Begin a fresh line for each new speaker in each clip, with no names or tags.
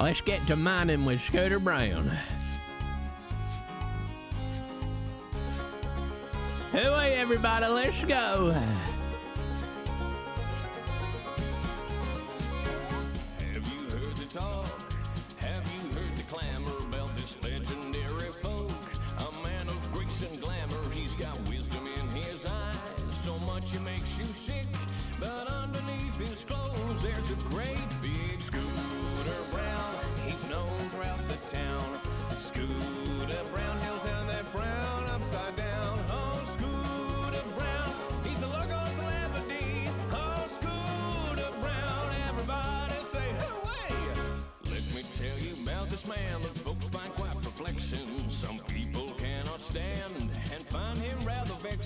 Let's get to mining with Scooter Brown. Hey, everybody, let's go.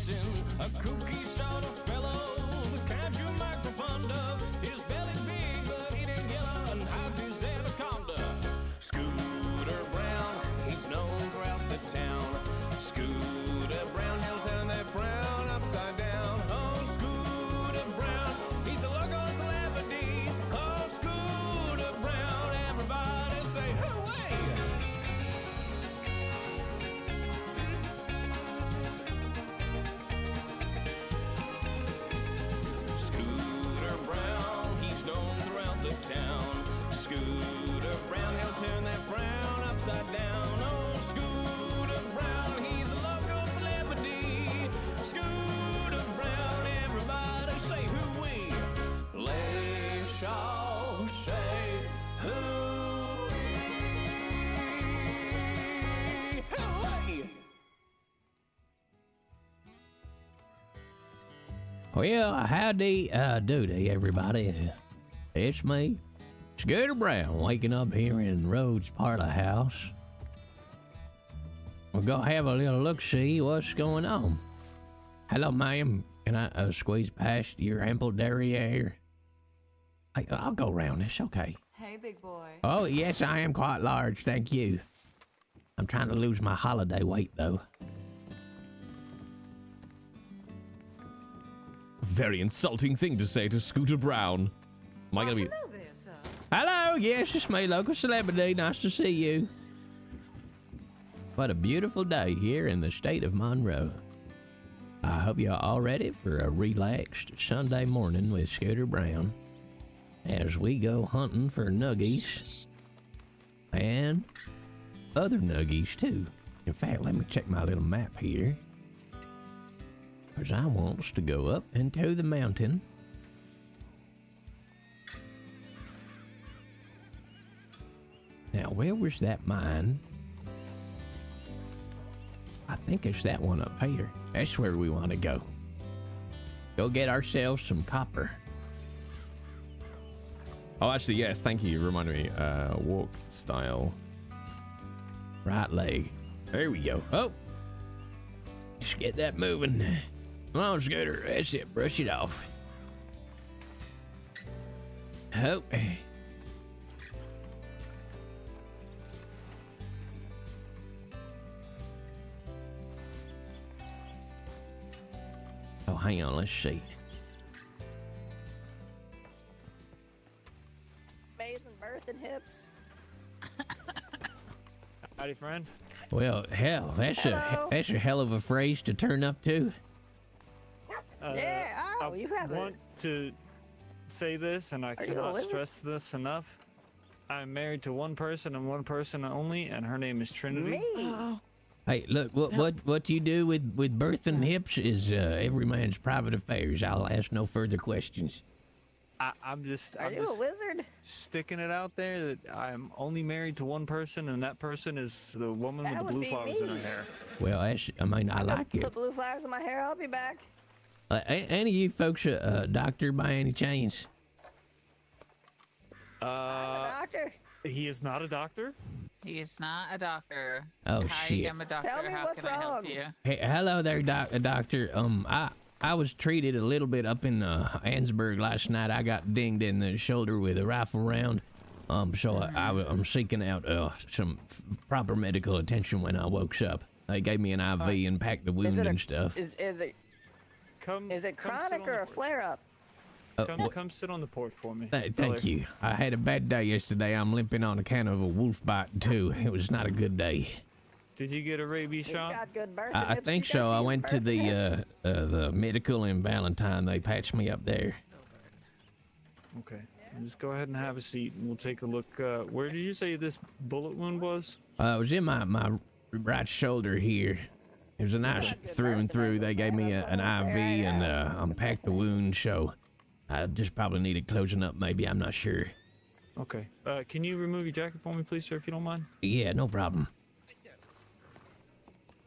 Vexing. A kooky sort
Well, howdy uh, doody, everybody. It's me, Scooter Brown, waking up here in Rhodes Parlor House. We're gonna have a little look see what's going on. Hello, ma'am. Can I uh, squeeze past your ample derriere? I, I'll go round. It's okay.
Hey, big boy.
Oh, yes, I am quite large. Thank you. I'm trying to lose my holiday weight, though.
Very insulting thing to say to Scooter Brown. Am I gonna be?
Hello there, sir.
Hello, yes, it's me, local celebrity. Nice to see you. What a beautiful day here in the state of Monroe. I hope you're all ready for a relaxed Sunday morning with Scooter Brown as we go hunting for nuggies and other nuggies too. In fact, let me check my little map here. Because I wants to go up into the mountain Now, where was that mine? I think it's that one up here. That's where we want to go. Go get ourselves some copper.
Oh, actually, yes. Thank you. You reminded me. Uh, walk style.
Right leg. There we go. Oh. Let's get that moving. Come on, Scooter. That's it. Brush it off. Oh. Oh, hang on. Let's see.
Amazing birth and hips.
Howdy, friend.
Well, hell, that's a that's a hell of a phrase to turn up to.
Uh,
Yeah, oh,
I
you have a-
want to say this, and I
Are
cannot stress this enough. I'm married to one person and one person only, and her name is Trinity.
Me.
Hey, look, what what what you do with with birth and hips is uh, every man's private affairs. I'll ask no further questions.
I, I'm just,
Are
I'm
you a
just
wizard?
sticking it out there that I'm only married to one person, and that person is the woman
That
with the blue
be
flowers in her hair.
Well, that's, I mean, I like
Put
it.
blue flowers in my hair. I'll be back.
Uh, any of you folks a uh, doctor by any chance?
I'm a
Uh,
doctor.
he is not a doctor.
He's not a doctor.
Oh,
I
shit.
am a doctor.
Tell me
How
what's
can I help
wrong.
you?
Hey, hello there, doc, uh, doctor. Um, I I was treated a little bit up in uh, Annesburg last night. I got dinged in the shoulder with a rifle round. Um, so I, I, am seeking out uh, some f- proper medical attention when I woke up. They gave me an IV and packed the
Is
wound
it
and stuff.
is is it
Come.
is it
come
chronic or a flare up?
Uh,
come, come sit on the porch for me.
Th-
Fella.
thank you. I had a bad day yesterday. I'm limping on account of a wolf bite too. It was not a good day.
Did you get a rabies
He's
shot?
got good birth
I, I think so. I went to the uh, uh, the medical in Valentine. They patched me up there.
Okay. Just go ahead and have a seat, and we'll take a look. Uh, where did you say this bullet wound was?
Uh, it was in my, my right shoulder here. It was a nice through and through. They gave me a, an IV and uh, unpacked the wound, so I just probably needed closing up. Maybe I'm not sure.
Okay. Uh, can you remove your jacket for me, please, sir, if you don't mind?
Yeah, no problem.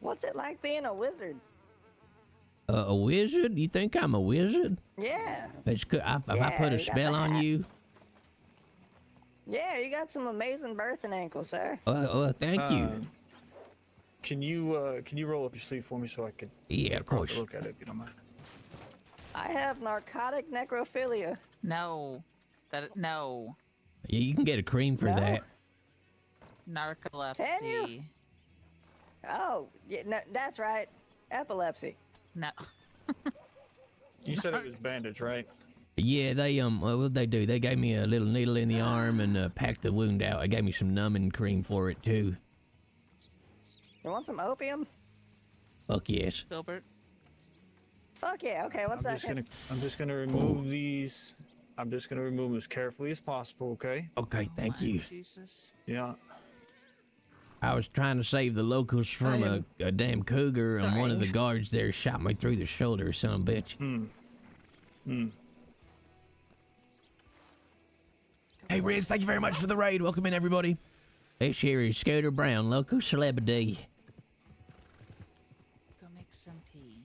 What's it like being a wizard?
Uh, a wizard? You think I'm a wizard?
Yeah.
It's good. I, if I put a spell on you,
Yeah, you got some amazing birthing ankles, sir.
uh, uh, thank you.
Can you uh, can you roll up your sleeve for me so I can
Yeah, of course.
look at it if you don't mind?
I have narcotic necrophilia.
No. That no.
Yeah, you can get a cream for
No?
that.
Narcolepsy.
Oh, yeah, no, that's right. Epilepsy.
No.
You said it was bandage, right?
Yeah, they um, what would they do? They gave me a little needle in the arm and uh, packed the wound out. They gave me some numbing cream for it too.
You want some opium?
Fuck yes.
Filbert.
Fuck yeah. Okay, what's
I'm
that?
just gonna I'm just gonna remove these. I'm just gonna remove them as carefully as possible. Okay?
Okay, oh thank you.
Jesus.
Yeah.
I was trying to save the locals from a, a damn cougar, and one of the guards there shot me through the shoulder, son of a bitch. Hmm. Hmm.
Hey, Riz, thank you very much for the raid. Welcome in, everybody.
This here is Scooter Brown, local celebrity.
Go make some tea.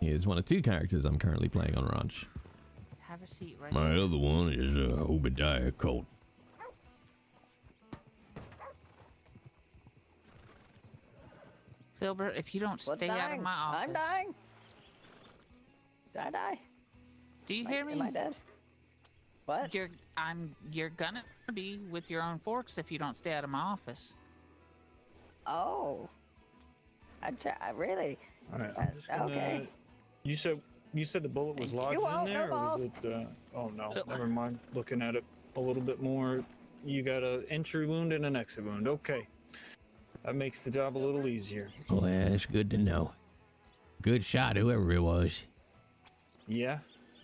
He is one of two characters I'm currently playing on Ranch.
Have a seat right
My other one is uh, Obadiah Colt.
Filbert, if you don't
What's
stay out of my office.
I'm dying. Did I die?
Do you
Am I-
hear me?
Am I dead? What?
You're I'm you're gonna be with your own forks if you don't stay out of my office.
Oh. I, ch- I really.
All right.
Uh,
I'm just gonna.
okay.
You said you said the bullet was
You
lodged in
won't, no
there, or was it? Uh, oh no, never mind. Looking at it a little bit more, you got an entry wound and an exit wound. Okay, that makes the job a little easier.
Well, that's good to know. Good shot, whoever it was.
Yeah,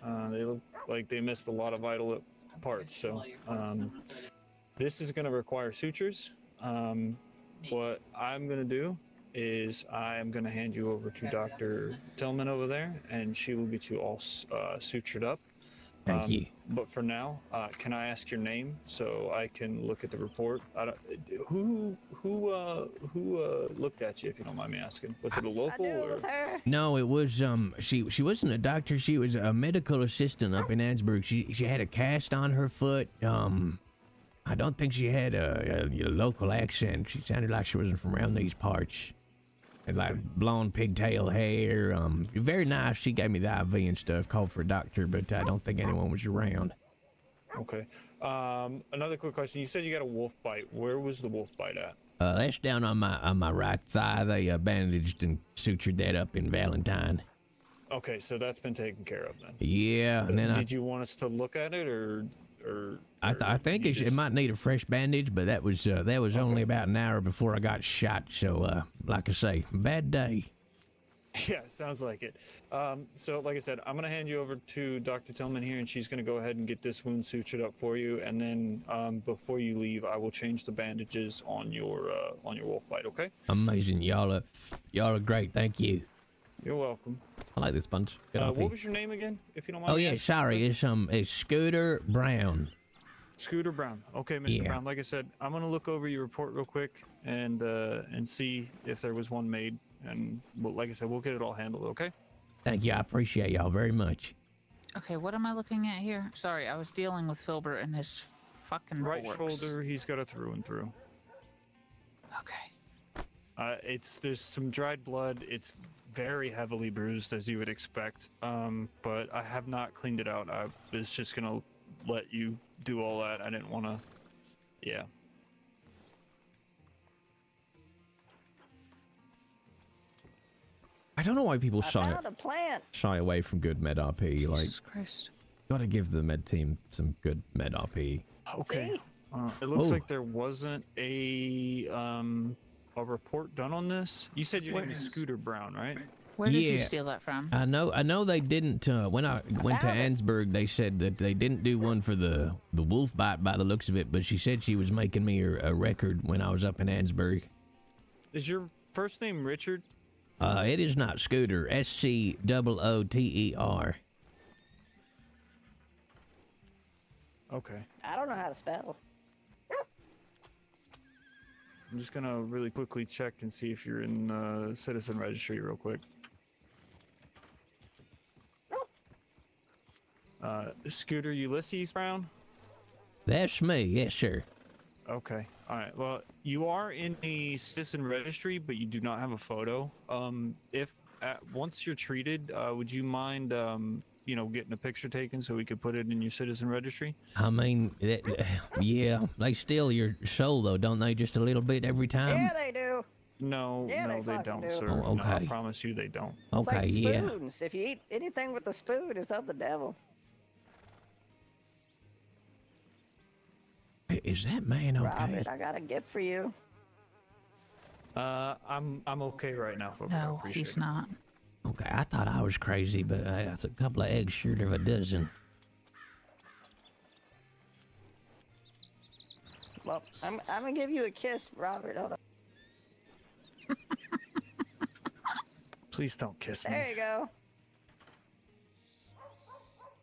uh, they look like they missed a lot of vital parts. So um, this is going to require sutures. Um, what I'm going to do is I am going to hand you over to Dr. Tillman over there, and she will get you all uh, sutured up.
Thank
Um,
you.
But for now, uh, can I ask your name so I can look at the report? I don't, who who uh, who uh, looked at you, if you don't mind me asking? Was it a local
knew it
or?
was her.
No, it was um. She she wasn't a doctor. She was a medical assistant up in Annesburg. She she had a cast on her foot. Um, I don't think she had a, a, a local accent. She sounded like she wasn't from around these parts. Had like blonde pigtail hair. Um, very nice. She gave me the IV and stuff. Called for a doctor, but I don't think anyone was around.
Okay. Um, another quick question. You said you got a wolf bite. Where was the wolf bite at?
Uh, that's down on my on my right thigh. They uh, bandaged and sutured that up in Valentine.
Okay, so that's been taken care of then.
Yeah, and then I
Did you want us to look at it, or or?
I, th- I think it, sh- it might need a fresh bandage, but that was uh, that was only about an hour before I got shot. So, uh, like I say, bad day.
Yeah, sounds like it. Um, so, like I said, I'm gonna hand you over to Dr. Tillman here, and she's gonna go ahead and get this wound sutured up for you. And then, um, before you leave, I will change the bandages on your uh, on your wolf bite. Okay?
Amazing, y'all are y'all are great. Thank you.
You're welcome.
I like this bunch.
Uh, what was your name again, if you don't mind?
Oh yeah, sorry, it's um it's Scooter Brown.
Scooter Brown. Okay, Mr.
Yeah.
Brown. Like I said, I'm gonna look over your report real quick and uh, and see if there was one made. And well, like I said, we'll get it all handled. Okay?
Thank you, I appreciate y'all very much.
Okay, what am I looking at here? Sorry, I was dealing with Filbert and his fucking
Right
forks.
shoulder, he's got it through and through.
Okay.
Uh, it's there's some dried blood. It's very heavily bruised, as you would expect. Um, but I have not cleaned it out. I was just gonna let you do all that. I didn't want to. Yeah.
I don't know why people
I
shy
found a plant.
shy away from good med RP. Like,
Jesus Christ.
Gotta give the med team some good med RP.
Okay. Uh, it looks
Oh.
like there wasn't a um a report done on this. You said your name is Scooter Brown, right?
Where did you
Yeah.
steal that from?
I know. I know they didn't. Uh, when I went to
found.
Annesburg, they said that they didn't do one for the the wolf bite by the looks of it. But she said she was making me a, a record when I was up in Annesburg.
Is your first name Richard?
Uh, it is not Scooter. S C O O T E R.
Okay.
I don't know how to spell.
I'm just gonna really quickly check and see if you're in uh, citizen registry real quick. Uh, Scooter Ulysses Brown.
That's me. Yes, sir.
Okay. All right. Well, you are in the citizen registry, but you do not have a photo. Um, if at, once you're treated, uh, would you mind, um, you know, getting a picture taken so we could put it in your citizen registry?
I mean, that, yeah, they steal your soul though, don't they? Just a little bit every time.
yeah, they do.
No,
Yeah,
no,
they
they, don't,
do.
sir.
Oh,
No, I promise you, they don't.
It's
okay.
like
yeah.
spoons. If you eat anything with a spoon, it's of the devil.
Is that man okay?
Robert, I got a gift for you.
Uh, I'm I'm okay right now, folks. I
No, he's
it.
not.
Okay, I thought I was crazy, but uh, that's a couple of eggs short of a dozen.
Well, I'm, I'm gonna give you a kiss, Robert. Hold on.
Please don't kiss
There
me.
There you go.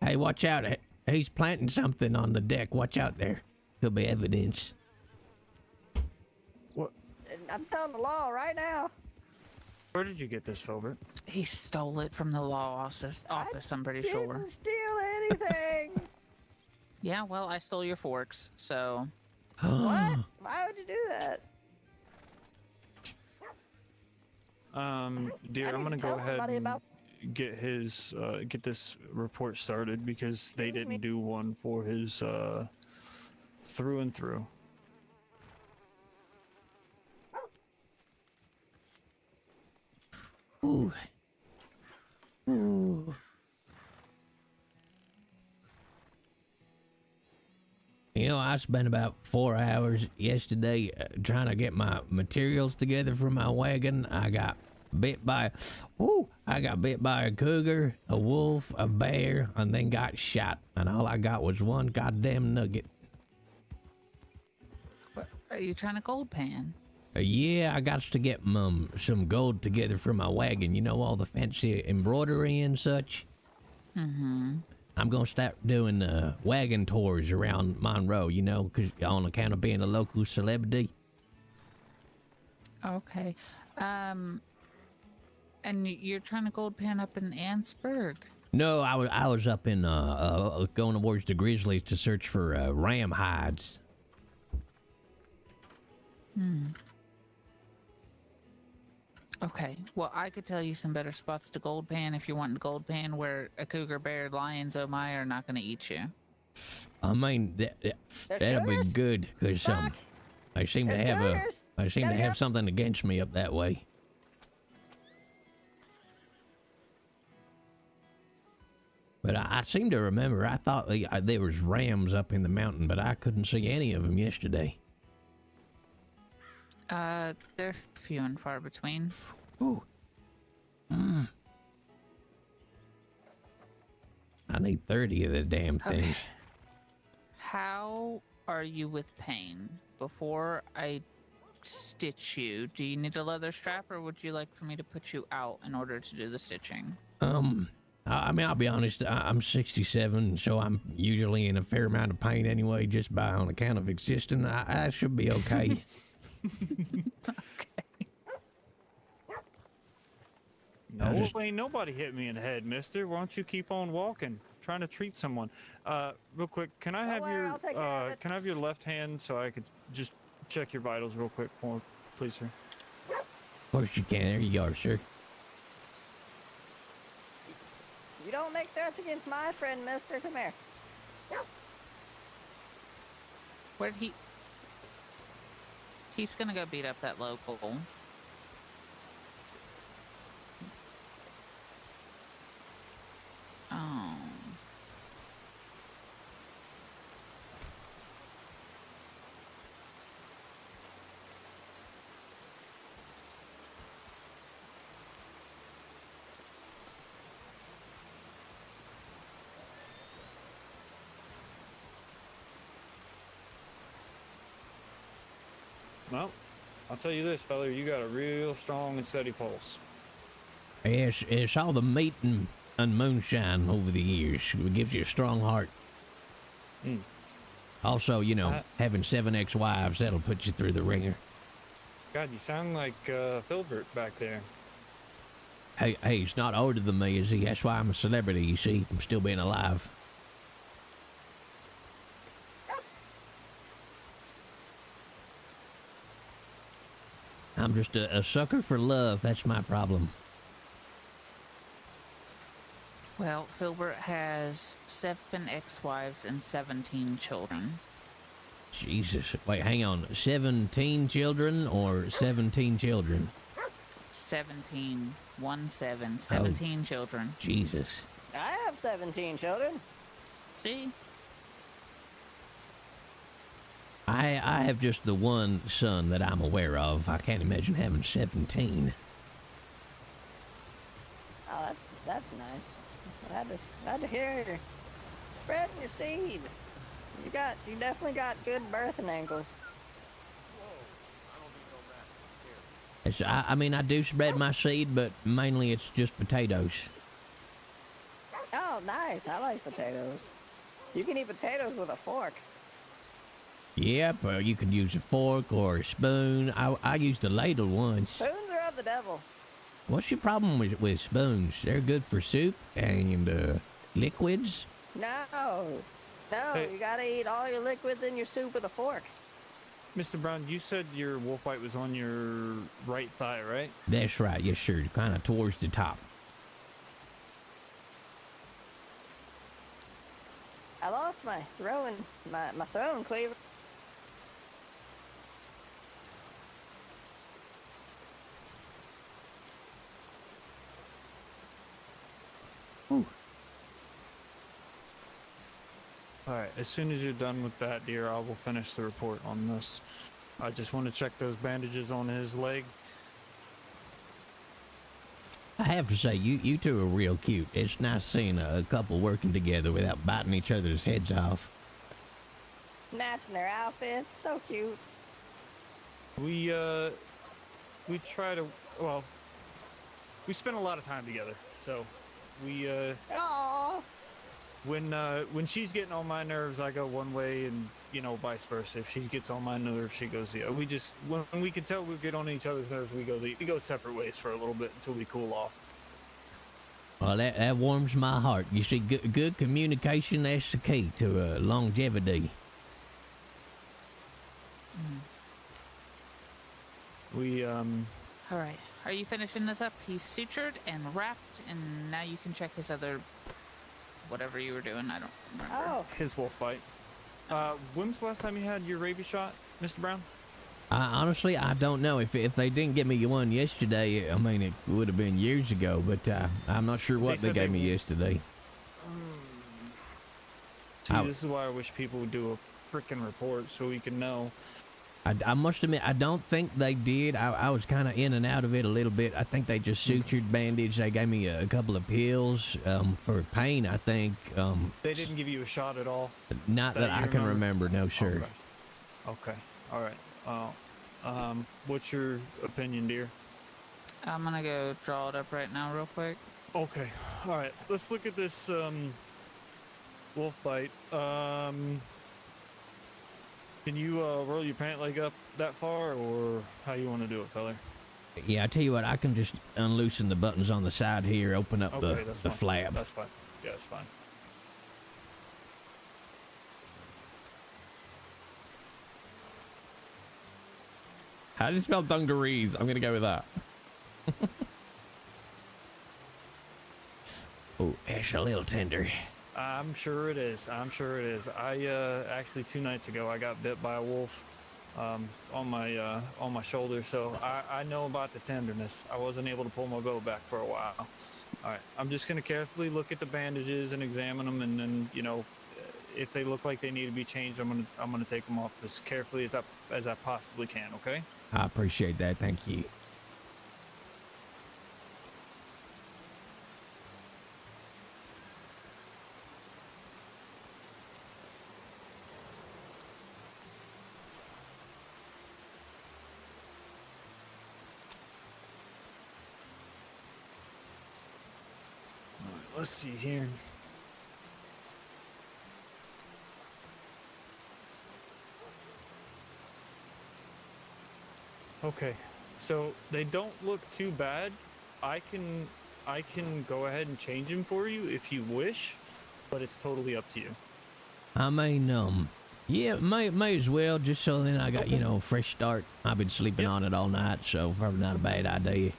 Hey, watch out! He- He's planting something on the deck. Watch out there. Could be evidence.
What?
I'm telling the law right now.
Where did you get this, Filbert?
He stole it from the law office. Office, I'm pretty
Didn't
sure.
steal anything.
Yeah, well, I stole your forks, so
what? Why would you do that?
Um, dear,
I
I'm gonna
to
go ahead and
about-
get his uh, get this report started because they didn't
me.
do one for his uh, through and through.
Ooh. Ooh. You know, I spent about four hours yesterday uh, trying to get my materials together for my wagon. I got bit by, ooh, I got bit by a cougar, a wolf, a bear, and then got shot. And all I got was one goddamn nugget.
Are you trying to gold pan?
Uh, yeah, I got to get um, some gold together for my wagon. You know, all the fancy embroidery and such. Mm-hmm. I'm gonna start doing uh, wagon tours around Monroe. You know, 'cause on account of being a local celebrity.
Okay. Um, and you're trying to gold pan up in Annesburg.
No, I was I was up in uh, uh going towards the Grizzlies to search for uh, ram hides.
Okay. Well, I could tell you some better spots to gold pan if you want to gold pan where a cougar, bear, lions, oh my, are not going to eat you.
I mean, that, that, that'll be good because um, I seem to have a
cougars.
I seem to
Gotta
have
go.
something against me up that way. But I, I seem to remember I thought the, uh, there was rams up in the mountain, but I couldn't see any of them yesterday.
Uh, they're few and far between.
Ooh. Mm. I need 30 of the damn things.
How are you with pain? Before I stitch you, do you need a leather strap or would you like for me to put you out in order to do the stitching?
Um, I, mean, I'll be honest. I'm 67, so I'm usually in a fair amount of pain anyway, just by on account of existing. I, I should be okay. I
No,
just-
ain't nobody hit me in the head, mister. Why don't you keep on walking? Trying to treat someone. Uh, real quick, can I have
worry,
your
I'll take care of
uh, can I have your left hand so I could just check your vitals real quick for, please, sir?
of course you can. There you are, sir.
You don't make threats against my friend, mister. Come here.
Where'd he. He's gonna go beat up that local. Oh.
Well, I'll tell you this, fella, you got a real strong and steady pulse.
It's, it's all the meat and, and moonshine over the years. It gives you a strong heart.
Mm.
Also, you know,
I-
having seven ex-wives, that'll put you through the ringer.
God, you sound like uh, Filbert back there.
Hey, hey, he's not older than me, is he? That's why I'm a celebrity, you see. I'm still being alive. I'm just a, a sucker for love. That's my problem.
Well, Filbert has seven ex-wives and 17 children.
Jesus. Wait, hang on. 17 children or 17 children?
17, one seven, 17 children.
Jesus.
I have 17 children.
See?
I I have just the one son that I'm aware of. I can't imagine having 17.
Oh, that's that's nice. Glad to glad to hear. Spreading your seed. You got you definitely got good birthing ankles.
It's, I, I mean, I do spread my seed, but mainly it's just potatoes.
Oh, nice. I like potatoes. You can eat potatoes with a fork.
Yep, or you can use a fork or a spoon. I, I used a ladle once.
Spoons are of the devil.
What's your problem with, with spoons? They're good for soup and uh, liquids.
No. No,
Hey.
you gotta eat all your liquids in your soup with a fork.
Mr. Brown, you said your wolf bite was on your right thigh, right?
That's right, yes, sir. Kind of towards the top.
I lost my throwing my, my throwing cleaver.
All right. As soon as you're done with that, dear, I will finish the report on this. I just want to check those bandages on his leg.
I have to say, you, you two are real cute. It's nice seeing a, a couple working together without biting each other's heads off.
Matching their outfits. So cute.
We uh, we try to well, we spend a lot of time together. So we uh,
Aww.
When uh, when she's getting on my nerves, I go one way, and you know vice versa. If she gets on my nerves, she goes the other. We just when we can tell we get on each other's nerves, we go the we go separate ways for a little bit until we cool off.
Well, that, that warms my heart. You see, good, good communication, that's the key to uh, longevity.
We um
All right. Are you finishing this up? He's sutured and wrapped, and now you can check his other. Whatever you were doing, I don't remember.
Oh,
his wolf bite. Uh, when was the last time you had your rabies shot, Mr. Brown?
I, honestly, I don't know if if they didn't get me one yesterday. I mean, it would have been years ago, but uh, I'm not sure what they,
said
gave
they
me
w-
yesterday.
See,
I-
this is why I wish people would do a freaking report so we can know.
I, I must admit, I don't think they did. I, I was kind of in and out of it a little bit. I think they just sutured, bandaged. They gave me a, a couple of pills um, for pain. I think. Um,
They didn't give you a shot at all.
not that,
that you
I can
remember?
remember. No, sir.
Okay. Okay. All right. Uh, um, what's your opinion, dear?
I'm gonna go draw it up right now, real quick.
Okay. All right. Let's look at this um, wolf bite. Um, can you uh, roll your pant leg up that far, or how you want to do it, feller?
Yeah, I tell you what, I can just unloosen the buttons on the side here, open up
Okay,
the, the
fine.
flap.
That's fine. Yeah, that's fine.
How do you spell dungarees? I'm gonna go with that.
Oh, it's a little tender.
I'm sure it is. I'm sure it is. I uh, actually two nights ago I got bit by a wolf um, on my uh, on my shoulder, so I, I know about the tenderness. I wasn't able to pull my bow back for a while. All right, I'm just gonna carefully look at the bandages and examine them, and then you know if they look like they need to be changed, I'm gonna I'm gonna take them off as carefully as I as I possibly can. Okay.
I appreciate that. Thank you.
Let's see here. Okay, so they don't look too bad. I can I can go ahead and change them for you if you wish, but it's totally up to you.
I mean, um, yeah, may may as well just so then I got you know a fresh start. I've been sleeping
Yep.
on it all night, so probably not a bad idea.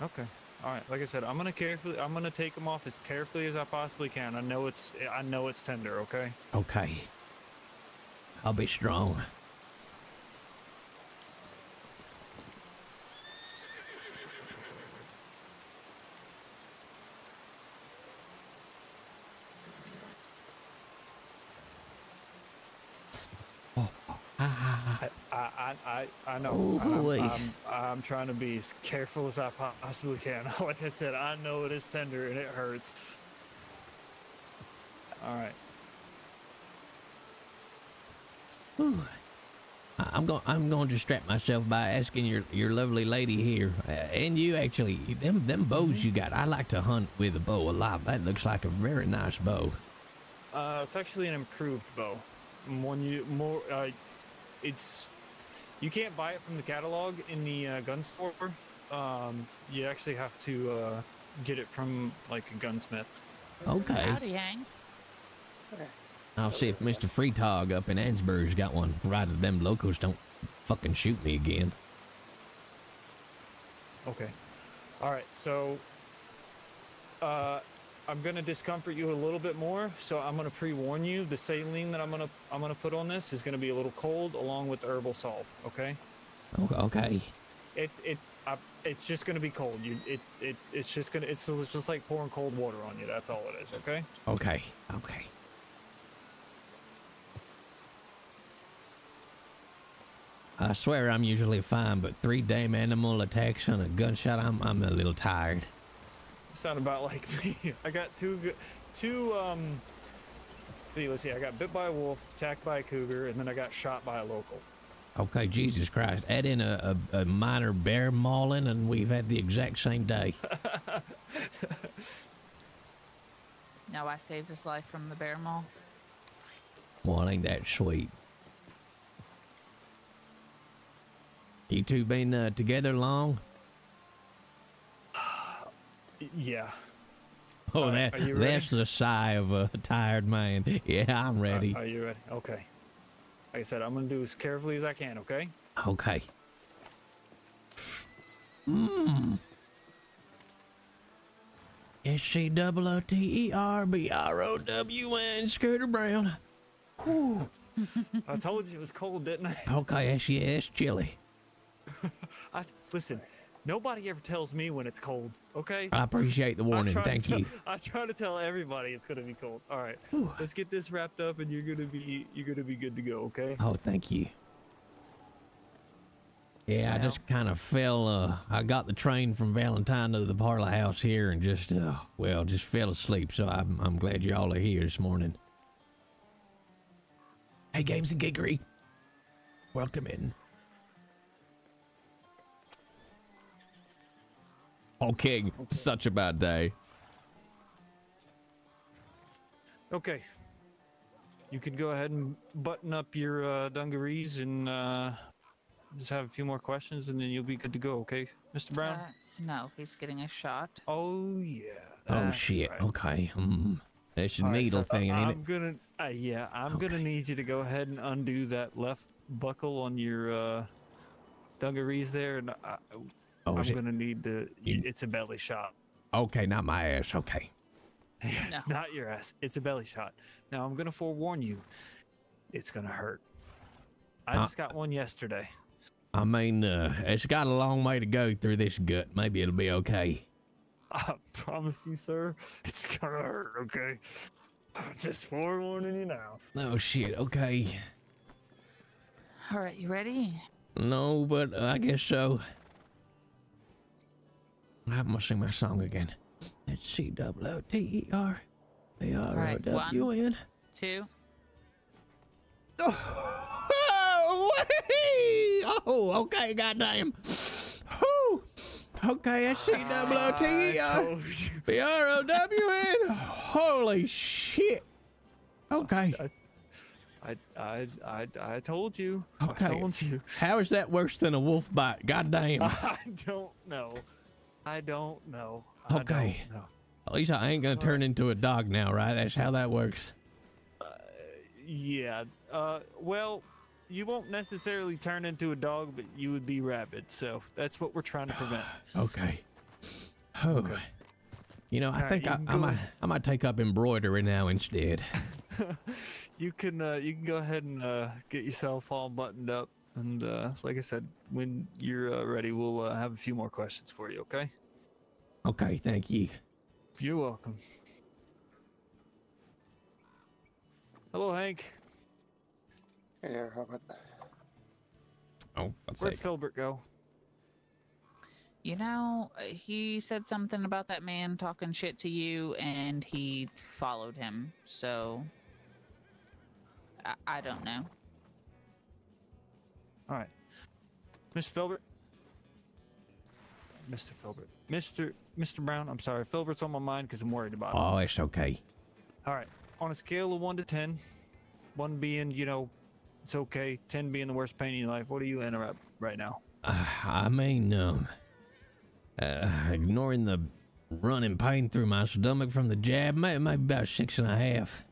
Okay. All right. Like I said, I'm gonna carefully. I'm gonna take them off as carefully as I possibly can. I know it's. I know it's tender. Okay.
Okay, I'll be strong.
I I I, I, know. And I'm. I'm, I'm trying to be as careful as I possibly can. Like I said, I know it is tender and it hurts. All right.
I'm going. I'm going to distract myself by asking your your lovely lady here, uh, and you actually them them bows you got. I like to hunt with a bow a lot. That looks like a very nice bow.
Uh, it's actually an improved bow. One you more. Uh, it's you can't buy it from the catalog in the uh, gun store. Um, you actually have to uh, get it from like a gunsmith.
Okay,
Howdy, Hank.
I'll see if Mister Freetog up in Ansbury's got one. Right, Provided them locals don't fucking shoot me again.
Okay. All right. So, uh, I'm gonna discomfort you a little bit more. So I'm gonna pre-warn you. The saline that I'm gonna I'm gonna put on this is gonna be a little cold, along with herbal salve. Okay.
Okay,
It's it. I, it's just gonna be cold. You it, it it's just gonna it's, it's just like pouring cold water on you. That's all it is. Okay.
okay, okay. I swear I'm usually fine, but three damn animal attacks on a gunshot, I'm I'm a little tired.
Sound about like me. I got two two um. See, let's see. I got bit by a wolf, attacked by a cougar, and then I got shot by a local.
Okay, Jesus Christ. Add in a, a, a minor bear mauling, and we've had the exact same day.
No, I saved his life from the bear maul.
Well, ain't that sweet. You two been uh, together long?
Yeah.
Oh, that,
are you ready?
that's the sigh of a tired man. Yeah, I'm ready.
Are, you ready? Okay. Like I said, I'm gonna do as carefully as I can. Okay.
Okay. Mmm. S C double O T E R B R O W N Scooter Brown.
I told you it was cold, didn't I?
Okay, yes, yes, chilly.
I listen. Nobody ever tells me when it's cold. Okay.
I appreciate the warning. Thank you.
I try to tell everybody it's gonna be cold. All right. Let's get this wrapped up, and you're gonna be you're gonna be good to go. Okay.
Oh, thank you. Yeah, I just kind of fell. Uh, I got the train from Valentine to the parlor house here, and just, uh, well, just fell asleep. So I'm, I'm glad y'all are here this morning. Hey, Games and Geekery, welcome in.
Oh, King, such a bad day.
Okay. You can go ahead and button up your uh, dungarees and uh, just have a few more questions, and then you'll be good to go. Okay, Mr. Brown.
Uh, no, he's getting a shot.
oh yeah.
Oh shit.
right.
Okay. Mm. That's a
All right,
needle
so,
thing,
uh,
ain't
I'm
it?
gonna, uh, yeah, I'm gonna need you to go ahead and undo that left buckle on your uh, dungarees there, and I,
Oh,
I'm
is it?
gonna need to.
You-
It's a belly shot.
Okay, not my ass. Okay.
Yeah, it's
No.
not your ass. It's a belly shot. Now I'm gonna forewarn you. It's gonna hurt. I
Uh,
just got one yesterday.
I mean, uh, it's got a long way to go through this gut. Maybe it'll be okay.
I promise you, sir, it's gonna hurt. Okay. I'm just forewarning you now.
Oh shit. Okay.
All right, you ready?
No, but I guess so. I must sing my song again. It's C double O T E R B R O W N.
Two.
Oh, whee! oh, okay, goddamn. Whew. Okay, S ah, C double O T E
I
O
told you.
B R O W N. Holy shit. Okay.
I, I, I, I told you.
Okay.
I told you.
How is that worse than a wolf bite? God damn.
I don't know. I don't know. I
Okay.
don't know.
At least I ain't gonna turn into a dog now, right? That's how that works.
Yeah. Uh. Well, you won't necessarily turn into a dog, but you would be rabid. So that's what we're trying to prevent.
Okay. Oh. You know, I
Alright,
think I, I might I might take up embroidery now instead.
you can uh, you can go ahead and uh, get yourself all buttoned up, and uh, like I said, when you're uh, ready, we'll uh, have a few more questions for you. Okay?
Okay, thank you.
You're welcome. Hello, Hank.
Hey there, Robert.
Oh, let's
Where'd Filbert go?
You know, uh, he said something about that man talking shit to you, and he followed him. So I, I don't know.
All right, Mr. Filbert. Mr. Filbert. Mr. Mr. Brown. I'm sorry, Filbert's on my mind because I'm worried about him.
Oh, it's okay.
All right. On a scale of one to ten, one being you know it's okay, ten being the worst pain in your life. What are you in at right now?
Uh, I mean, um, uh, ignoring the running pain through my stomach from the jab, maybe, maybe about six and a half.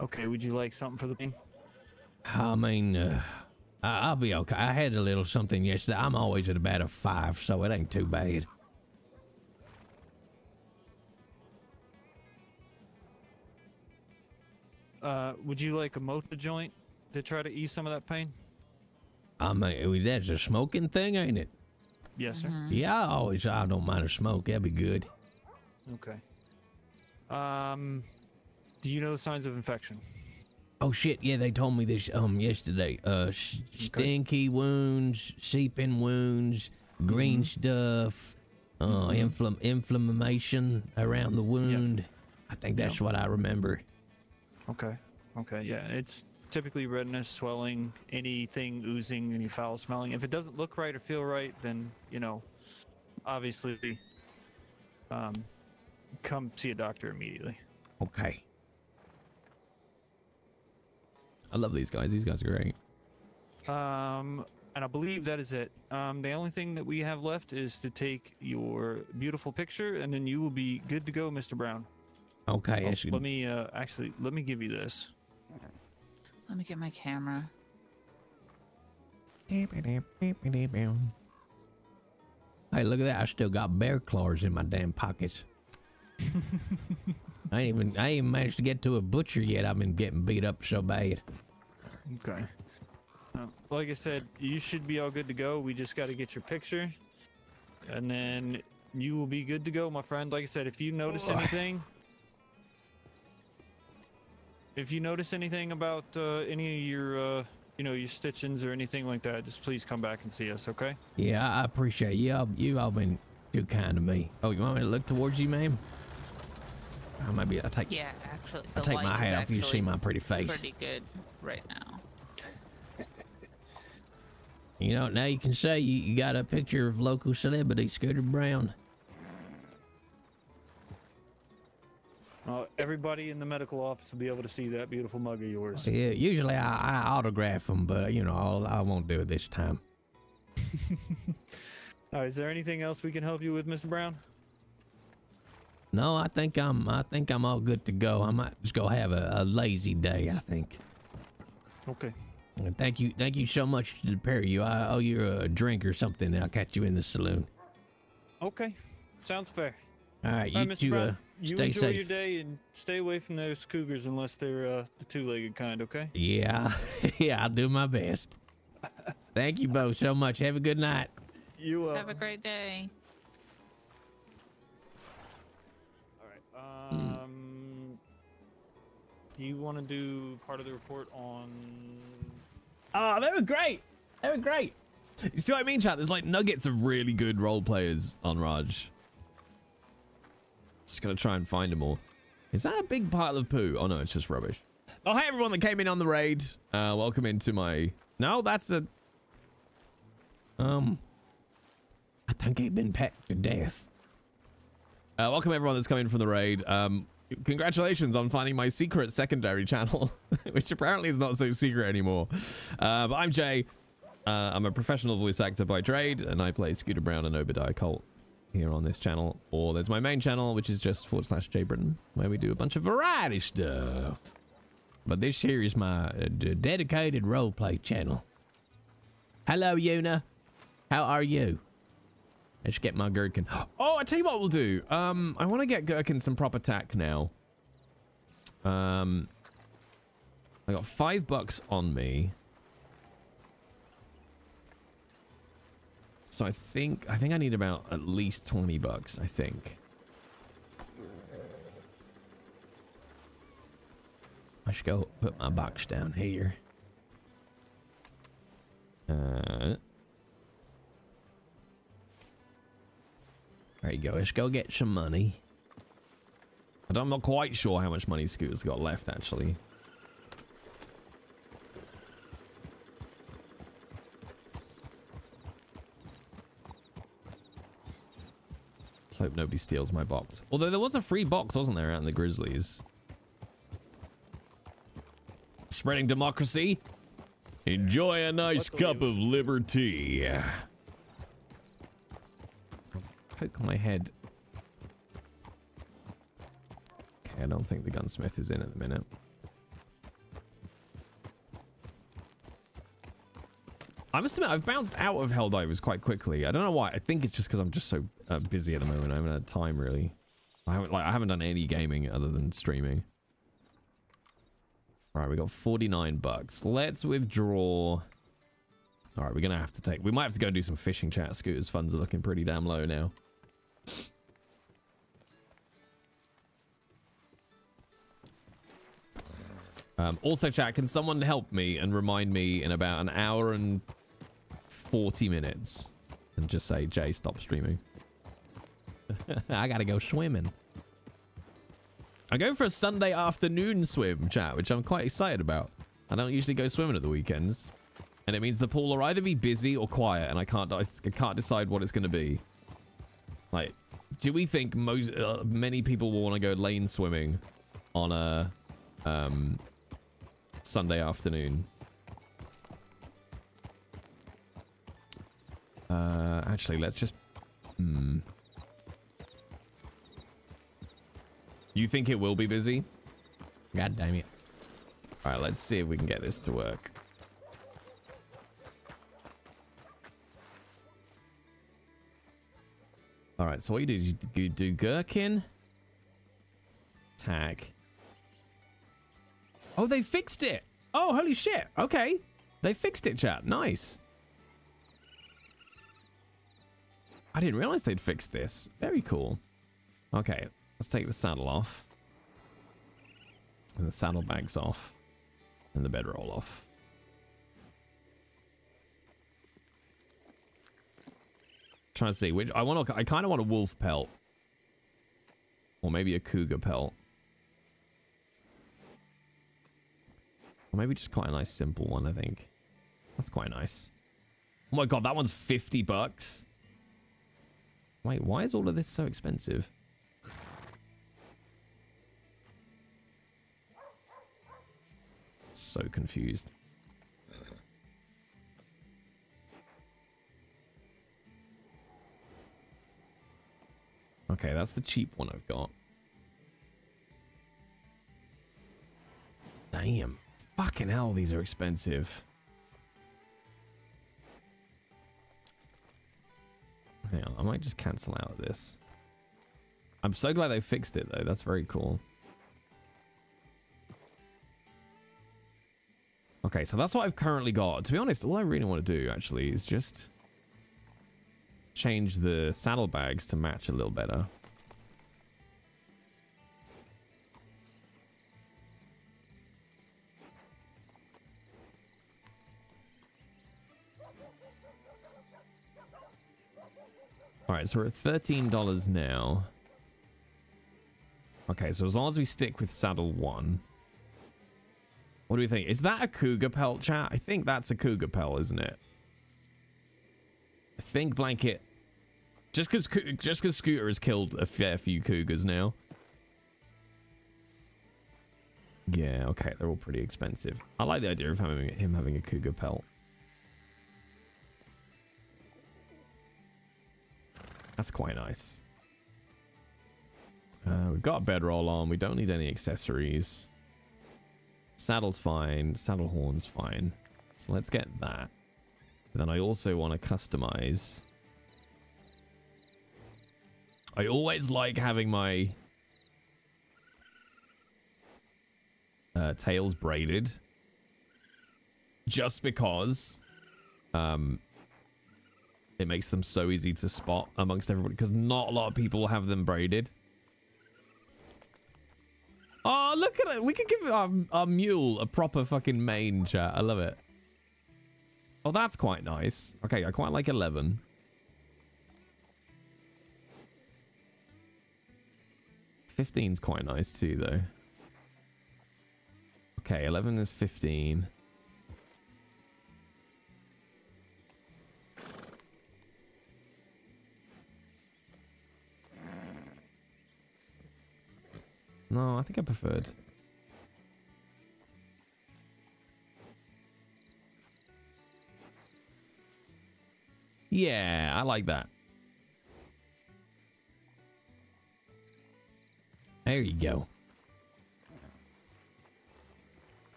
Okay. Would you like something for the pain?
I mean, uh, I- I'll be okay. I had a little something yesterday. I'm always at about a five, so it ain't too bad.
Uh, would you like a Mota joint to try to ease some of that pain?
I mean, that's a smoking thing, ain't it?
Yes, sir.
Yeah, I always, I don't mind a smoke. That'd be good.
Okay. Um, do you know the signs of infection?
Oh shit! Yeah, they told me this um yesterday. Uh, s- stinky wounds, seeping wounds, green stuff, uh, inflam- inflammation around the wound. I think that's what I remember.
Okay. Okay. Yeah, it's typically redness, swelling, anything oozing, any foul smelling. If it doesn't look right or feel right, then you know, obviously, um, come see a doctor immediately.
Okay.
I love these guys. These guys are great.
Um, and I believe that is it. Um, the only thing that we have left is to take your beautiful picture, and then you will be good to go, Mr. Brown.
Okay.
Oh,
that's
let me uh, actually let me give you this.
Let me get my camera.
Hey, look at that! I still got bear claws in my damn pockets. I ain't even I ain't even managed to get to a butcher yet. I've been getting beat up so bad.
Okay. Uh, like I said, you should be all good to go. We just got to get your picture, and then you will be good to go, my friend. Like I said, if you notice
Ugh.
anything, if you notice anything about uh, any of your, uh, you know, your stitchings or anything like that, just please come back and see us, okay?
Yeah, I I appreciate you. all You all been too kind to me. Oh, you want me to look towards you, ma'am? Oh, be. I'll take
Yeah, actually,
I'll
the
take my hat off. You see my pretty face.
Pretty good right now.
You know, now you can say you, you got a picture of local celebrity Scooter Brown.
Uh, everybody in the medical office will be able to see that beautiful mug of yours.
Yeah, usually I, I autograph them, but you know, I'll, I won't do it this time.
All right, is there anything else we can help you with, Mr. Brown?
No, I think I'm I think I'm all good to go. I might just go have a, a lazy day. I think.
Okay.
And thank you, thank you so much to the pair of you. I owe you a drink or something. I'll catch you in the saloon.
Okay. Sounds fair.
All right, you
All right, Mr.
two
Brown,
uh,
you
stay
enjoy
safe.
your day and stay away from those cougars unless they're uh, the two-legged kind. Okay.
Yeah, yeah, I'll do my best. Thank you both so much. Have a good night.
You uh.
Have a great day.
Do you want to do part of the report on?
Oh, they were great. They were great. You see what I mean, chat? There's like nuggets of really good role players on Ranch. Just gonna try and find them all. Is that a big pile of poo? Oh no, it's just rubbish. Oh, hey everyone that came in on the raid. Uh, welcome into my. No, that's a.
Um, I think he'd been pecked to death.
Uh, welcome everyone that's coming from the raid. Um, congratulations on finding my secret secondary channel, which apparently is not so secret anymore. Uh, but I'm Jay. Uh, I'm a professional voice actor by trade, and I play Scooter Brown and Obadiah Colt here on this channel. Or there's my main channel, which is just forward slash Jay Britton, where we do a bunch of variety stuff.
But this here is my uh, dedicated roleplay channel. Hello, Yuna. How are you? Let's get my gherkin.
Oh, I tell you what we'll do. Um, I want to get Gherkin some proper tack now. Um, I got five bucks on me. So I think I think I need about at least 20 bucks, I think.
I should go put my box down here.
Uh,
There you go. Let's go get some money.
I'm not quite sure how much money Scooter's got left, actually. Let's hope nobody steals my box. Although there was a free box, wasn't there, out in the Grizzlies? Spreading democracy. Enjoy a nice cup of liberty. Poke my head Okay, I don't think the gunsmith is in at the minute. I must admit, I've bounced out of Helldivers quite quickly. I don't know why. I think it's just because I'm just so uh, busy at the moment. I haven't had time really. I haven't like I haven't done any gaming other than streaming. All right, we got 49 bucks. Let's withdraw. All right, we're gonna have to take. We might have to go do some fishing chat. Scooters funds are looking pretty damn low now. Um, also, chat, can someone help me and remind me in about an hour and 40 minutes and just say, Jay, stop streaming?
I gotta go swimming.
I'm going for a Sunday afternoon swim, chat, which I'm quite excited about. I don't usually go swimming at the weekends. And it means the pool will either be busy or quiet, and I can't, I can't decide what it's going to be. Like, do we think most, uh, many people will want to go lane swimming on a um, Sunday afternoon? Uh, actually, let's just... Hmm. You think it will be busy?
God damn it.
All right, let's see if we can get this to work. All right, so what you do is you, you do gherkin, tag. Oh, they fixed it. Oh, holy shit. Okay. They fixed it, chat. Nice. I didn't realize they'd fixed this. Very cool. Okay, let's take the saddle off. And the saddlebags off. And the bedroll off. Trying to see which I want. To, I kind of want a wolf pelt, or maybe a cougar pelt, or maybe just quite a nice simple one. I think that's quite nice. Oh my god, that one's fifty bucks. Wait, why is all of this so expensive? So confused. Okay, that's the cheap one I've got. Damn. Fucking hell, these are expensive. Hang on, I might just cancel out this. I'm so glad they fixed it though. That's very cool. Okay, so that's what I've currently got. To be honest, all I really want to do actually is just change the saddlebags to match a little better. All right, so we're at $13 now. Okay, so as long as we stick with saddle one. What do we think? Is that a cougar pelt, chat? I think that's a cougar pelt, isn't it? Think blanket Just because just because Scooter has killed a fair few cougars now. Yeah, okay, they're all pretty expensive. I like the idea of having him having a cougar pelt. That's quite nice. Uh, we've got a bedroll on. We don't need any accessories. Saddle's fine. Saddle horn's fine. So let's get that. Then I also want to customize. I always like having my uh, tails braided. Just because um, it makes them so easy to spot amongst everybody. Because not a lot of people have them braided. Oh, look at it. We could give our, our mule a proper fucking mane, chat. I love it. Oh, that's quite nice. Okay, I quite like 11. Fifteen's quite nice too, though. Okay, 11 is 15. No, I think I preferred. Yeah, I like that. There you go.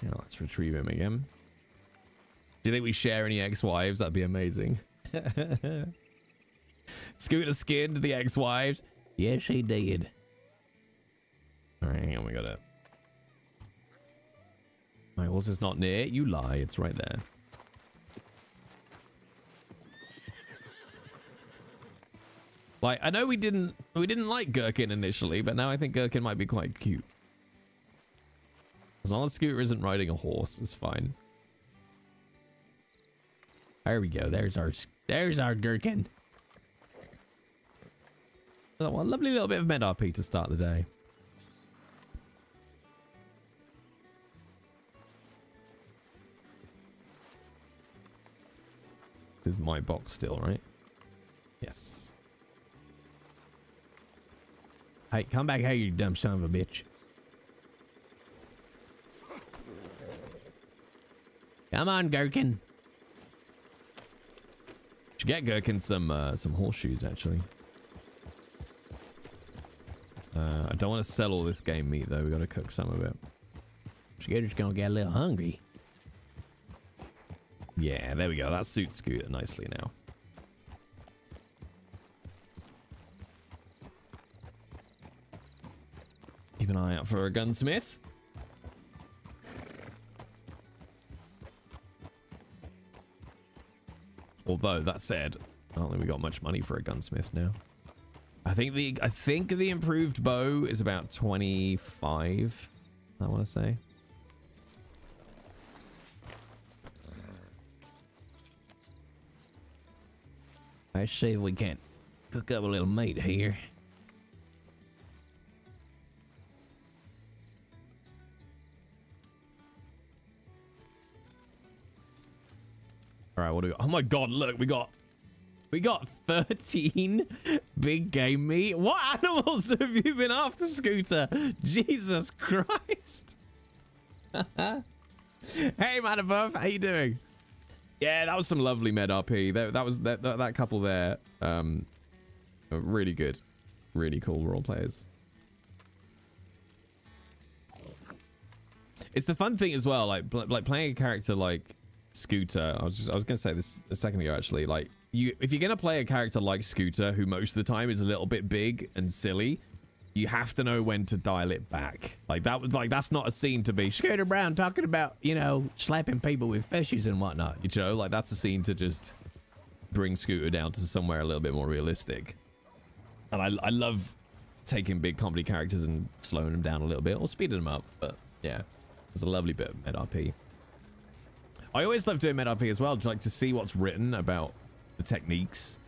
Yeah, let's retrieve him again. Do you think we share any ex-wives? That'd be amazing. Scooter skinned the ex-wives. Yes, he did. All right, hang on, we got it. My horse is not near. You lie. It's right there. Like, I know we didn't we didn't like Gherkin initially, but now I think Gherkin might be quite cute. As long as Scooter isn't riding a horse, it's fine. There we go. There's our there's our Gherkin. Well, a lovely little bit of med RP to start the day. Is my box still, right? Yes. Hey, come back here, you dumb son of a bitch. Come on, Gherkin. Should get Gherkin some uh, some horseshoes, actually. Uh, I don't want to sell all this game meat, though. we got to cook some of it. Scooter's going to get a little hungry. Yeah, there we go. That suits Scooter nicely now. Keep an eye out for a gunsmith. Although that said, I don't think we got much money for a gunsmith now. I think the I think the improved bow is about 25. I want to say. Let's see if we can't cook up a little meat here. All right, what do we? Oh my god, look, we got we got 13 big game meat. What animals have you been after, Scooter? Jesus Christ. hey, man above, how you doing? Yeah, that was some lovely med RP. That, that was that, that, that couple there. Um, really good, really cool role players. It's the fun thing as well, like like playing a character like Scooter. I was just I was gonna say this a second ago actually. Like you, if you're gonna play a character like Scooter, who most of the time is a little bit big and silly, you have to know when to dial it back. Like that was like that's not a scene to be Scooter Brown talking about you know slapping people with fishes and whatnot. You know, like that's a scene to just bring Scooter down to somewhere a little bit more realistic. And I I love taking big comedy characters and slowing them down a little bit or speeding them up. But yeah, it was a lovely bit of med RP. I always love doing med RP as well, just like to see what's written about the techniques.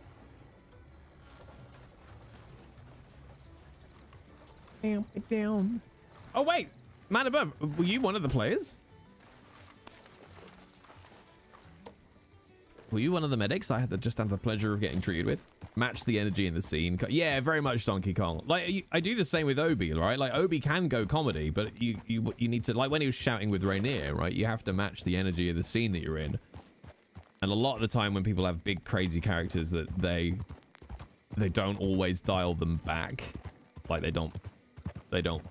It down. Oh wait, man above, were you one of the players? were you one of the medics I had the, just had the pleasure of getting treated with? Match the energy in the scene. Yeah, very much Donkey Kong. Like I do the same with Obi, right? Like Obi can go comedy, but you you you need to like when he was shouting with Rainier, right? You have to match the energy of the scene that you're in. And a lot of the time when people have big crazy characters that they they don't always dial them back. Like they don't they don't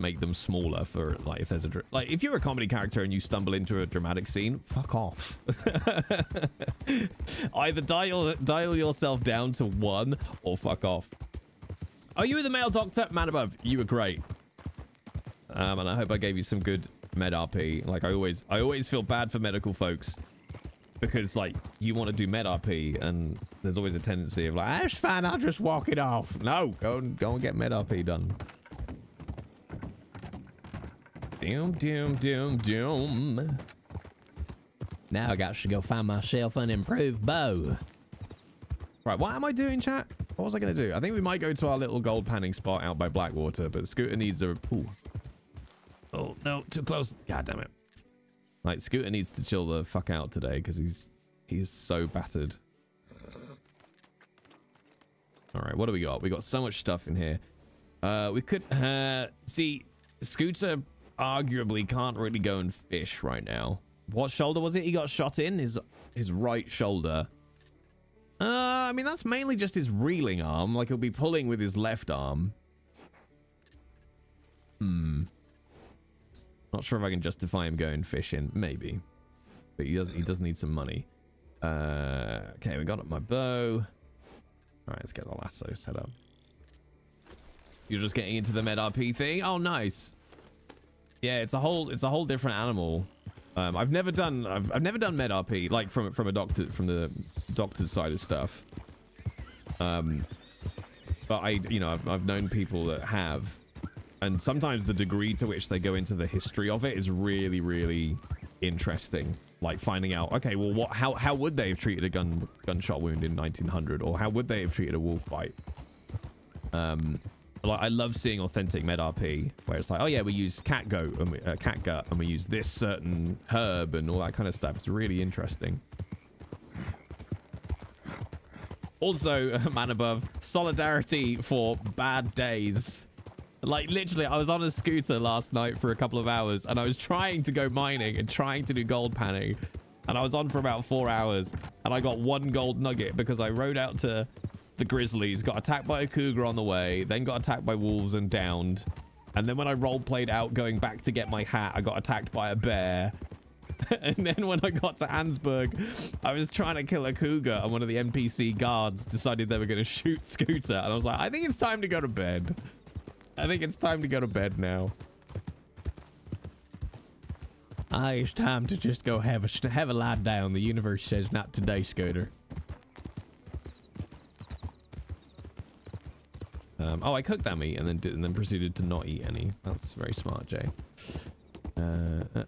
make them smaller for like if there's a like if you're a comedy character and you stumble into a dramatic scene fuck off. Either dial dial yourself down to one or fuck off. Are you the male doctor? Man above you were great. Um and i hope i gave you some good med rp like i always i always feel bad for medical folks because like you want to do med rp and there's always a tendency of like "Ah, it's fine i'll just walk it off. No go and go and get med rp done Doom, doom, doom, doom.
Now I got to go find myself an improved bow.
Right, what am I doing, chat? What was I going to do? I think we might go to our little gold panning spot out by Blackwater, but Scooter needs a... Ooh. Oh, no, too close. God damn it. Like, Scooter needs to chill the fuck out today because he's he's so battered. All right, what do we got? We got so much stuff in here. Uh, we could... Uh, see, Scooter arguably can't really go and fish right now. What shoulder was it he got shot in? His his right shoulder. Uh, I mean, that's mainly just his reeling arm. Like, he'll be pulling with his left arm. Hmm. Not sure if I can justify him going fishing. Maybe. But he does, he does need some money. Uh, okay, we got my bow. All right, let's get the lasso set up. You're just getting into the med RP thing? Oh, nice. Yeah, it's a whole, it's a whole different animal. Um, I've never done I've, I've never done med RP like from from a doctor from the doctor's side of stuff. Um, but I you know I've, I've known people that have, and sometimes the degree to which they go into the history of it is really really interesting. Like finding out okay well what how how would they have treated a gun gunshot wound in 1900 or how would they have treated a wolf bite? Um, like I love seeing authentic med RP where it's like, oh yeah, we use cat goat and we, uh, cat gut and we use this certain herb and all that kind of stuff. It's really interesting. Also, man above, solidarity for bad days. Like literally, I was on a scooter last night for a couple of hours and I was trying to go mining and trying to do gold panning. And I was on for about four hours and I got one gold nugget because I rode out to the grizzlies, got attacked by a cougar on the way, then got attacked by wolves and downed. And then when I role played out going back to get my hat, I got attacked by a bear. and then when I got to Annesburg, I was trying to kill a cougar and one of the NPC guards decided they were going to shoot Scooter. And I was like, I think it's time to go to bed. I think it's time to go to bed now.
Ah, it's time to just go have a have a lie down. The universe says not today, Scooter.
Um, oh, I cooked that meat and then did, and then proceeded to not eat any. That's very smart, Jay. Uh, uh.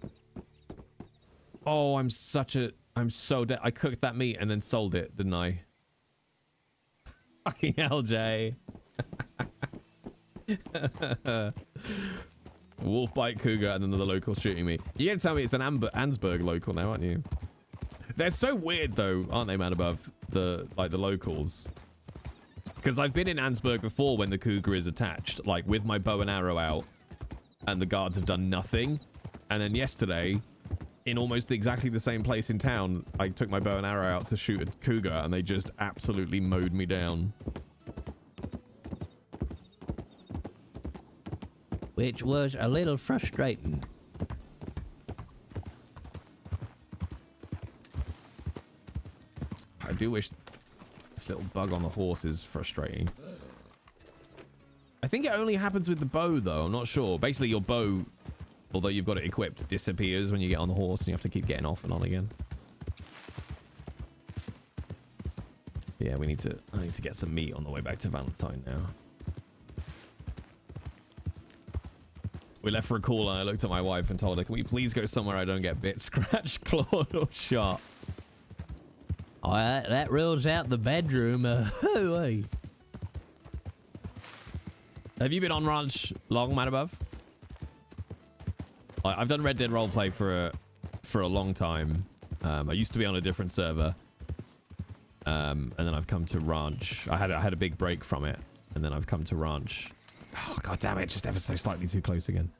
Oh, I'm such a. I'm so dead. I cooked that meat and then sold it, didn't I? Fucking hell, Jay. Wolf bite cougar and then the local shooting me. You're gonna tell me it's an Amber Annesburg local now, aren't you? They're so weird though, aren't they, man? Above the like the locals. Because I've been in Annesburg before when the cougar is attached, like with my bow and arrow out, and the guards have done nothing. And then yesterday, in almost exactly the same place in town, I took my bow and arrow out to shoot a cougar, and they just absolutely mowed me down.
Which was a little frustrating.
I do wish this little bug on the horse is frustrating. I think it only happens with the bow, though. I'm not sure. Basically, your bow, although you've got it equipped, disappears when you get on the horse, and you have to keep getting off and on again. Yeah, we need to. I need to get some meat on the way back to Valentine now. We left for a call, and I looked at my wife and told her, "Can we please go somewhere I don't get bit, scratched, clawed, or shot?"
Oh, that, that rules out the bedroom. Uh, hooey.
Have you been on Ranch long, man above? I've done Red Dead roleplay for a for a long time. Um, I used to be on a different server, Um, and then I've come to Ranch. I had I had a big break from it, and then I've come to Ranch. Oh god damn it! Just ever so slightly too close again.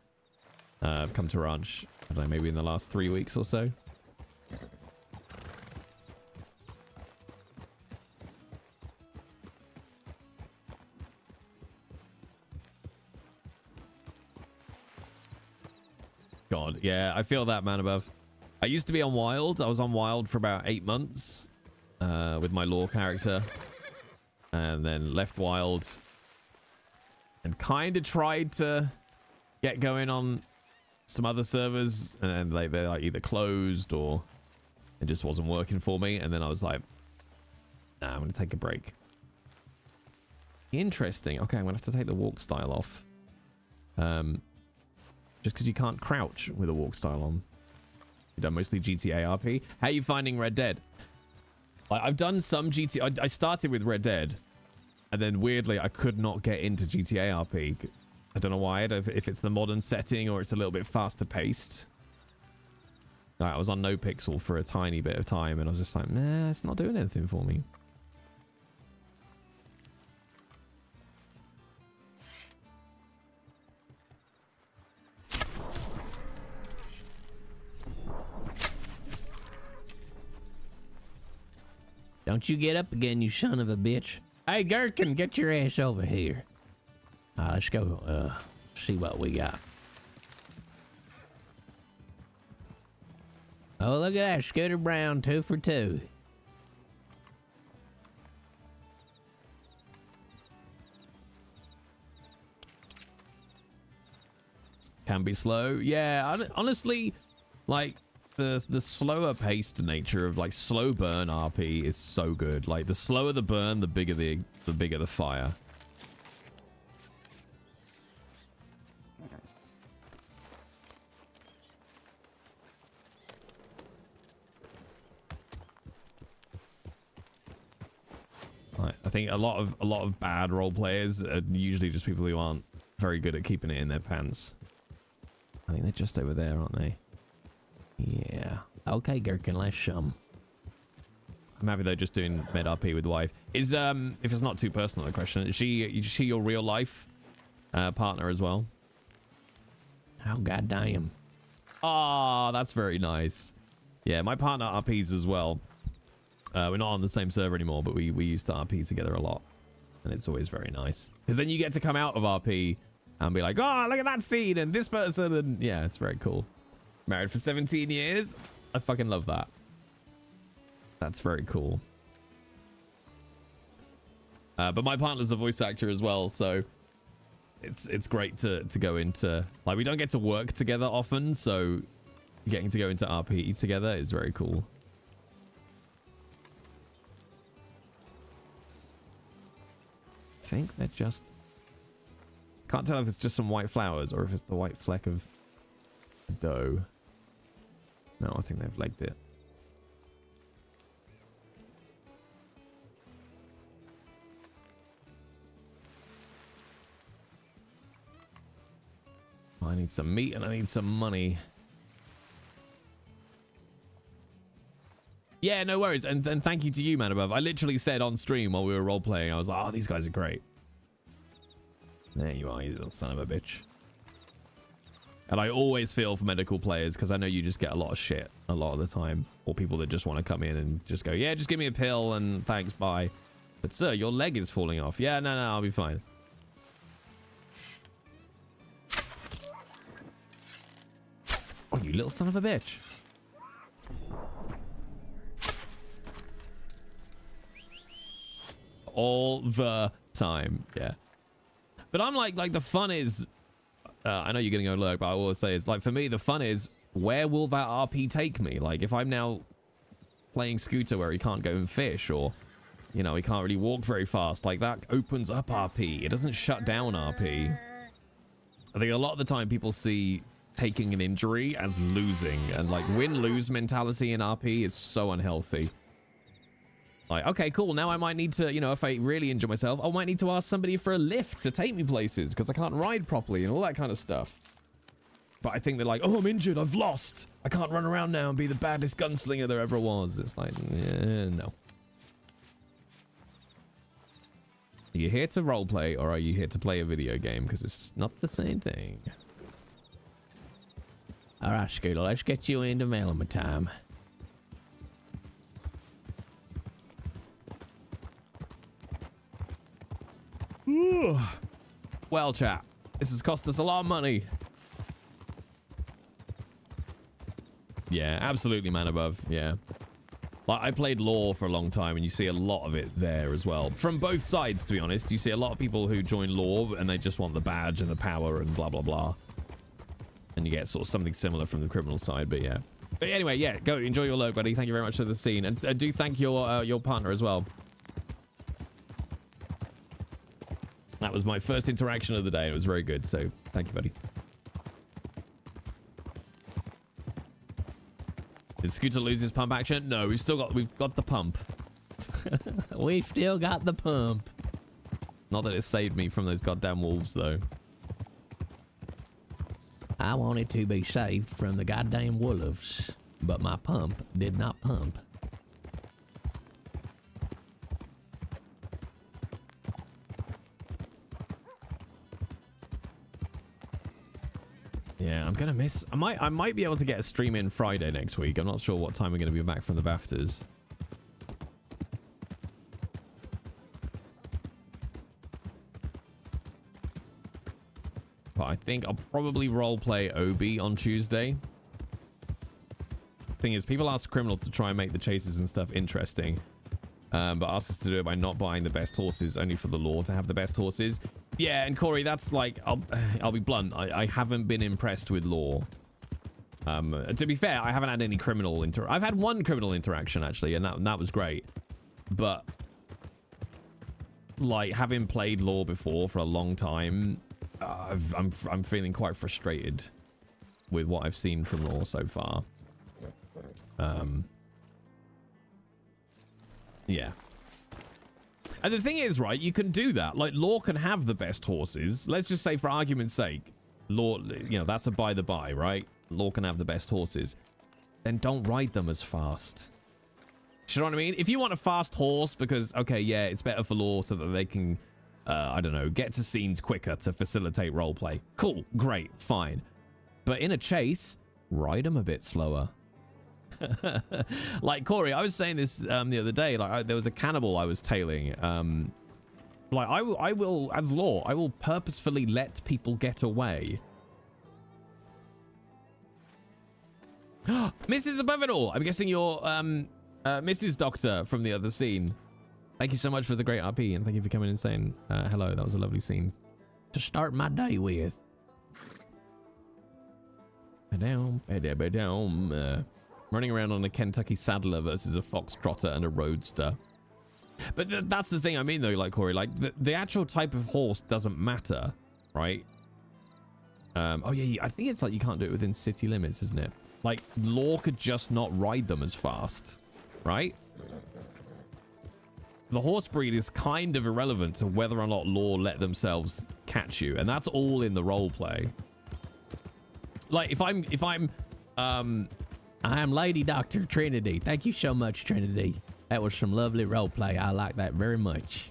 Uh, I've come to Ranch. I don't know, maybe in the last three weeks or so. God, yeah, I feel that man above. I used to be on Wild. I was on Wild for about eight months uh, with my law character, and then left Wild and kind of tried to get going on some other servers, and then they they like either closed or it just wasn't working for me. And then I was like, Nah, I'm gonna take a break. Interesting. Okay, I'm gonna have to take the walk style off. Um, just because you can't crouch with a walk style on. You've done mostly GTA RP. How are you finding Red Dead? Like, I've done some GTA. I, I started with Red Dead, and then weirdly, I could not get into GTA RP. I don't know why. I don't if it's the modern setting or it's a little bit faster paced. I was on No Pixel for a tiny bit of time, and I was just like, nah, it's not doing anything for me.
Don't you get up again, you son of a bitch. Hey, Gherkin, get your ass over here. Let's go uh, see what we got. Oh, look at that. Scooter Brown, two for two.
can be slow. Yeah, honestly, like the the slower paced nature of like slow burn RP is so good. Like the slower the burn, the bigger the the bigger the fire. I think a lot of a lot of bad role players are usually just people who aren't very good at keeping it in their pants. I think they're just over there, aren't they?
Yeah. Okay, Gherkin, let's um.
I'm happy they're just doing med RP with wife. Is um if it's not too personal a question, is she is she your real life uh, partner as well?
Oh goddamn.
Ah, oh, that's very nice. Yeah, my partner RPs as well. Uh, we're not on the same server anymore, but we we used to RP together a lot, and it's always very nice because then you get to come out of RP and be like, oh, look at that scene and this person, and yeah, it's very cool. Married for 17 years, I fucking love that. That's very cool. Uh, but my partner's a voice actor as well, so it's it's great to to go into like we don't get to work together often, so getting to go into RP together is very cool. I think they're just can't tell if it's just some white flowers or if it's the white fleck of dough. No, I think they've legged it. I need some meat and I need some money. Yeah, no worries. And then thank you to you, man above. I literally said on stream while we were role playing, I was like, oh, these guys are great. There you are, you little son of a bitch. And I always feel for medical players because I know you just get a lot of shit a lot of the time. Or people that just want to come in and just go, yeah, just give me a pill and thanks, bye. But sir, your leg is falling off. Yeah, no, no, I'll be fine. Oh, you little son of a bitch. All the time. Yeah. But I'm like, like the fun is, uh, I know you're going to go low, but I will say it's like, for me, the fun is, where will that RP take me? Like, if I'm now playing Scooter where he can't go and fish, or, you know, he can't really walk very fast, like, that opens up RP. It doesn't shut down RP. I think a lot of the time people see taking an injury as losing, and, like, win-lose mentality in RP is so unhealthy. Like, okay, cool. Now I might need to, you know, if I really enjoy myself, I might need to ask somebody for a lift to take me places because I can't ride properly and all that kind of stuff. But I think they're like, oh, I'm injured. I've lost. I can't run around now and be the baddest gunslinger there ever was. It's like, yeah, no. Are you here to roleplay or are you here to play a video game? Because it's not the same thing.
All right, Scooter, let's get you into Melima time.
Well, chat, this has cost us a lot of money. Yeah, absolutely, man above. Yeah. Like, I played Law for a long time, and you see a lot of it there as well. From both sides, to be honest. You see a lot of people who join Law, and they just want the badge and the power and blah, blah, blah. And you get sort of something similar from the criminal side, but yeah. But anyway, yeah, go enjoy your lurk, buddy. Thank you very much for the scene. And uh, do thank your uh, your partner as well. That was my first interaction of the day. It was very good, so thank you, buddy. Did Scooter lose his pump action? No, we've still got we've got the pump.
We've still got the pump.
Not that it saved me from those goddamn wolves, though.
I wanted to be saved from the goddamn wolves, but my pump did not pump.
Gonna miss. I might. I might be able to get a stream in Friday next week. I'm not sure what time we're gonna be back from the Baftas. But I think I'll probably roleplay Obi on Tuesday. Thing is, people ask criminals to try and make the chases and stuff interesting, um, but ask us to do it by not buying the best horses, only for the law to have the best horses. Yeah, and Corey, that's like, I'll, I'll be blunt. I, I haven't been impressed with law. Um, to be fair, I haven't had any criminal inter. I've had one criminal interaction actually, and that that was great. But like having played law before for a long time, uh, I've, I'm I'm feeling quite frustrated with what I've seen from law so far. Um, yeah. And the thing is, right, you can do that. Like, Law can have the best horses. Let's just say, for argument's sake, Law, you know, that's a by the by, right? Law can have the best horses. Then don't ride them as fast. Do you know what I mean? If you want a fast horse because, okay, yeah, it's better for Law so that they can, uh, I don't know, get to scenes quicker to facilitate roleplay. Cool, great, fine. But in a chase, ride them a bit slower. like Corey, I was saying this um, the other day. Like I, there was a cannibal I was tailing. Um, like I will, I will, as law, I will purposefully let people get away. Mrs. Above It All. I'm guessing you're um, uh, Mrs. Doctor from the other scene. Thank you so much for the great RP and thank you for coming and saying uh, hello. That was a lovely scene.
To start my day with.
Ba-dum, ba-da-ba-dum, uh, running around on a Kentucky Saddler versus a Foxtrotter and a Roadster. But th that's the thing I mean, though, like Corey, like the, the actual type of horse doesn't matter, right? Um, oh yeah, I think it's like you can't do it within city limits, isn't it? Like Law could just not ride them as fast, right? The horse breed is kind of irrelevant to whether or not Law let themselves catch you, and that's all in the role play. Like if I'm if I'm um
I am Lady Doctor Trinity. Thank you so much, Trinity. That was some lovely roleplay. I like that very much.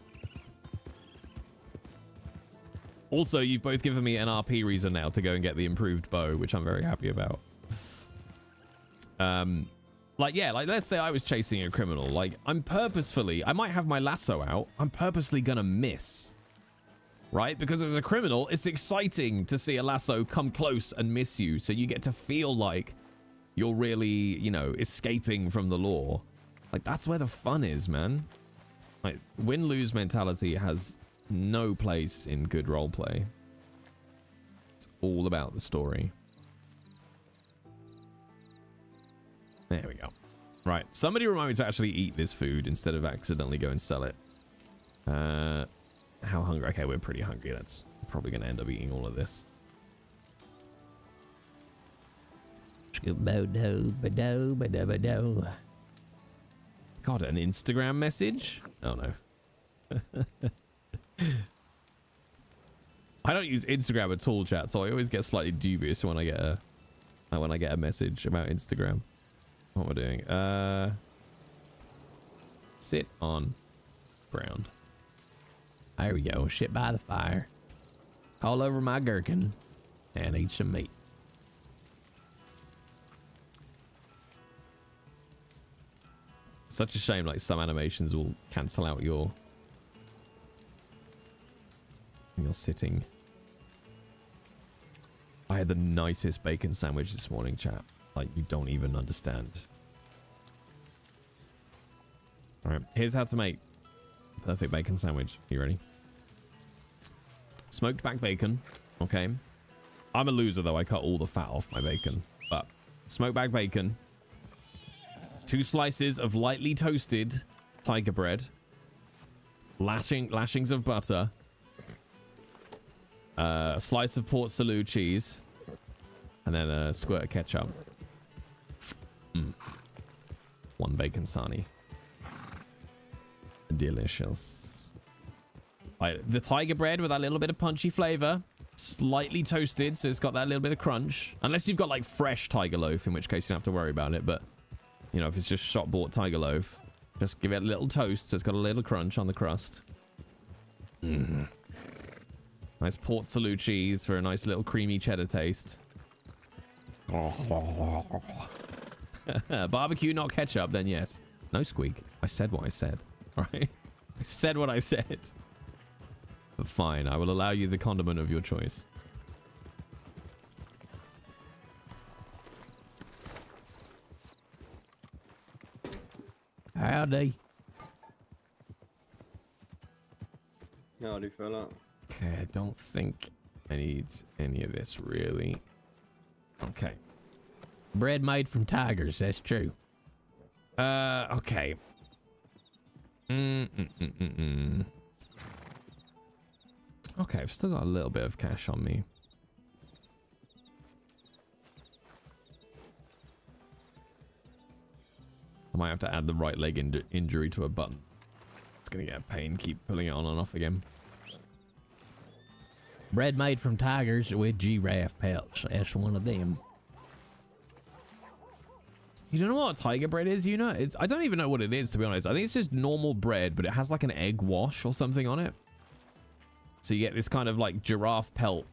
Also, you've both given me an RP reason now to go and get the improved bow, which I'm very happy about. Um, like, yeah, like, let's say I was chasing a criminal. Like, I'm purposefully, I might have my lasso out. I'm purposely gonna miss. Right? Because as a criminal, it's exciting to see a lasso come close and miss you. So you get to feel like you're really, you know, escaping from the law. Like, that's where the fun is, man. Like, win-lose mentality has no place in good roleplay. It's all about the story. There we go. Right, somebody remind me to actually eat this food instead of accidentally go and sell it. Uh, how hungry? Okay, we're pretty hungry. That's probably going to end up eating all of this. God, an Instagram message? Oh no. I don't use Instagram at all, chat, so I always get slightly dubious when I get a when I get a message about Instagram. What I doing? Uh, sit on ground.
There we go. Sit by the fire. All over my gherkin and eat some meat.
Such a shame, like some animations will cancel out your your sitting. I had the nicest bacon sandwich this morning, chap. Like you don't even understand. All right, here's how to make perfect bacon sandwich. You ready? Smoked back bacon. Okay. I'm a loser though. I cut all the fat off my bacon. But smoked back bacon. Two slices of lightly toasted tiger bread. Lashing lashings of butter. Uh, a slice of Port Salut cheese. And then a squirt of ketchup. Mm. One bacon sarnie. Delicious. Right, the tiger bread with that little bit of punchy flavor. Slightly toasted, so it's got that little bit of crunch. Unless you've got like fresh tiger loaf, in which case you don't have to worry about it. But, you know, if it's just shop bought tiger loaf, just give it a little toast so it's got a little crunch on the crust. Mm. Nice Port Salut cheese for a nice little creamy cheddar taste. Barbecue, not ketchup, then yes. No squeak. I said what I said. Right? I said what I said. But fine, I will allow you the condiment of your choice.
Howdy.
Howdy, fella.
Okay, I don't think I need any of this really. Okay.
Bread made from tigers. That's true.
Uh, okay. Mm, mm, mm, mm, mm. Okay, I've still got a little bit of cash on me. I might have to add the right leg in injury to a button. It's gonna get a pain. Keep pulling it on and off again.
Bread made from tigers with giraffe pelts. That's one of them.
You don't know what tiger bread is, you know? It's I don't even know what it is to be honest. I think it's just normal bread, but it has like an egg wash or something on it. So you get this kind of like giraffe pelt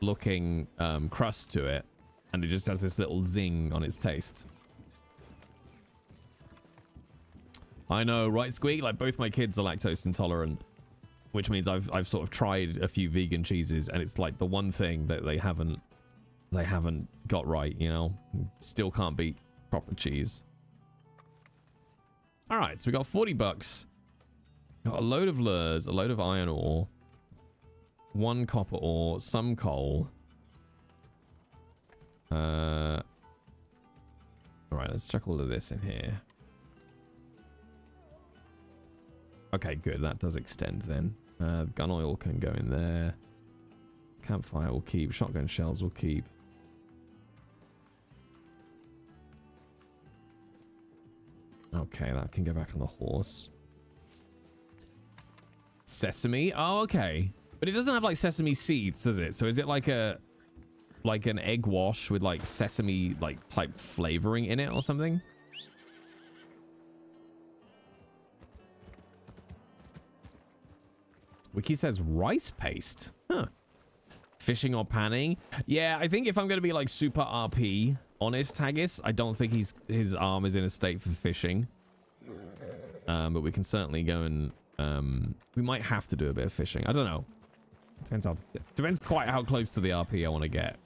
looking um, crust to it, and it just has this little zing on its taste. I know, right, Squeak? Like both my kids are lactose intolerant, which means I've I've sort of tried a few vegan cheeses, and it's like the one thing that they haven't they haven't got right. You know, still can't beat proper cheese. All right, so we got 40 bucks. Got a load of lures, a load of iron ore, one copper ore, some coal. Uh, all right, let's chuck all of this in here. Okay, good. That does extend then. Uh, gun oil can go in there. Campfire will keep. Shotgun shells will keep. Okay, that can go back on the horse. Sesame? Oh, okay. But it doesn't have like sesame seeds, does it? So is it like a like an egg wash with like sesame like type flavoring in it or something? Wiki says rice paste. Huh. Fishing or panning? Yeah, I think if I'm going to be like super RP honest, Haggis, I don't think he's his arm is in a state for fishing. Um, but we can certainly go and um, we might have to do a bit of fishing. I don't know. Depends how depends quite how close to the RP I want to get.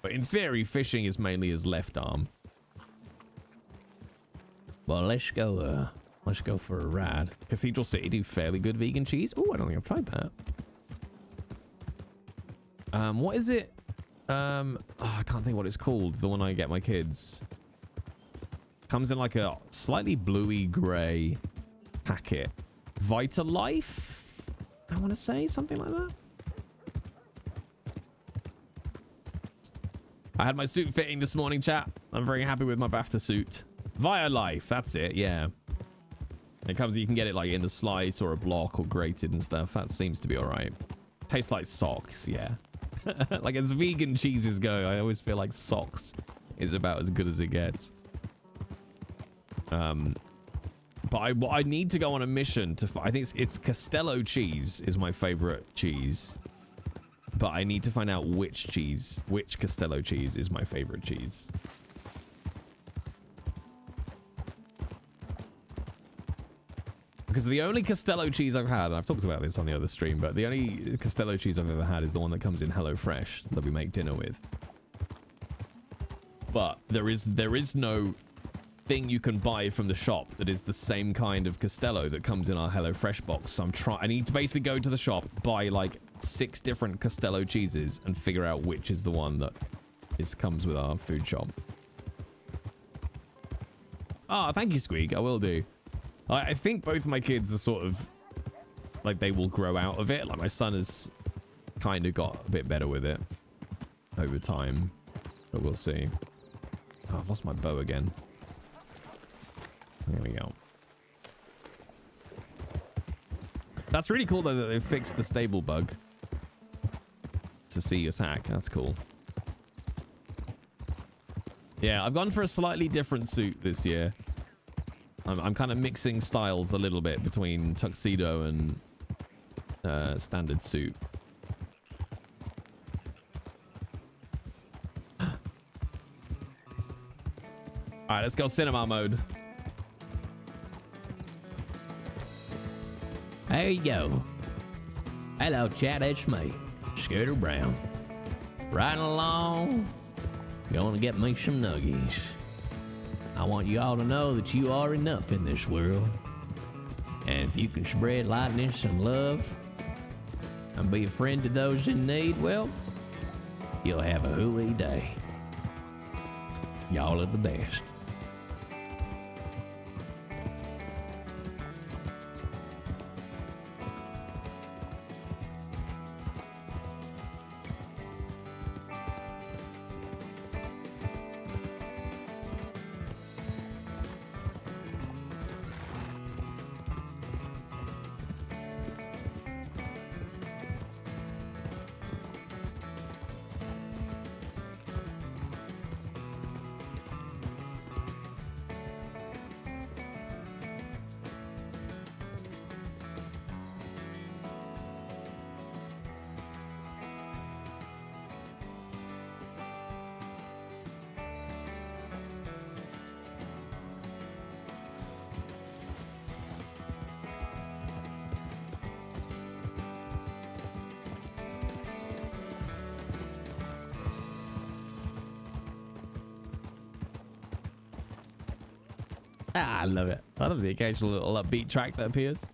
But in theory, fishing is mainly his left arm.
Well, let's go. Uh, let's go for a ride.
Cathedral City do fairly good vegan cheese. Oh, I don't think I've tried that. Um, what is it? Um, oh, I can't think what it's called. The one I get my kids. Comes in like a slightly bluey gray packet. Vitalife? I want to say something like that. I had my suit fitting this morning, chat. I'm very happy with my BAFTA suit. Violife, that's it, yeah. It comes, you can get it like in the slice or a block or grated and stuff. That seems to be all right. Tastes like socks, yeah. like as vegan cheeses go, I always feel like socks is about as good as it gets. Um, But I, I need to go on a mission to. fi- I think it's, it's Castello cheese is my favorite cheese. But I need to find out which cheese, which Castello cheese is my favorite cheese. Because the only Castello cheese I've had, and I've talked about this on the other stream, but the only Castello cheese I've ever had is the one that comes in HelloFresh that we make dinner with. But there is there is no thing you can buy from the shop that is the same kind of Castello that comes in our HelloFresh box. So I'm trying. I need to basically go to the shop, buy like six different Castello cheeses, and figure out which is the one that is comes with our food shop. Ah, thank you, Squeak. I will do. I, think both my kids are sort of like they will grow out of it. Like my son has kind of got a bit better with it over time, but we'll see. Oh, I've lost my bow again. There we go. That's really cool though that they fixed the stable bug to see attack. That's cool. Yeah, I've gone for a slightly different suit this year. I'm, I'm kind of mixing styles a little bit between tuxedo and uh, standard suit. All right, let's go cinema mode.
There you go. Hello, chat. It's me, Scooter Brown. Riding along, going to get me some nuggies. I want you all to know that you are enough in this world. And if you can spread lightness and love and be a friend to those in need, well, you'll have a hooey day. Y'all are the best. The occasional little upbeat track that appears.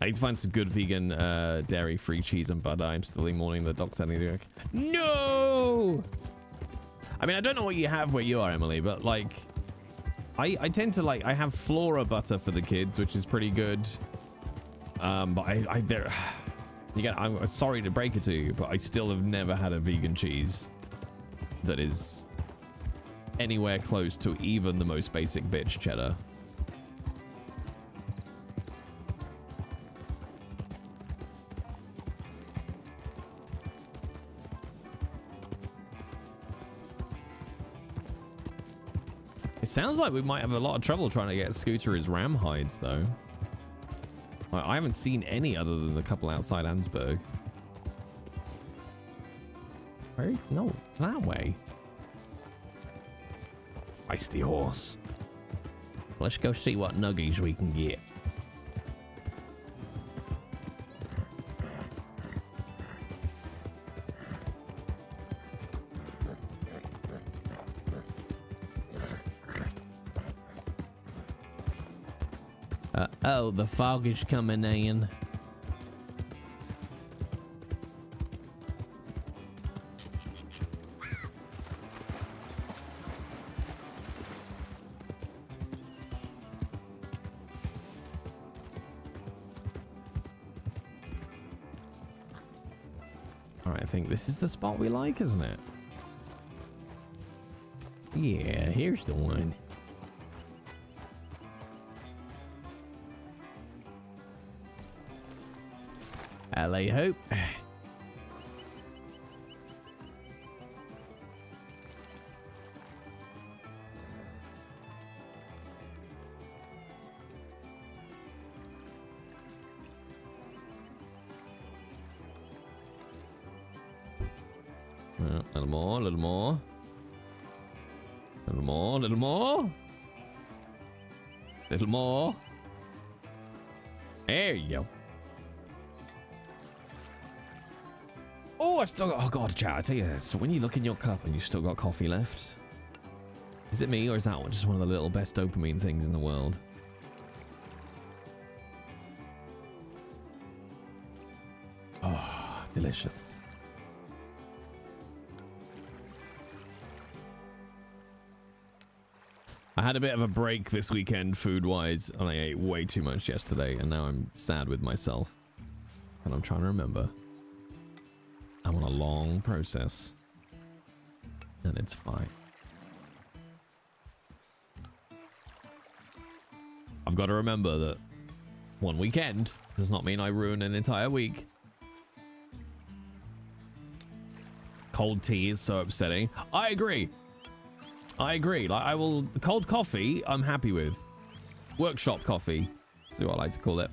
I need to find some good vegan uh, dairy-free cheese and butter. I'm still in mourning the docs sending the No! I mean, I don't know what you have where you are, Emily, but like, I, I tend to like, I have Flora butter for the kids, which is pretty good. Um, but I, I there, you get, I'm sorry to break it to you, but I still have never had a vegan cheese that is anywhere close to even the most basic bitch cheddar. Sounds like we might have a lot of trouble trying to get Scooter his ram hides, though. I haven't seen any other than the couple outside Annesburg. Where? No, that way. Feisty horse. Let's go see what nuggies we can get. The fog is coming in. All right, I think this is the spot we like, isn't it? Yeah, here's the one. Hello, Hope.
A little more, a little more. A little more, a little more. A little more. Still got. Oh, God, chat. I tell you this. When you look in your cup and you've still got coffee left, is it me or is that one just one of the little best dopamine things in the world? Oh, delicious. I had a bit of a break this weekend food wise, and I ate way too much yesterday, and now I'm sad with myself. And I'm trying to remember. On a long process, and it's fine. I've got to remember that one weekend does not mean I ruin an entire week. Cold tea is so upsetting. I agree. I agree. Like I will cold coffee. I'm happy with workshop coffee. That's what I like to call it.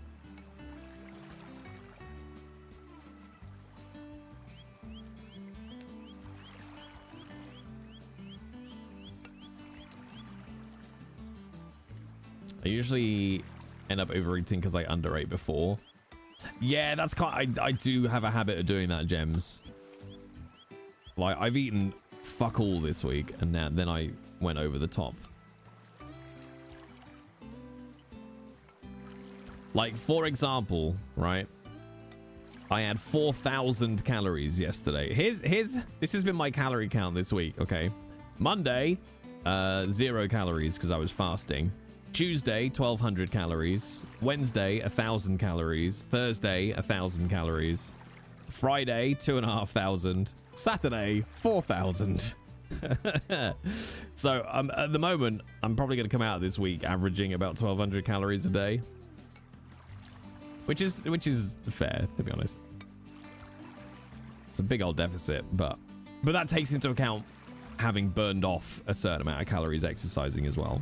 I usually end up overeating because I underate before. Yeah, that's kind. I I do have a habit of doing that, gems. Like I've eaten fuck all this week, and now then I went over the top. Like for example, right? I had 4,000 calories yesterday. Here's here's this has been my calorie count this week. Okay, Monday, uh, zero calories because I was fasting. Tuesday, 1,200 calories. Wednesday, a thousand calories. Thursday, a thousand calories. Friday, two and a half thousand. Saturday, 4,000. so um, at the moment, I'm probably going to come out this week averaging about 1,200 calories a day, which is which is fair to be honest. It's a big old deficit, but but that takes into account having burned off a certain amount of calories exercising as well.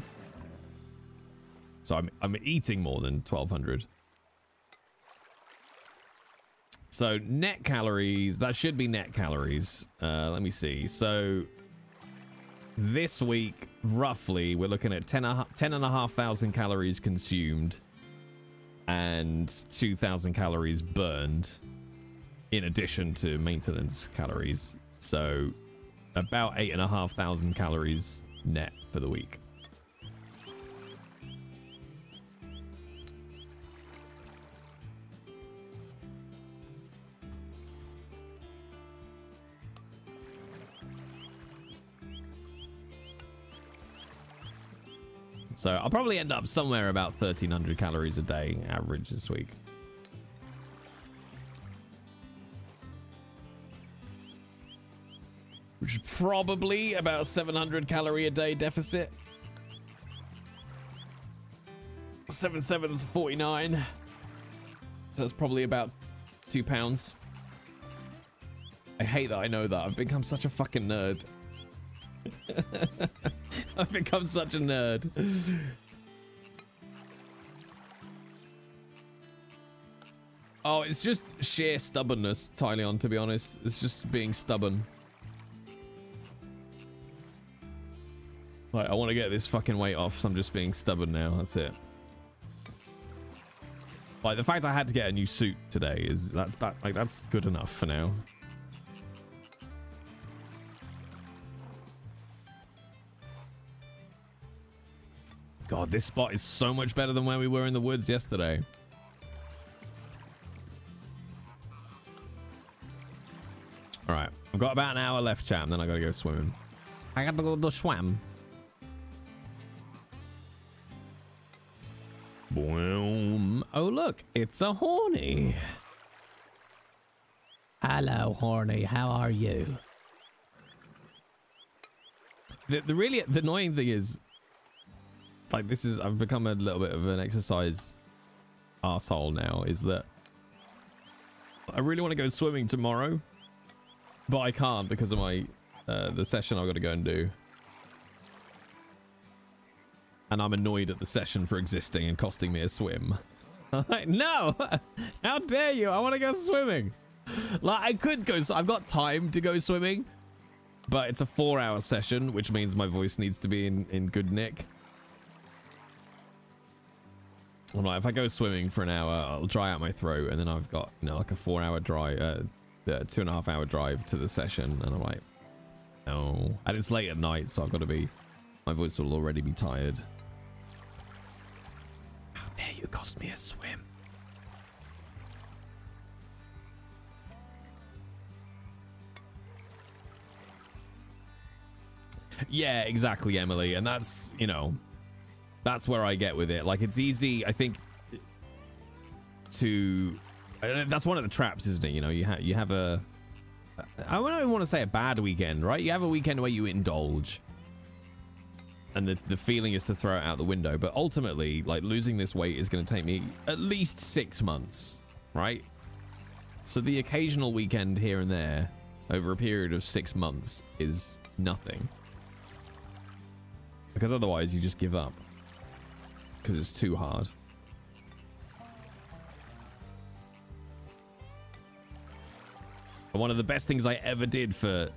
So I'm I'm eating more than 1,200. So net calories, that should be net calories. Uh, let me see. So this week, roughly, we're looking at 10, 10 and a half thousand calories consumed and 2,000 calories burned in addition to maintenance calories. So about eight and a half thousand calories net for the week. So I'll probably end up somewhere about 1300 calories a day average this week. Which is probably about 700 calorie a day deficit. 7 sevens 49. So that's probably about two pounds. I hate that I know that. I've become such a fucking nerd. I've become such a nerd. Oh, it's just sheer stubbornness, Tyleon, to be honest. It's just being stubborn. Like, I want to get this fucking weight off, so I'm just being stubborn now. That's it. Like, the fact I had to get a new suit today is that, that like, that's good enough for now. God, this spot is so much better than where we were in the woods yesterday. All right, I've got about an hour left, chat, and then I gotta go swimming. I got to go to swim. Boom. Oh, look, it's a horny.
Hello, Horny. How are you?
The, the really the annoying thing is, like, this is I've become a little bit of an exercise asshole now. Is that I really want to go swimming tomorrow, but I can't because of my uh, the session I've got to go and do. And I'm annoyed at the session for existing and costing me a swim. No! How dare you? I want to go swimming. Like I could go. So I've got time to go swimming, but it's a four hour session, which means my voice needs to be in, in good nick. I'm like, if I go swimming for an hour, I'll dry out my throat, and then I've got, you know, like a four hour drive, uh, uh, two and a half hour drive to the session, and I'm like, no. And it's late at night, so I've got to be, my voice will already be tired. How dare you cost me a swim? Yeah, exactly, Emily. And that's, you know, that's where I get with it. Like, it's easy, I think, to. That's one of the traps, isn't it? You know, you, ha- you have a. I don't even want to say a bad weekend, right? You have a weekend where you indulge. And the, the feeling is to throw it out the window. But ultimately, like, losing this weight is going to take me at least six months, right? So the occasional weekend here and there over a period of six months is nothing. Because otherwise you just give up. Because it's too hard. And one of the best things I ever did for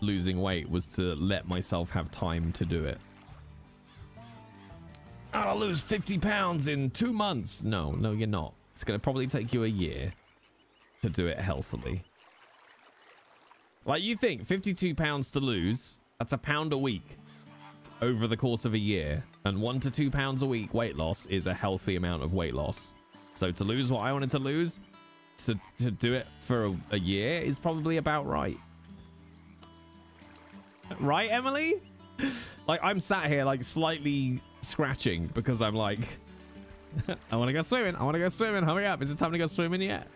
losing weight was to let myself have time to do it. I'll lose 50 pounds in two months. No, no, you're not. It's going to probably take you a year to do it healthily. Like you think 52 pounds to lose, that's a pound a week over the course of a year. And one to two pounds a week weight loss is a healthy amount of weight loss. So to lose what I wanted to lose, to, to do it for a, a year is probably about right. Right, Emily? Like I'm sat here like slightly scratching because I'm like, I want to go swimming. I want to go swimming. Hurry up. Is it time to go swimming yet?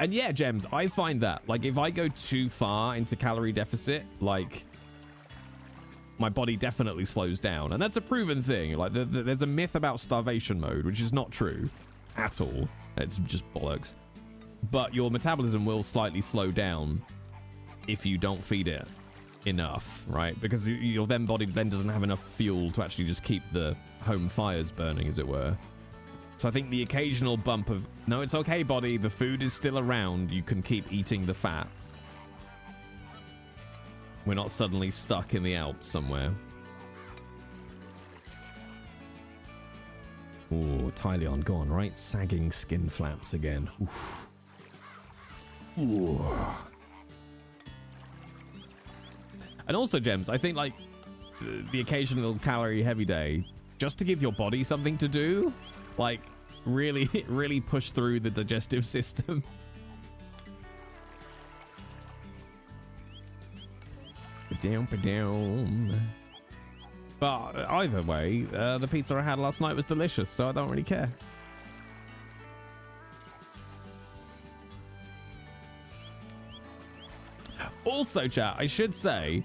And yeah, Gems, I find that like if I go too far into calorie deficit, like my body definitely slows down. And that's a proven thing. Like the, the, there's a myth about starvation mode, which is not true at all. It's just bollocks. But your metabolism will slightly slow down if you don't feed it enough, right? Because your then body then doesn't have enough fuel to actually just keep the home fires burning, as it were. So I think the occasional bump of, no, it's okay, body, the food is still around, you can keep eating the fat. We're not suddenly stuck in the Alps somewhere. Ooh, Tyleon, go on, right? Sagging skin flaps again. Oof. Ooh. And also, Gems, I think like the- occasional calorie heavy day, just to give your body something to do, like really, really push through the digestive system. Down, down. But either way, uh, the pizza I had last night was delicious, so I don't really care. Also, chat, I should say,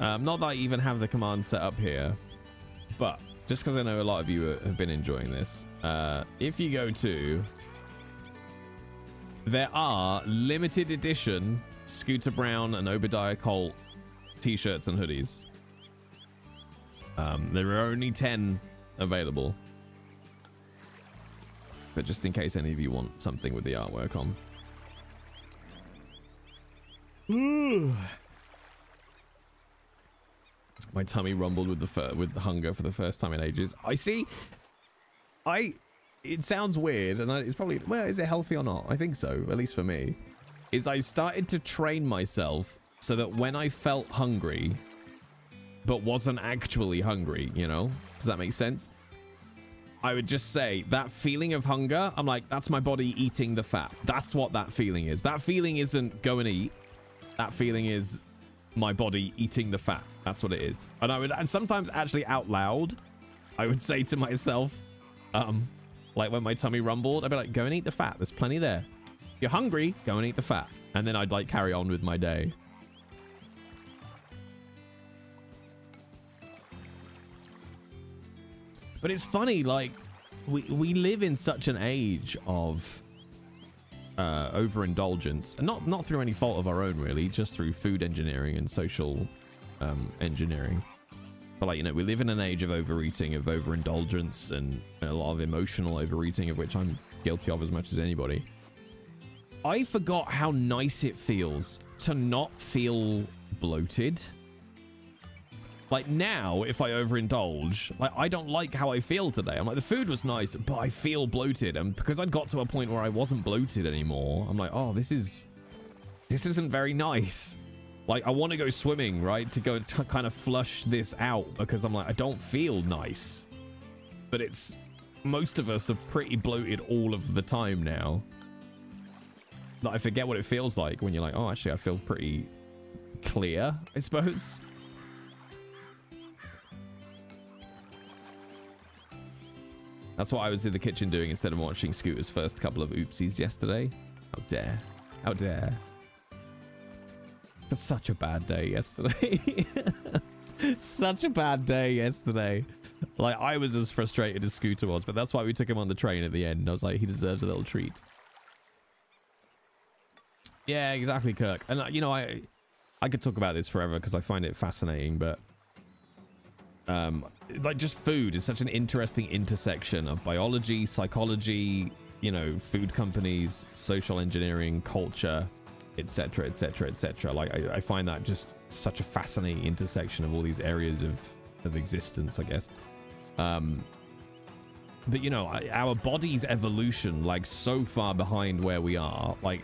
um, not that I even have the command set up here, but just because I know a lot of you have been enjoying this, uh, if you go to, there are limited edition Scooter Brown and Obadiah Colt t-shirts and hoodies. Um, there are only 10 available. But just in case any of you want something with the artwork on. My tummy rumbled with the with the hunger for the first time in ages. I see. I. It sounds weird, and I, it's probably well. Is it healthy or not? I think so. At least for me, is I started to train myself so that when I felt hungry, but wasn't actually hungry, you know, does that make sense? I would just say that feeling of hunger. I'm like, that's my body eating the fat. That's what that feeling is. That feeling isn't go and eat. That feeling is my body eating the fat. That's what it is. And I would, and sometimes actually out loud, I would say to myself, um, like when my tummy rumbled, I'd be like, go and eat the fat. There's plenty there. If you're hungry, go and eat the fat. And then I'd like carry on with my day. But it's funny, like we we live in such an age of uh, overindulgence, and not not through any fault of our own, really, just through food engineering and social um, engineering. But like you know, we live in an age of overeating, of overindulgence, and a lot of emotional overeating, of which I'm guilty of as much as anybody. I forgot how nice it feels to not feel bloated. Like now, if I overindulge, like I don't like how I feel today. I'm like, the food was nice, but I feel bloated. And because I'd got to a point where I wasn't bloated anymore, I'm like, oh, this is, this isn't very nice. Like I want to go swimming, right? To go to kind of flush this out because I'm like, I don't feel nice. But it's, most of us are pretty bloated all of the time now. Like I forget what it feels like when you're like, oh, actually, I feel pretty clear, I suppose. That's what I was in the kitchen doing instead of watching Scooter's first couple of oopsies yesterday. How dare. How dare. That's such a bad day yesterday. such a bad day yesterday. Like, I was as frustrated as Scooter was, but that's why we took him on the train at the end. I was like, he deserves a little treat. Yeah, exactly, Kirk. And, uh, you know, I I could talk about this forever because I find it fascinating, but um, like just food is such an interesting intersection of biology, psychology, you know, food companies, social engineering, culture, etc., etc., etc. Like I, I find that just such a fascinating intersection of all these areas of of existence, I guess. Um, but you know, our body's evolution, like so far behind where we are, like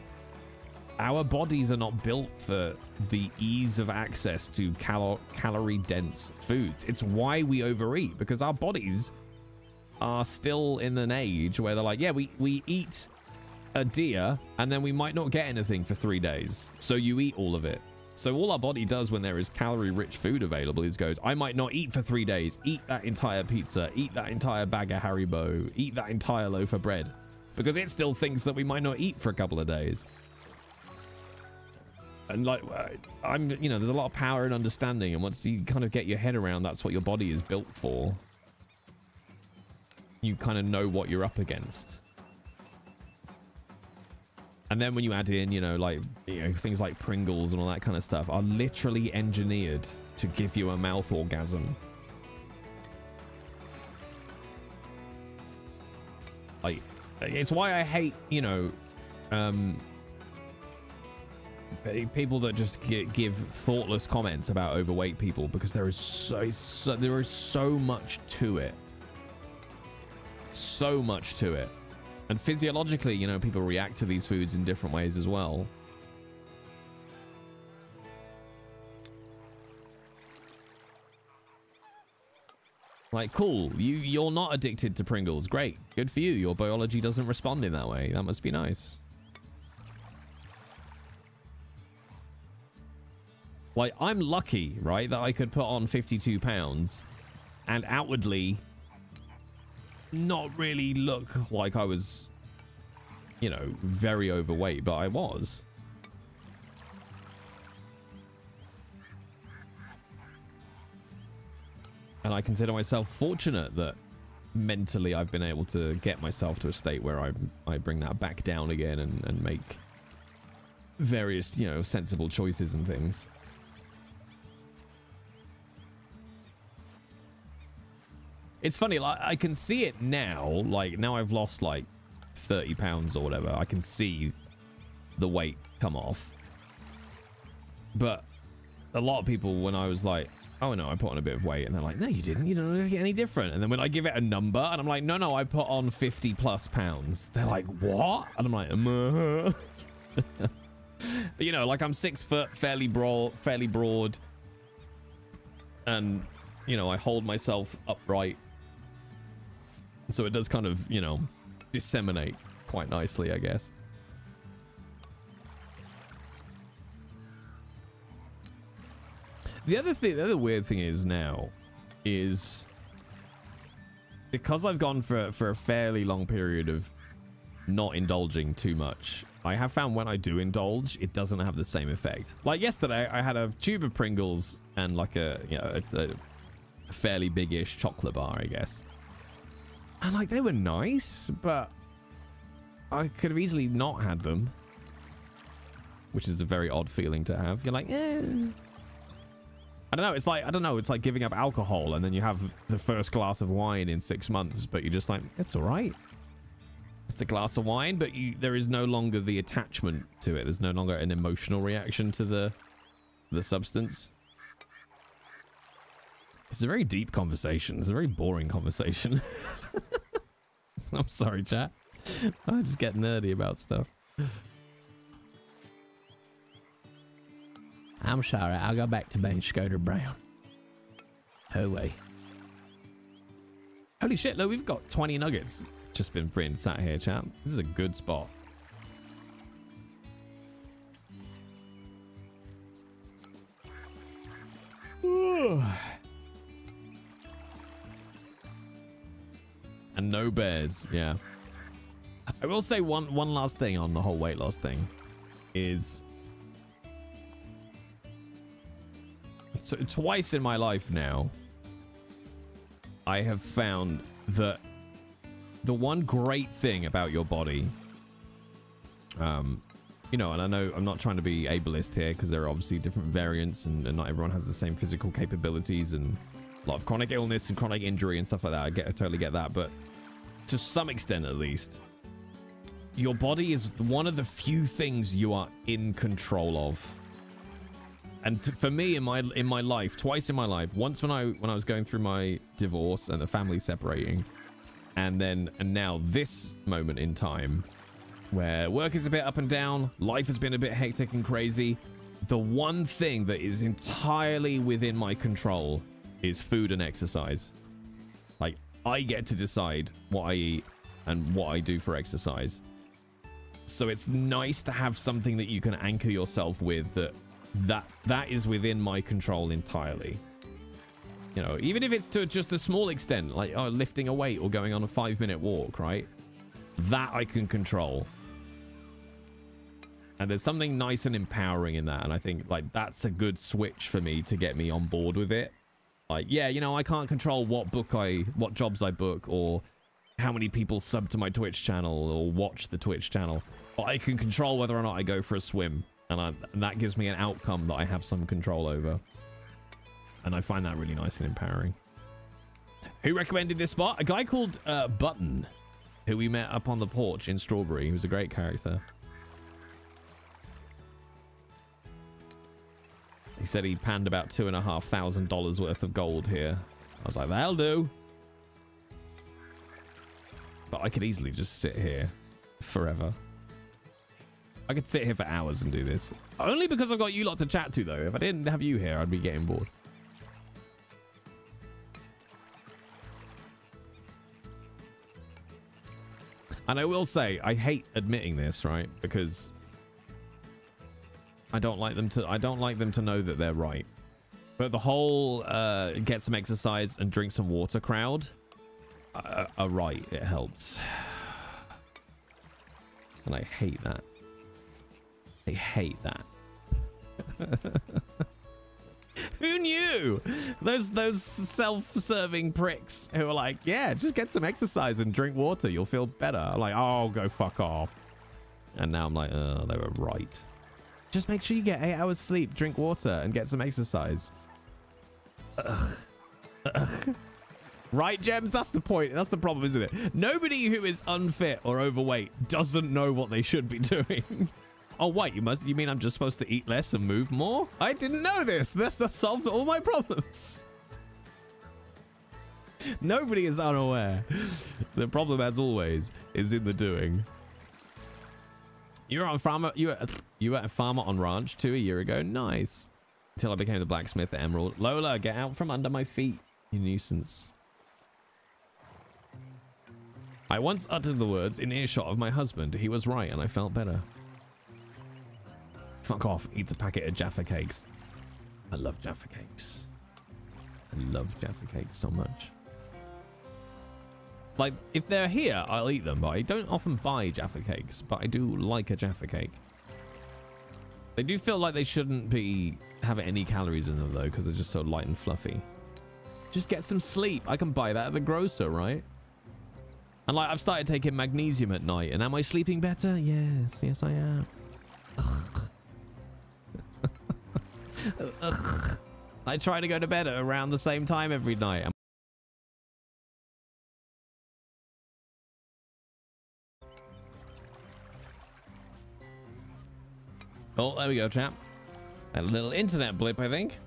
our bodies are not built for the ease of access to cal- calorie dense foods. It's why we overeat because our bodies are still in an age where they're like, yeah, we, we eat a deer and then we might not get anything for three days. So you eat all of it. So all our body does when there is calorie rich food available is goes, I might not eat for three days. Eat that entire pizza. Eat that entire bag of Haribo. Eat that entire loaf of bread. Because it still thinks that we might not eat for a couple of days and like uh, I'm, you know, there's a lot of power and understanding, and once you kind of get your head around that's what your body is built for, you kind of know what you're up against. And then when you add in, you know, like you know, things like Pringles and all that kind of stuff are literally engineered to give you a mouth orgasm. Like, it's why I hate, you know, um, people that just gi- give thoughtless comments about overweight people because there is so, so there is so much to it. So much to it. And physiologically you know people react to these foods in different ways as well. Like cool you you're not addicted to pringles. Great good for you. Your biology doesn't respond in that way. That must be nice Like, I'm lucky, right, that I could put on 52 pounds and outwardly not really look like I was, you know, very overweight, but I was. And I consider myself fortunate that mentally I've been able to get myself to a state where I I bring that back down again and, and make various, you know, sensible choices and things. It's funny, like I can see it now. Like now I've lost like 30 pounds or whatever. I can see the weight come off. But a lot of people, when I was like, oh no, I put on a bit of weight, and they're like, no, you didn't. You don't look any different. And then when I give it a number, and I'm like, no, no, I put on 50 plus pounds. They're like, what? And I'm like, um, uh. but you know, like I'm six foot, fairly broad, fairly broad, and you know, I hold myself upright so it does kind of, you know, disseminate quite nicely, I guess. The other thing, the other weird thing is now, is because I've gone for for a fairly long period of not indulging too much. I have found when I do indulge, it doesn't have the same effect. Like yesterday, I had a tube of Pringles and like a you know a, a fairly big-ish chocolate bar, I guess. And like they were nice, but I could have easily not had them. Which is a very odd feeling to have. You're like, eh. I don't know. It's like I don't know. It's like giving up alcohol, and then you have the first glass of wine in six months, but you're just like, it's all right. it's a glass of wine, but you, there is no longer the attachment to it. There's no longer an emotional reaction to the the substance. It's a very deep conversation. It's a very boring conversation. I'm sorry, chat. I just get nerdy about stuff.
I'm sorry. I'll go back to being Scooter Brown. Wait.
Holy shit, look, we've got 20 nuggets. Just been printed sat here, chat. This is a good spot. and no bears, yeah. I will say one one last thing on the whole weight loss thing is so twice in my life now I have found that the one great thing about your body um you know and i know i'm not trying to be ableist here because there are obviously different variants and, and not everyone has the same physical capabilities and a lot of chronic illness and chronic injury and stuff like that. I get I totally get that but to some extent at least your body is one of the few things you are in control of. And for me in my in my life twice in my life once when i when i was going through my divorce and the family separating and then and now this moment in time where work is a bit up and down life has been a bit hectic and crazy the one thing that is entirely within my control is food and exercise. Like i get to decide what i eat and what i do for exercise. So it's nice to have something that you can anchor yourself with that that that is within my control entirely. You know even if it's to just a small extent like oh, lifting a weight or going on a five minute walk right? That i can control. And there's something nice and empowering in that and i think like that's a good switch for me to get me on board with it like yeah you know i can't control what book i what jobs i book or how many people sub to my twitch channel or watch the twitch channel but i can control whether or not i go for a swim and, I, and that gives me an outcome that I have some control over. And I find that really nice and empowering. Who recommended this spot? A guy called uh, Button, who we met up on the porch in Strawberry. He was a great character. He said he panned about two and a half thousand dollars worth of gold here. I was like, that'll do. But I could easily just sit here forever. I could sit here for hours and do this. Only because I've got you lot to chat to, though. If I didn't have you here, I'd be getting bored. And I will say, I hate admitting this, right? Because I don't like them to. I don't like them to know that they're right. But the whole uh, get some exercise and drink some water crowd uh, are right. It helps, and I hate that. I hate that. Who knew? Those those self-serving pricks who are like, yeah, just get some exercise and drink water. You'll feel better. I'm like, oh, go fuck off. And now I'm like, oh, they were right. Just make sure you get eight hours sleep, drink water, and get some exercise. Ugh. Ugh. Right, Gems? That's the point. That's the problem, isn't it? Nobody who is unfit or overweight doesn't know what they should be doing. Oh, wait, you must you mean I'm just supposed to eat less and move more? I didn't know this. That's that solved all my problems. Nobody is unaware. The problem, as always, is in the doing. You were on farmer. You were you were a farmer on ranch two a year ago. Nice. Until I became the blacksmith Emerald. Lola, get out from under my feet, you nuisance. I once uttered the words in earshot of my husband. He was right, and I felt better. Fuck off. Eats a packet of Jaffa cakes. I love Jaffa cakes. I love Jaffa cakes so much. Like, if they're here, I'll eat them, but I don't often buy Jaffa cakes, but I do like a Jaffa cake. They do feel like they shouldn't be have any calories in them, though, because they're just so light and fluffy. Just get some sleep. I can buy that at the grocer, right? And like, I've started taking magnesium at night, and am I sleeping better? Yes, yes, I am. I try to go to bed at around the same time every night. Oh, there we go, chap. A little internet blip, I think.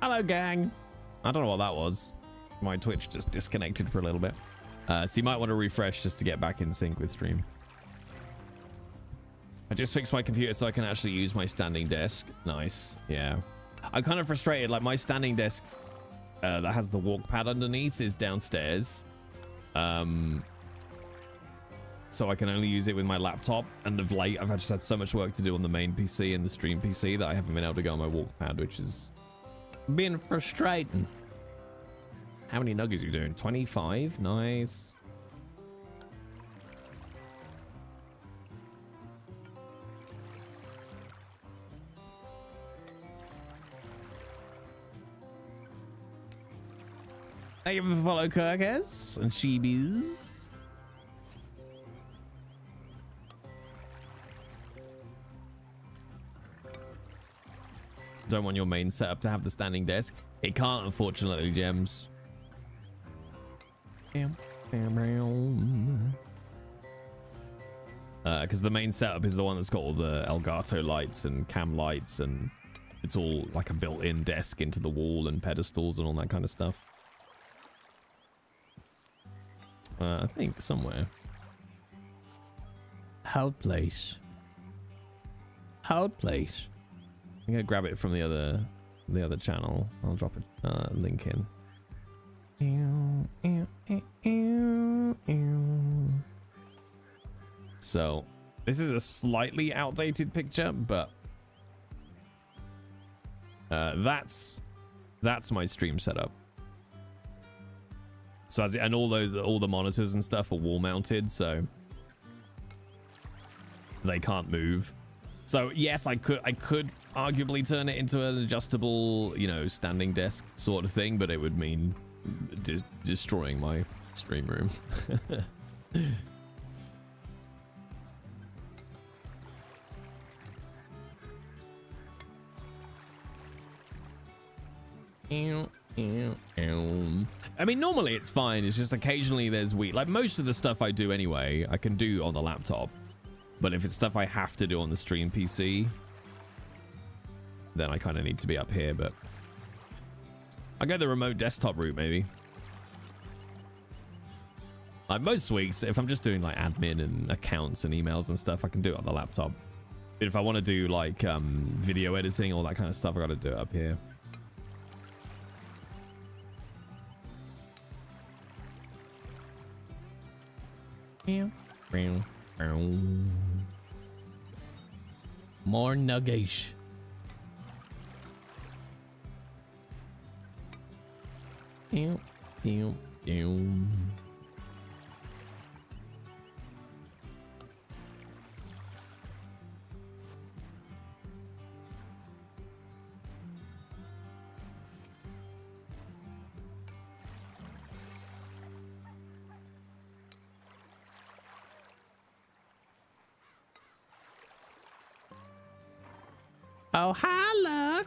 Hello, gang. I don't know what that was. My Twitch just disconnected for a little bit. Uh, so you might want to refresh just to get back in sync with stream. I just fixed my computer so I can actually use my standing desk. Nice. Yeah. I'm kind of frustrated. Like my standing desk uh, that has the walk pad underneath is downstairs. Um, so I can only use it with my laptop. And of late, I've just had so much work to do on the main PC and the stream PC that I haven't been able to go on my walk pad, which is being frustrating. How many nuggets are you doing? 25? Nice. Thank you for the follow, Kirkes and Sheebies. Don't want your main setup to have the standing desk. It can't, unfortunately, Gems. Because uh, the main setup is the one that's got all the Elgato lights and cam lights and it's all like a built-in desk into the wall and pedestals and all that kind of stuff. Uh, I think somewhere.
How place? How place?
I'm gonna grab it from the other the other channel. I'll drop a uh, link in. So, this is a slightly outdated picture, but uh, that's that's my stream setup. So as and all those all the monitors and stuff are wall mounted, so they can't move. So yes, I could I could arguably turn it into an adjustable, you know, standing desk sort of thing, but it would mean de destroying my stream room. I mean, normally it's fine. It's just occasionally there's weak. Like most of the stuff I do anyway, I can do on the laptop. But if it's stuff I have to do on the stream PC, then I kind of need to be up here. But I'll go the remote desktop route, maybe. Like most weeks, if I'm just doing like admin and accounts and emails and stuff, I can do it on the laptop. But if I want to do like um, video editing, all that kind of stuff, I got to do it up here.
More nuggets. Ew, ew, ew.
Oh, hi, look.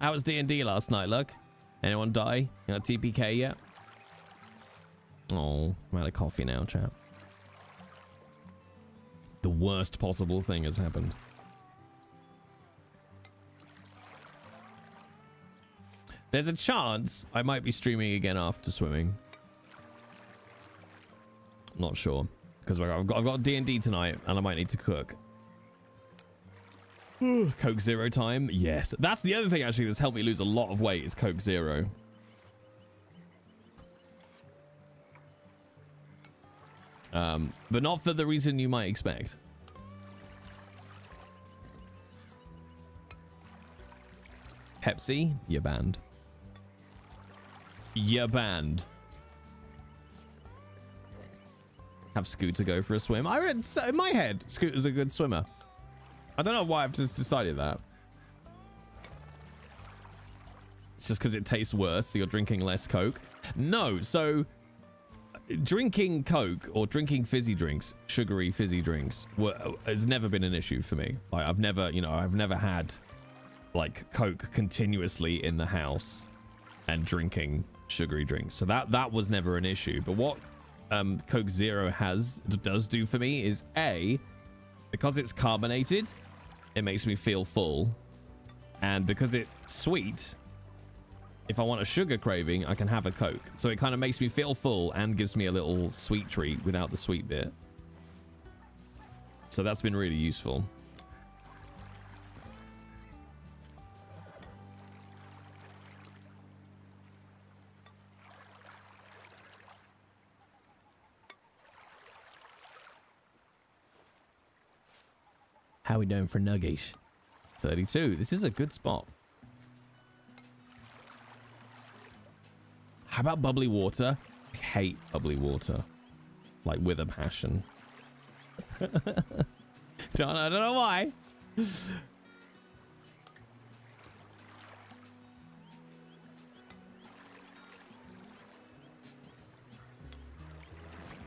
How was D&D last night, look? Anyone die? You got TPK yet? Oh, I'm out of coffee now, chap. The worst possible thing has happened. There's a chance I might be streaming again after swimming. Not sure. Because I've got, I've got D&D tonight and I might need to cook. Coke Zero time? Yes. That's the other thing actually that's helped me lose a lot of weight is Coke Zero. Um, but not for the reason you might expect. Pepsi, you're banned. You're banned. Have Scooter go for a swim. I read in my head, Scooter's a good swimmer. I don't know why I've just decided that. It's just because it tastes worse, so you're drinking less Coke. No, so drinking Coke or drinking fizzy drinks, sugary fizzy drinks, were, has never been an issue for me. Like I've never, you know, I've never had like Coke continuously in the house and drinking sugary drinks. So that that was never an issue. But what um, Coke Zero has does do for me is a because it's carbonated, it makes me feel full, and because it's sweet, if I want a sugar craving, I can have a Coke. So it kind of makes me feel full and gives me a little sweet treat without the sweet bit. So that's been really useful.
How we doing for nuggies?
32. This is a good spot. How about bubbly water? I hate bubbly water. Like with a passion. don't, I don't know why.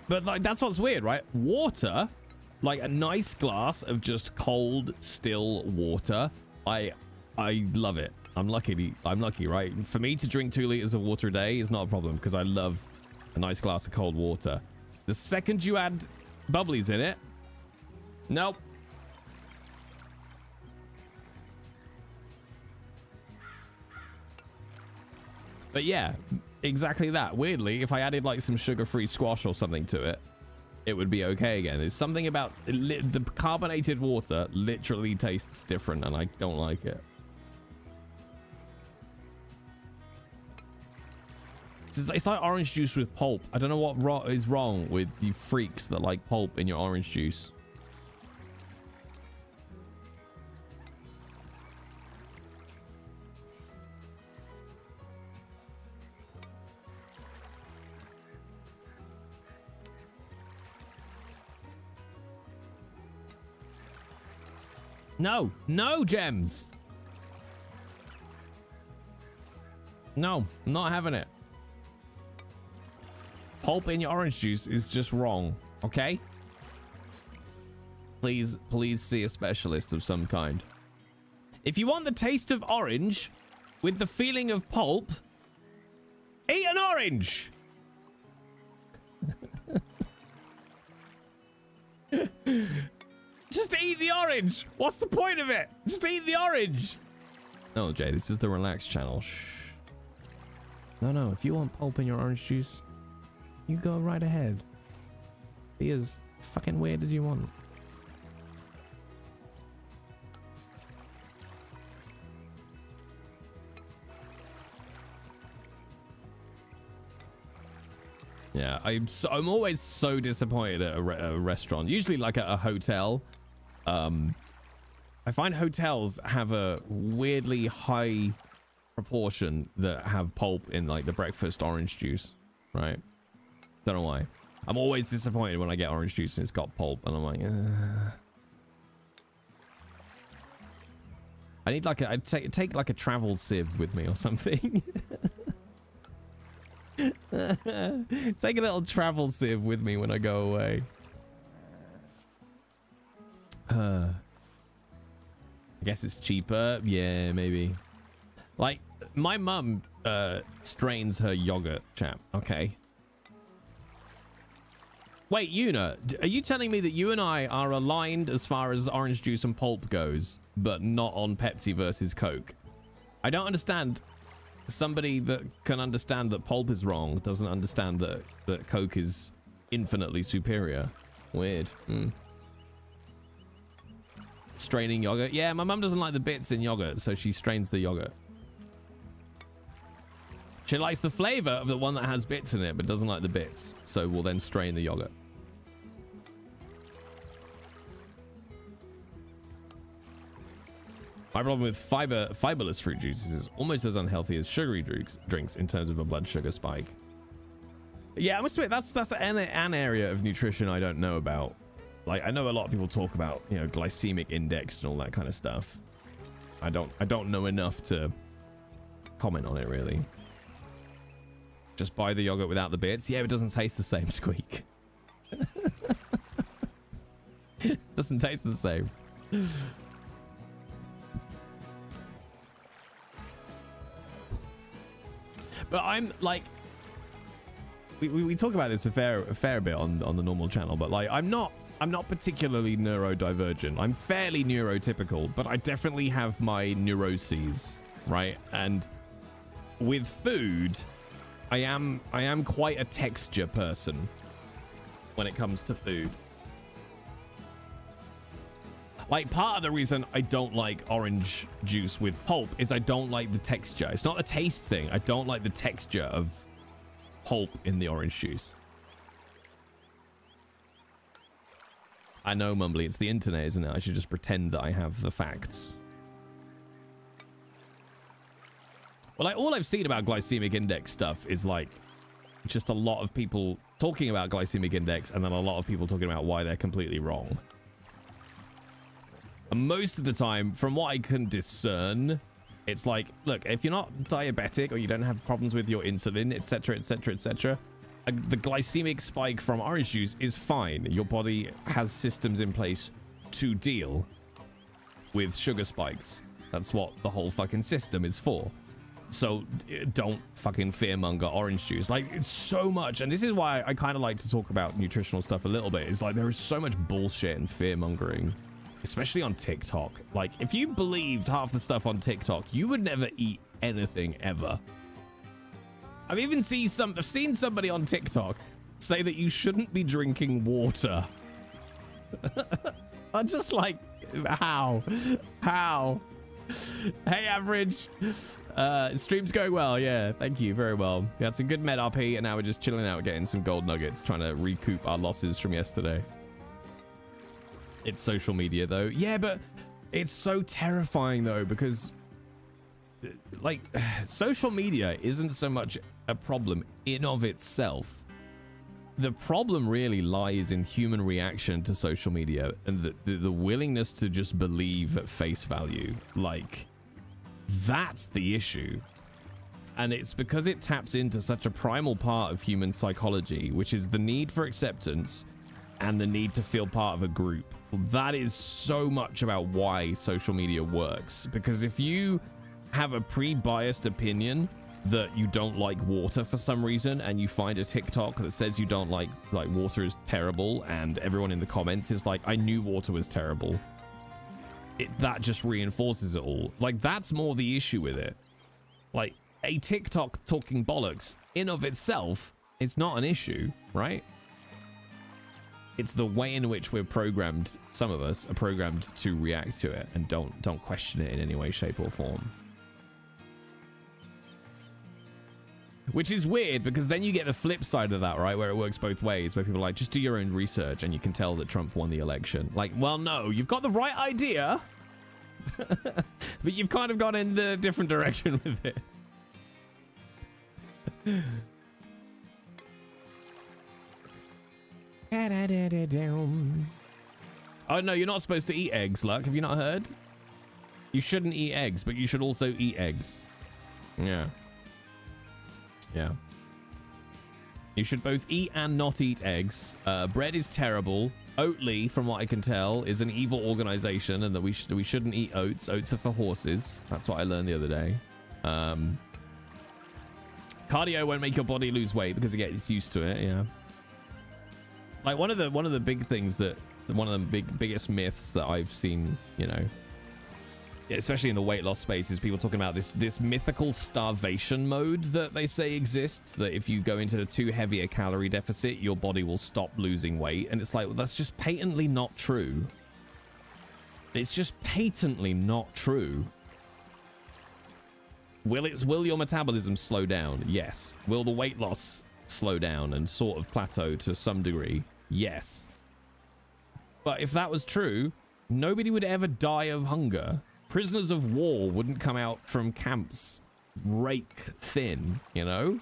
But like that's what's weird, right? Water, like a nice glass of just cold, still water. I I love it. I'm lucky. I'm lucky, right? For me to drink two liters of water a day is not a problem because I love a nice glass of cold water. The second you add bubblies in it, nope. But yeah, exactly that. Weirdly, if I added like some sugar-free squash or something to it, it would be okay again. There's something about the carbonated water literally tastes different and I don't like it. It's, like orange juice with pulp. I don't know what is wrong with you freaks that like pulp in your orange juice. No, no gems. No, I'm not having it. Pulp in your orange juice is just wrong, okay? Please, please see a specialist of some kind. If you want the taste of orange with the feeling of pulp, eat an orange. Just eat the orange. What's the point of it? Just eat the orange. No, Jay, this is the relaxed channel. Shh. No, no. If you want pulp in your orange juice, you go right ahead. Be as fucking weird as you want. Yeah, I'm so, I'm always so disappointed at a, re- a restaurant. Usually like at a hotel. Um, I find hotels have a weirdly high proportion that have pulp in like the breakfast orange juice, right? Don't know why. I'm always disappointed when I get orange juice and it's got pulp, and I'm like, Ugh. I need like a I'd take take like a travel sieve with me or something. take a little travel sieve with me when I go away. I guess it's cheaper. Yeah, maybe. Like my mum uh, strains her yogurt, chap. Okay. Wait, Una, are you telling me that you and I are aligned as far as orange juice and pulp goes, but not on Pepsi versus Coke? I don't understand. Somebody that can understand that pulp is wrong doesn't understand that that Coke is infinitely superior. Weird. Hmm. Straining yogurt. Yeah, my mum doesn't like the bits in yogurt, so she strains the yogurt. She likes the flavor of the one that has bits in it, but doesn't like the bits. So we'll then strain the yogurt. My problem with fiber fiberless fruit juices is almost as unhealthy as sugary drinks, drinks in terms of a blood sugar spike. Yeah, I must admit that's that's an, an area of nutrition I don't know about. Like I know a lot of people talk about you know glycemic index and all that kind of stuff. I don't I don't know enough to comment on it really. Just buy the yogurt without the bits. Yeah, it doesn't taste the same, Squeak. doesn't taste the same. But I'm like, we, we, we talk about this a fair a fair bit on on the normal channel, but like I'm not I'm not particularly neurodivergent. I'm fairly neurotypical, but I definitely have my neuroses, right? And with food, I am I am quite a texture person when it comes to food. Like part of the reason I don't like orange juice with pulp is I don't like the texture. It's not a taste thing. I don't like the texture of pulp in the orange juice. I know, Mumbly, it's the internet, isn't it? I should just pretend that I have the facts. Well, like, all I've seen about glycemic index stuff is like just a lot of people talking about glycemic index and then a lot of people talking about why they're completely wrong. And most of the time, from what I can discern, it's like, look, if you're not diabetic or you don't have problems with your insulin, etc., etc., etc., Uh, the glycemic spike from orange juice is fine. Your body has systems in place to deal with sugar spikes. That's what the whole fucking system is for. So don't fucking fearmonger orange juice. Like it's so much, and this is why I kind of like to talk about nutritional stuff a little bit. It's like there is so much bullshit and fear mongering, especially on TikTok. Like if you believed half the stuff on TikTok, you would never eat anything ever. I've even seen some. I've seen somebody on TikTok say that you shouldn't be drinking water. I'm just like, how, how? Hey, average. Uh, stream's going well. Yeah, thank you. Very well. We had some good med RP, and now we're just chilling out, getting some gold nuggets, trying to recoup our losses from yesterday. It's social media, though. Yeah, but it's so terrifying, though, because like social media isn't so much a problem in of itself. The problem really lies in human reaction to social media and the, the, the willingness to just believe at face value. Like that's the issue. And it's because it taps into such a primal part of human psychology which is the need for acceptance and the need to feel part of a group. That is so much about why social media works. Because if you have a pre-biased opinion that you don't like water for some reason and you find a TikTok that says you don't like like water is terrible and everyone in the comments is like I knew water was terrible. It that just reinforces it all. Like that's more the issue with it. Like a TikTok talking bollocks in of itself is not an issue right? It's the way in which we're programmed some of us are programmed to react to it and don't don't question it in any way shape or form Which is weird because then you get the flip side of that, right? Where it works both ways, where people are like, just do your own research and you can tell that Trump won the election. Like, well, no, you've got the right idea, but you've kind of gone in the different direction with it. oh, no, you're not supposed to eat eggs, Luck. Have you not heard? You shouldn't eat eggs, but you should also eat eggs. Yeah. Yeah. You should both eat and not eat eggs. Uh, bread is terrible. Oatly, from what I can tell, is an evil organization and that we, sh we shouldn't eat oats. Oats are for horses. That's what I learned the other day. Um, cardio won't make your body lose weight because it gets used to it. Yeah. Like one of the one of the big things that one of the big biggest myths that I've seen, you know, especially in the weight loss space, is people talking about this this mythical starvation mode that they say exists. That if you go into too heavy a calorie deficit, your body will stop losing weight, and it's like well, that's just patently not true. It's just patently not true. Will it? Will your metabolism slow down? Yes. Will the weight loss slow down and sort of plateau to some degree? Yes. But if that was true, nobody would ever die of hunger prisoners of war wouldn't come out from camps rake thin, you know?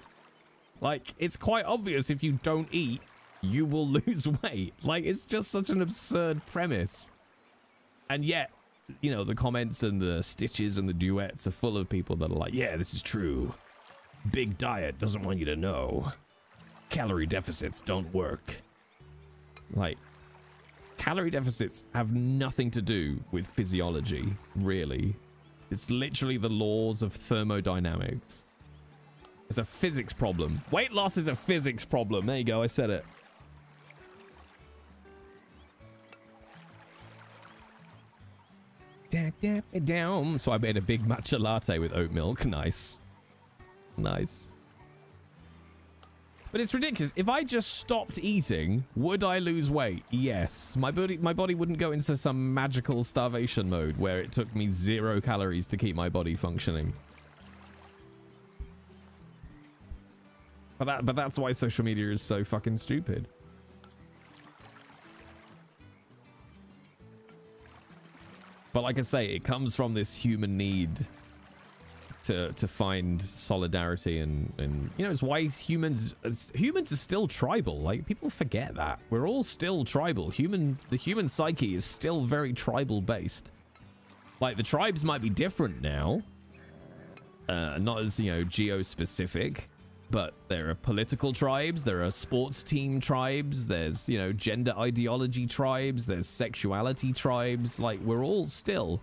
Like, it's quite obvious if you don't eat, you will lose weight. Like, it's just such an absurd premise. And yet, you know, the comments and the stitches and the duets are full of people that are like, yeah, this is true. Big diet doesn't want you to know. Calorie deficits don't work. Like, calorie deficits have nothing to do with physiology, really. It's literally the laws of thermodynamics. It's a physics problem. Weight loss is a physics problem. There you go, I said it. Down. So I made a big matcha latte with oat milk. Nice. Nice. But it's ridiculous. If I just stopped eating, would I lose weight? Yes. My body my body wouldn't go into some magical starvation mode where it took me zero calories to keep my body functioning. But that but that's why social media is so fucking stupid. But like I say, it comes from this human need to to find solidarity and and you know it's why humans humans are still tribal. Like people forget that. We're all still tribal. Human the human psyche is still very tribal based like the tribes might be different now uh not as you know geo specific but there are political tribes there are sports team tribes there's you know gender ideology tribes there's sexuality tribes. Like we're all still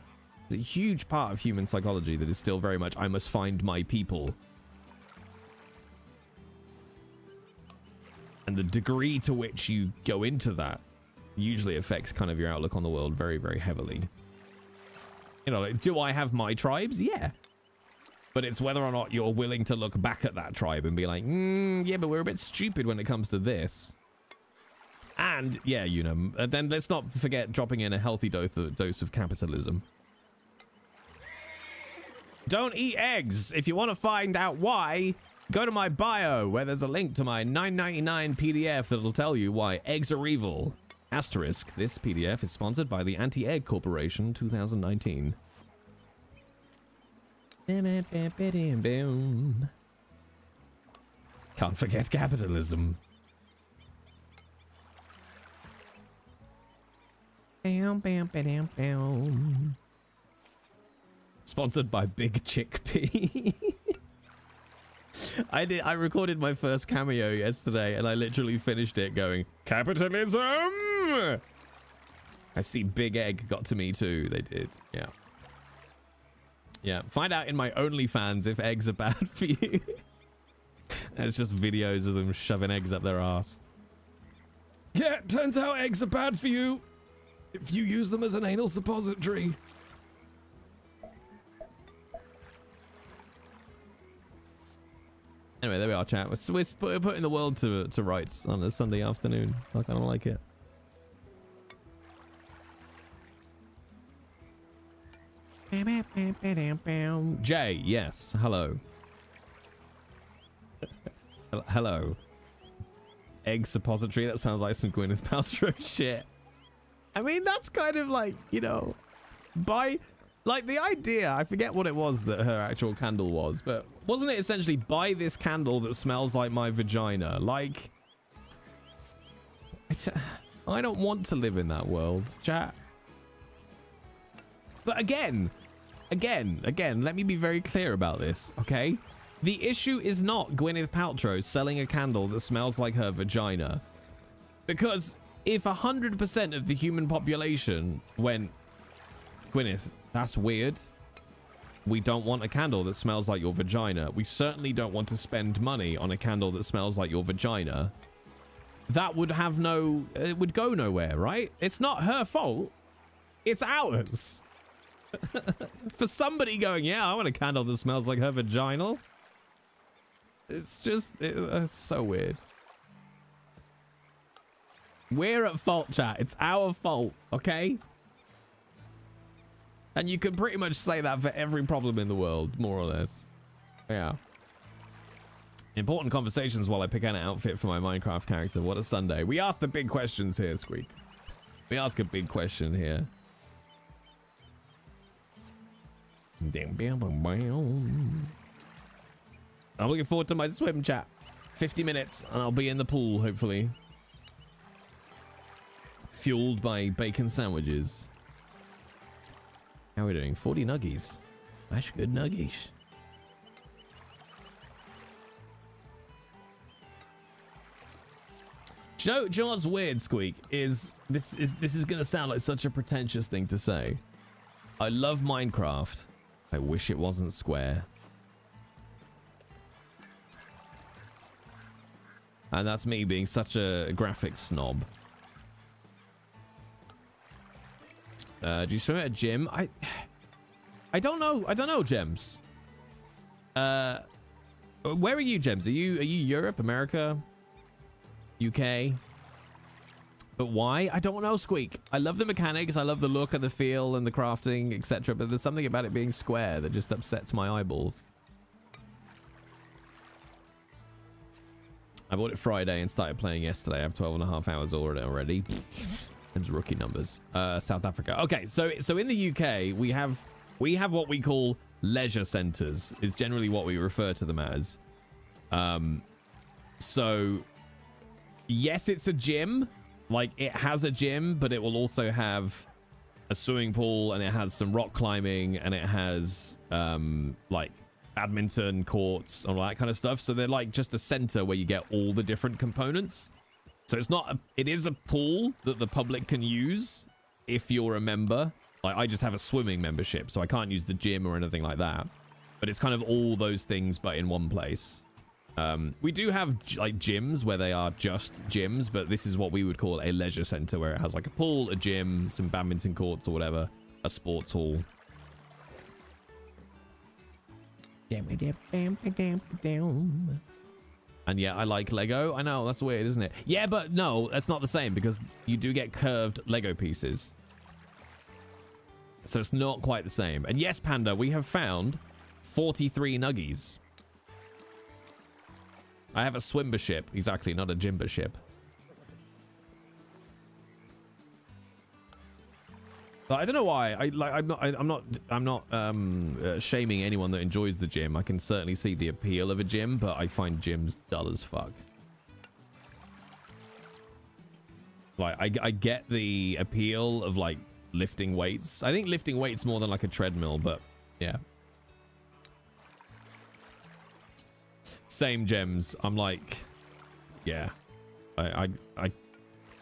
it's a huge part of human psychology that is still very much I must find my people. And the degree to which you go into that usually affects kind of your outlook on the world very, very heavily. You know, like, do I have my tribes? Yeah. But it's whether or not you're willing to look back at that tribe and be like, mm, yeah, but we're a bit stupid when it comes to this. And yeah, you know, uh, then let's not forget dropping in a healthy dose of, dose of capitalism. Don't eat eggs. If you want to find out why, go to my bio where there's a link to my 9.99 PDF that'll tell you why eggs are evil. Asterisk, this PDF is sponsored by the Anti-Egg Corporation 2019. Can't forget capitalism. Bam, bam, bam, bam. Sponsored by Big Chickpea. I did. I recorded my first cameo yesterday, and I literally finished it going capitalism. I see Big Egg got to me too. They did. Yeah. Yeah. Find out in my OnlyFans if eggs are bad for you. it's just videos of them shoving eggs up their ass. Yeah, turns out eggs are bad for you if you use them as an anal suppository. Anyway, there we are, chat. We're, we're putting the world to to rights on a Sunday afternoon. I kind of like it. Jay, yes, hello. Hello. Egg suppository. That sounds like some Gwyneth Paltrow shit. I mean, that's kind of like you know, by like the idea. I forget what it was that her actual candle was, but wasn't it essentially buy this candle that smells like my vagina? Like, I don't want to live in that world, chat. But again, again, again, let me be very clear about this, okay? The issue is not Gwyneth Paltrow selling a candle that smells like her vagina. Because if 100% of the human population went, Gwyneth, that's weird. We don't want a candle that smells like your vagina. We certainly don't want to spend money on a candle that smells like your vagina. That would have no, it would go nowhere, right? It's not her fault. It's ours. For somebody going, yeah, I want a candle that smells like her vaginal. It's just, it, it's so weird. We're at fault, chat. It's our fault, okay? And you can pretty much say that for every problem in the world, more or less. Yeah. Important conversations while I pick an outfit for my Minecraft character. What a Sunday. We ask the big questions here, Squeak. We ask a big question here. I'm looking forward to my swim chat. 50 minutes and I'll be in the pool, hopefully. Fueled by bacon sandwiches. How are we doing? 40 nuggies.
That's good nuggies.
Do you know, do you know what's weird, Squeak? Is this is this is gonna sound like such a pretentious thing to say. I love Minecraft. I wish it wasn't square. And that's me being such a graphics snob. Uh, do you swim at a gym? I I don't know. I don't know, Gems. Uh where are you, Gems? Are you are you Europe, America? UK. But why? I don't know, Squeak. I love the mechanics, I love the look and the feel and the crafting, etc. But there's something about it being square that just upsets my eyeballs. I bought it Friday and started playing yesterday. I have 12 and a half hours already. already. Rookie numbers. Uh, South Africa. Okay, so so in the UK we have we have what we call leisure centres. Is generally what we refer to them as. Um, so yes, it's a gym. Like it has a gym, but it will also have a swimming pool and it has some rock climbing and it has um like badminton courts and all that kind of stuff. So they're like just a center where you get all the different components. So it's not a, it is a pool that the public can use if you're a member. Like I just have a swimming membership, so I can't use the gym or anything like that. But it's kind of all those things but in one place. Um, we do have like gyms where they are just gyms, but this is what we would call a leisure center where it has like a pool, a gym, some badminton courts or whatever, a sports hall. And yeah, I like Lego. I know, that's weird, isn't it? Yeah, but no, that's not the same because you do get curved Lego pieces. So it's not quite the same. And yes, Panda, we have found 43 nuggies. I have a swimber ship. Exactly, not a jimber ship. I don't know why. I like. I'm not. I, I'm not. I'm not um, uh, shaming anyone that enjoys the gym. I can certainly see the appeal of a gym, but I find gyms dull as fuck. Like, I, I get the appeal of like lifting weights. I think lifting weights more than like a treadmill, but yeah. Same gems. I'm like, yeah. I I I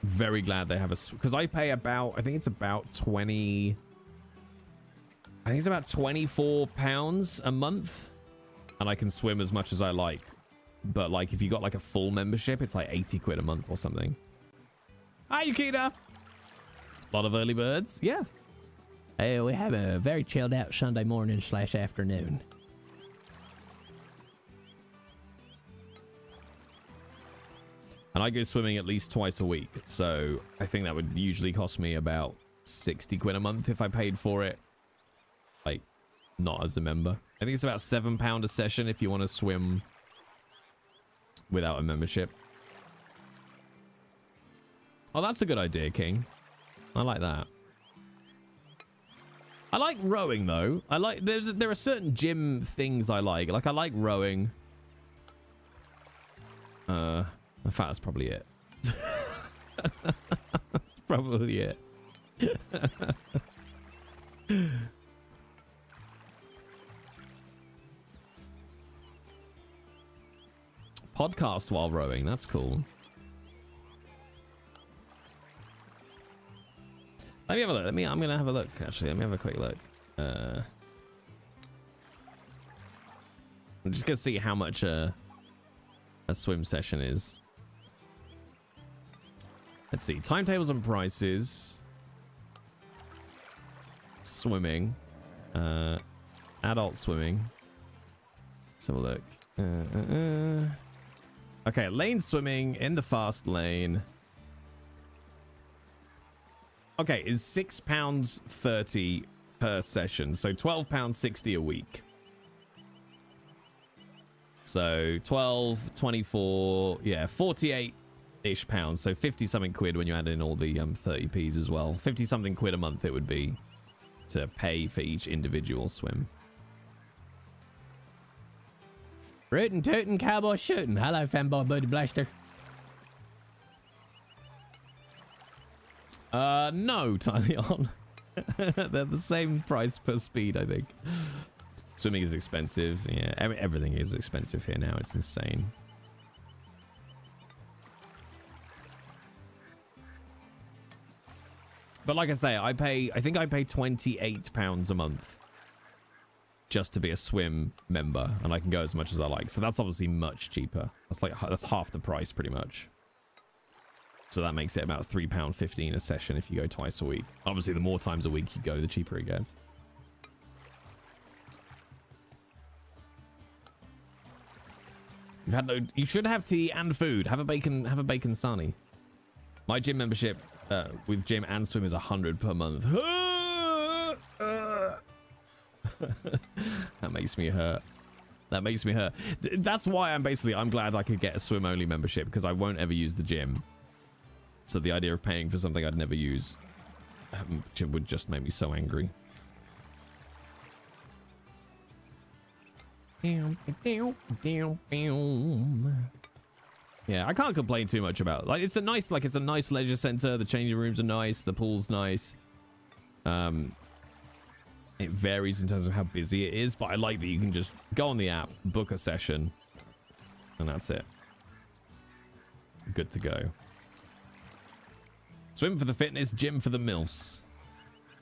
very glad they have a because I pay about I think it's about 20 I think it's about 24 pounds a month and I can swim as much as I like. But like if you got like a full membership it's like 80 quid a month or something. Hi Yukita. A lot of early birds? Yeah.
Hey, we have a very chilled out Sunday morning slash afternoon.
And I go swimming at least twice a week so I think that would usually cost me about 60 quid a month if I paid for it. Like not as a member. I think it's about seven pound a session if you want to swim without a membership. Oh that's a good idea King. I like that. I like rowing though. I like there's there are certain gym things I like. Like I like rowing. Uh in fact, that's probably it. probably it. Podcast while rowing. That's cool. Let me have a look. Let me. I'm gonna have a look. Actually, let me have a quick look. Uh, I'm just gonna see how much uh, a swim session is. Let's see. Timetables and prices. Swimming. Uh, adult swimming. Let's have a look. Uh, uh, uh. Okay, lane swimming in the fast lane. Okay, is six pounds thirty per session, so twelve pounds sixty a week. So 12, 24, yeah, 48 ish pounds. So 50 something quid when you add in all the um, 30p's as well. 50 something quid a month it would be to pay for each individual swim.
Rootin' tootin' cowboy shooting. Hello, fanboy booty blaster.
Uh, no, Tiny on. They're the same price per speed, I think. Swimming is expensive. Yeah, everything is expensive here now. It's insane. But like I say, I pay. I think I pay twenty eight pounds a month just to be a swim member, and I can go as much as I like. So that's obviously much cheaper. That's like that's half the price, pretty much. So that makes it about three pound fifteen a session if you go twice a week. Obviously, the more times a week you go, the cheaper it gets. You've had no. You should have tea and food. Have a bacon. Have a bacon sarnie. My gym membership uh, with gym and swim is a hundred per month. that makes me hurt. That makes me hurt. That's why I'm basically. I'm glad I could get a swim only membership because I won't ever use the gym. So the idea of paying for something I'd never use um, would just make me so angry. Yeah, I can't complain too much about. Like, it's a nice, like, it's a nice leisure center. The changing rooms are nice. The pool's nice. Um, it varies in terms of how busy it is, but I like that you can just go on the app, book a session, and that's it. Good to go. Swim for the fitness, gym for the MILFs.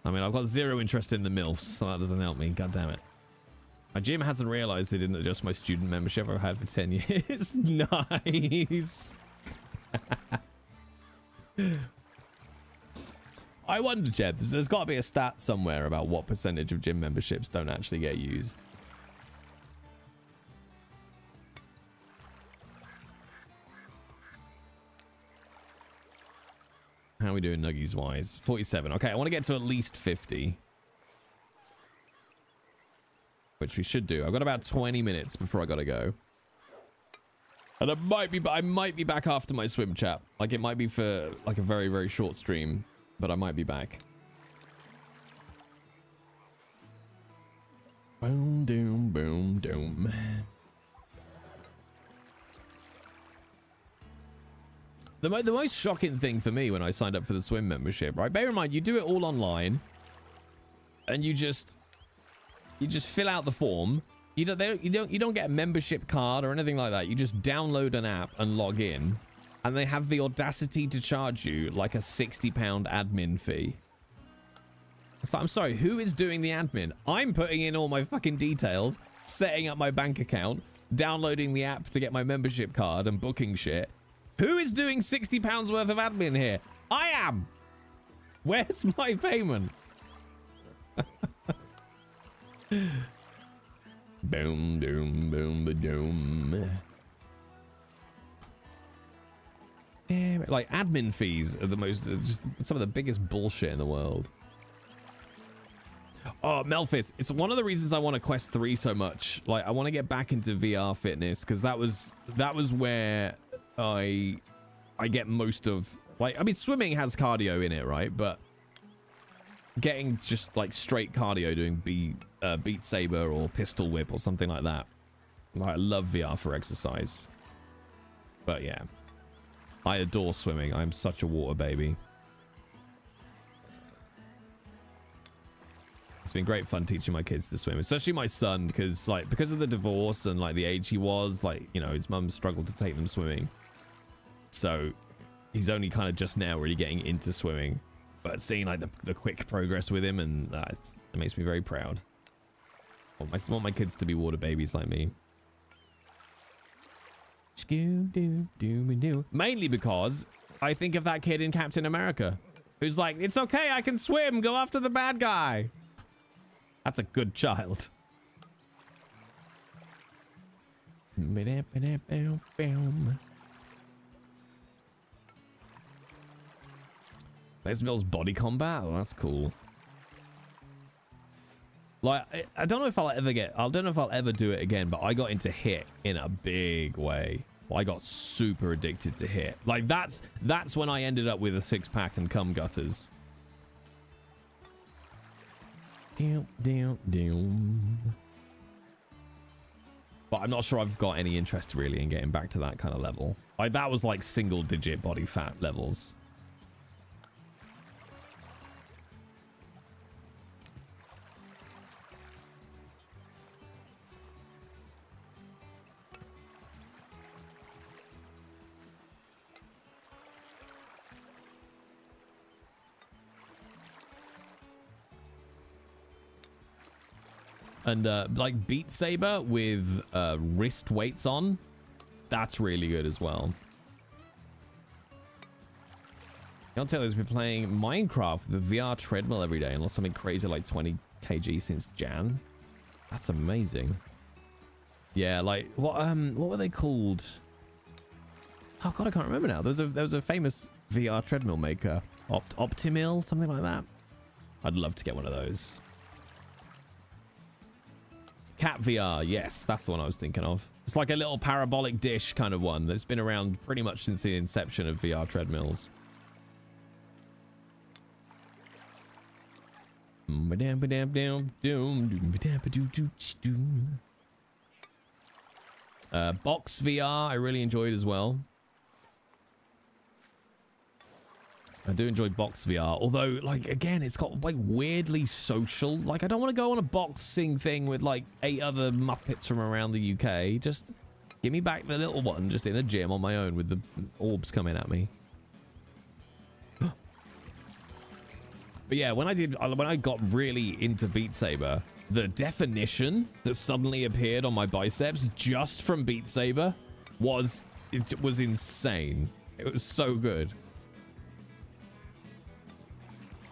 I mean, I've got zero interest in the MILFs, so that doesn't help me. God damn it. My gym hasn't realized they didn't adjust my student membership I've had for 10 years. nice. I wonder, Jeb, there's, got to be a stat somewhere about what percentage of gym memberships don't actually get used. How are we doing nuggies wise? 47. Okay, I want to get to at least 50. Which we should do. I've got about 20 minutes before I gotta go. And I might be I might be back after my swim chat. Like it might be for like a very, very short stream, but I might be back. Boom, doom, boom, doom. The, mo- the most shocking thing for me when I signed up for the swim membership, right? Bear in mind, you do it all online, and you just you just fill out the form. You don't, don't, you don't, you don't get a membership card or anything like that. You just download an app and log in, and they have the audacity to charge you like a sixty pound admin fee. So I'm sorry, who is doing the admin? I'm putting in all my fucking details, setting up my bank account, downloading the app to get my membership card, and booking shit. Who is doing sixty pounds worth of admin here? I am. Where's my payment? boom, boom, boom, ba doom. Damn it. Like, admin fees are the most, uh, just some of the biggest bullshit in the world. Oh, Melphis, it's one of the reasons I want to Quest 3 so much. Like, I want to get back into VR fitness because that was, that was where I, I get most of, like, I mean, swimming has cardio in it, right? But getting just like straight cardio doing beat uh, beat saber or pistol whip or something like that. I love vr for exercise. But yeah. I adore swimming. I'm such a water baby. It's been great fun teaching my kids to swim especially my son because like because of the divorce and like the age he was like you know his mum struggled to take them swimming. So he's only kind of just now really getting into swimming but seeing like the, the quick progress with him and uh, it makes me very proud. I want my, want my kids to be water babies like me. Mainly because i think of that kid in captain america who's like it's okay i can swim. Go after the bad guy. That's a good child Les Mills body combat. That's cool. Like, I, don't know if I'll ever get. I don't know if I'll ever do it again. But I got into HIIT in a big way. I got super addicted to HIIT. Like that's that's when I ended up with a six pack and cum gutters. But I'm not sure I've got any interest really in getting back to that kind of level. Like that was like single digit body fat levels. And uh, like Beat Saber with uh, wrist weights on, that's really good as well. I'll tell has been playing Minecraft the VR treadmill every day and lost something crazy like 20 kg since Jan. That's amazing. Yeah, like what um what were they called? Oh god, I can't remember now. There's a there was a famous VR treadmill maker, Opt Optimil, something like that. I'd love to get one of those. KAT VR, yes, that's the one I was thinking of. It's like a little parabolic dish kind of one that's been around pretty much since the inception of VR treadmills. Uh, Box VR, I really enjoyed as well. I do enjoy Box VR, although, like, again, it's got, like, weirdly social. Like, I don't want to go on a boxing thing with, like, eight other Muppets from around the UK. Just give me back the little one, just in a gym on my own with the orbs coming at me. But yeah, when I did, uh, when I got really into Beat Saber, the definition that suddenly appeared on my biceps just from Beat Saber was, it was insane. It was so good.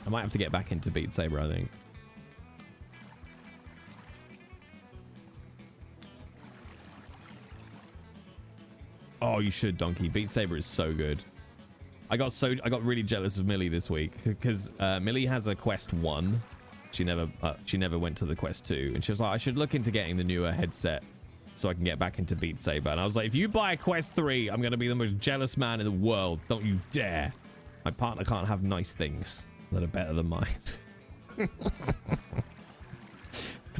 I might have to get back into Beat Saber, I think. Oh, you should, Donkey. Beat Saber is so good. I got so I got really jealous of Millie this week because uh, Millie has a Quest One. She never uh, she never went to the Quest Two, and she was like, I should look into getting the newer headset so I can get back into Beat Saber. And I was like, if you buy a Quest Three, I'm gonna be the most jealous man in the world. Don't you dare! My partner can't have nice things that are better than mine.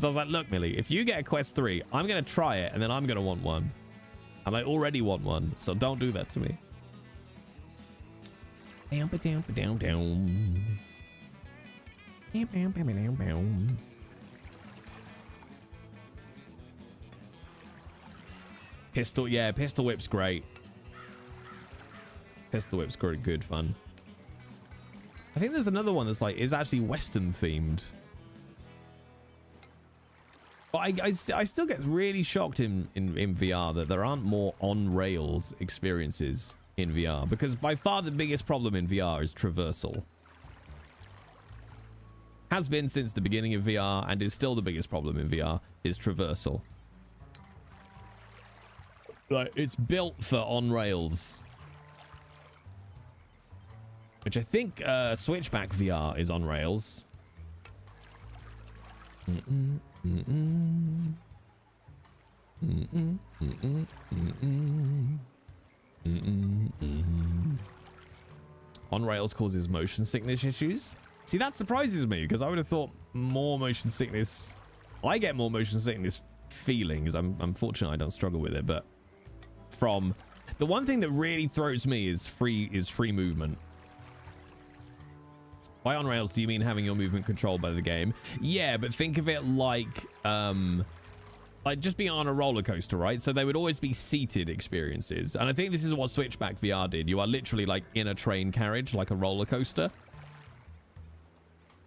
Because I was like, look, Millie, if you get a Quest 3, I'm going to try it and then I'm going to want one. And I already want one, so don't do that to me. Down, down, down, down. Down, down, down, down, down. Pistol, yeah, pistol whip's great. Pistol whip's great, good fun. I think there's another one that's like is actually Western themed. But I, I, I still get really shocked in, in, in VR that there aren't more on rails experiences in VR because by far the biggest problem in VR is traversal. Has been since the beginning of VR and is still the biggest problem in VR is traversal. Like it's built for on rails. Which I think uh, Switchback VR is on rails. On rails causes motion sickness issues. See, that surprises me because I would have thought more motion sickness. I get more motion sickness feelings. I'm, I'm fortunate I don't struggle with it, but from the one thing that really throws me is free is free movement. By on rails, do you mean having your movement controlled by the game? Yeah, but think of it like, um, like just being on a roller coaster, right? So they would always be seated experiences. And I think this is what Switchback VR did. You are literally like in a train carriage, like a roller coaster.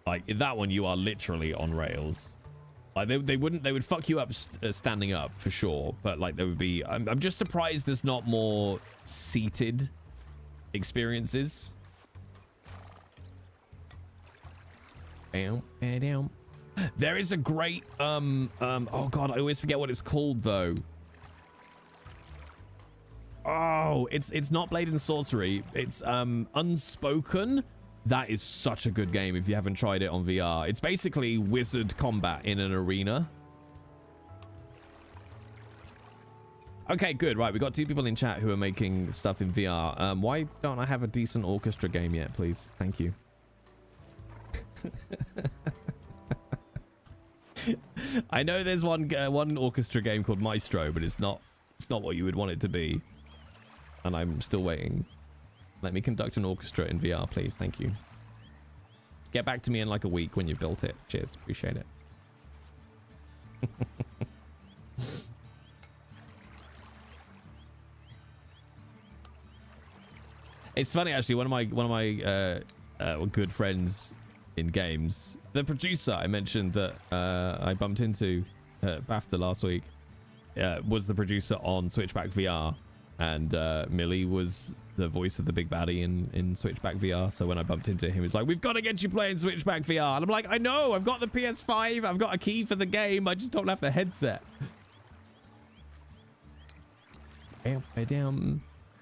Like in that one, you are literally on rails. Like they, they wouldn't, they would fuck you up st uh, standing up for sure. But like there would be, I'm, I'm just surprised there's not more seated experiences. There is a great um um oh god, I always forget what it's called though. Oh, it's it's not Blade and Sorcery. It's um Unspoken. That is such a good game if you haven't tried it on VR. It's basically wizard combat in an arena. Okay, good. Right, we got two people in chat who are making stuff in VR. Um, why don't I have a decent orchestra game yet, please? Thank you. I know there's one uh, one orchestra game called Maestro, but it's not it's not what you would want it to be. And I'm still waiting. Let me conduct an orchestra in VR, please. Thank you. Get back to me in like a week when you've built it. Cheers. Appreciate it. it's funny actually. One of my one of my uh, uh, good friends in games. The producer I mentioned that uh, I bumped into at BAFTA last week uh, was the producer on Switchback VR, and uh, Millie was the voice of the big baddie in, in Switchback VR. So when I bumped into him, he was like, "We've got to get you playing Switchback VR," and I'm like, "I know, I've got the PS5, I've got a key for the game, I just don't have the headset."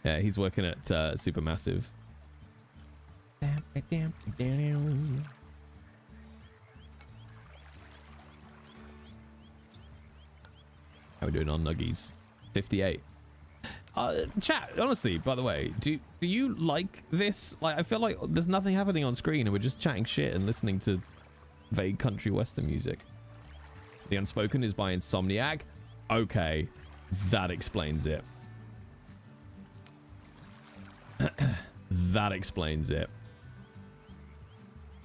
Yeah, he's working at uh, Supermassive. How we doing on Nuggies? 58. Uh, chat, honestly, by the way, do do you like this? Like, I feel like there's nothing happening on screen and we're just chatting shit and listening to vague country western music. The Unspoken is by Insomniac. Okay, that explains it. that explains it.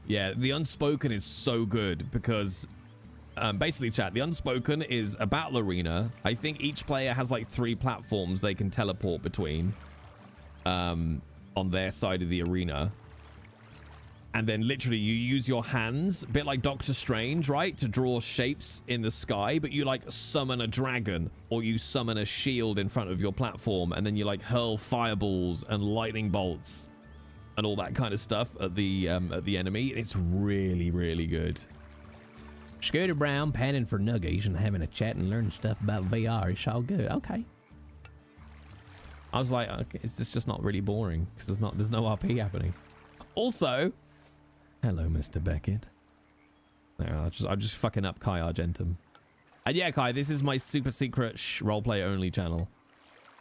Yeah, The Unspoken is so good because um, basically, chat, the Unspoken is a battle arena. I think each player has like three platforms they can teleport between um, on their side of the arena. And then literally you use your hands, a bit like Doctor Strange, right? To draw shapes in the sky, but you like summon a dragon or you summon a shield in front of your platform and then you like hurl fireballs and lightning bolts and all that kind of stuff at the um, at the enemy. It's really, really good.
Scooter Brown panning for nuggies and having a chat and learning stuff about VR. It's all good. Okay.
I was like, okay, it's just, not really boring because there's not there's no RP happening. Also, hello, Mr. Beckett. There, I just I'm just fucking up Kai Argentum. And yeah, Kai, this is my super secret roleplay only channel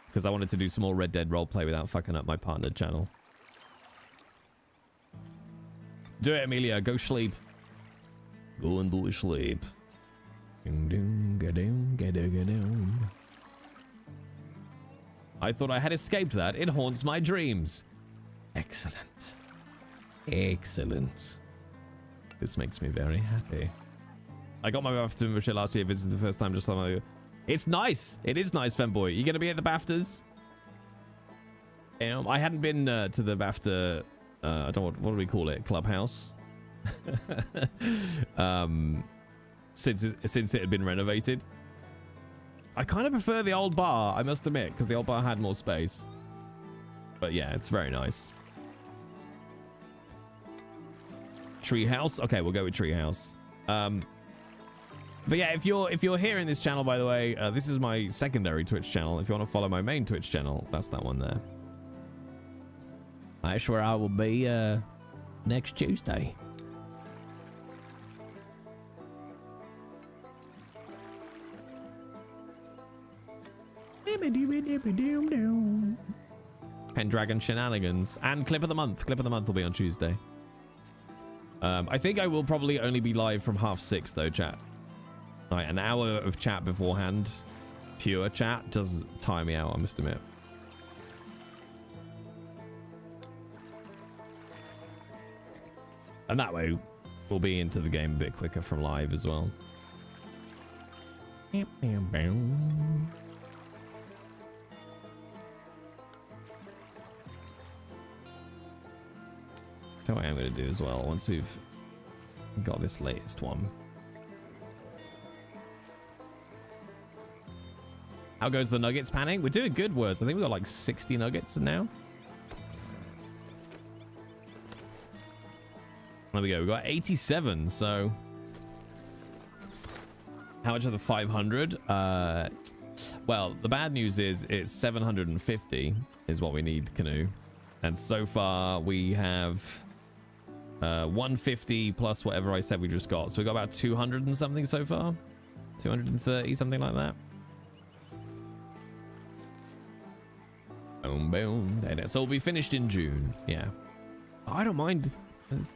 because I wanted to do some more Red Dead roleplay without fucking up my partnered channel. Do it, Amelia. Go sleep. Go and do sleep. I thought I had escaped that. It haunts my dreams. Excellent. Excellent. This makes me very happy. I got my BAFTA membership last year. This is the first time just like. It's nice. It is nice, Femboy. You gonna be at the BAFTAs? Um, I hadn't been uh, to the BAFTA... Uh, I don't what, what do we call it? Clubhouse? um, since since it had been renovated. I kind of prefer the old bar, I must admit, because the old bar had more space. But yeah, it's very nice. Treehouse. Okay, we'll go with Treehouse. Um, but yeah, if you're if you're here in this channel, by the way, uh, this is my secondary Twitch channel. If you want to follow my main Twitch channel, that's that one there.
That's where I will be uh, next Tuesday.
Pendragon Shenanigans. And Clip of the Month. Clip of the Month will be on Tuesday. Um, I think I will probably only be live from half six, though, chat. Right, an hour of chat beforehand. Pure chat does tire me out, I must admit. And that way, we'll be into the game a bit quicker from live as well. So what I'm going to do as well, once we've got this latest one. How goes the nuggets panning? We're doing good words. I think we've got like 60 nuggets now. There we go. We got 87. So how much of the 500? Uh, well, the bad news is it's 750 is what we need canoe. And so far we have uh, 150 plus whatever I said we just got. So we got about 200 and something so far. 230, something like that. Boom, boom. There it is. So we'll be finished in June. Yeah. I don't mind.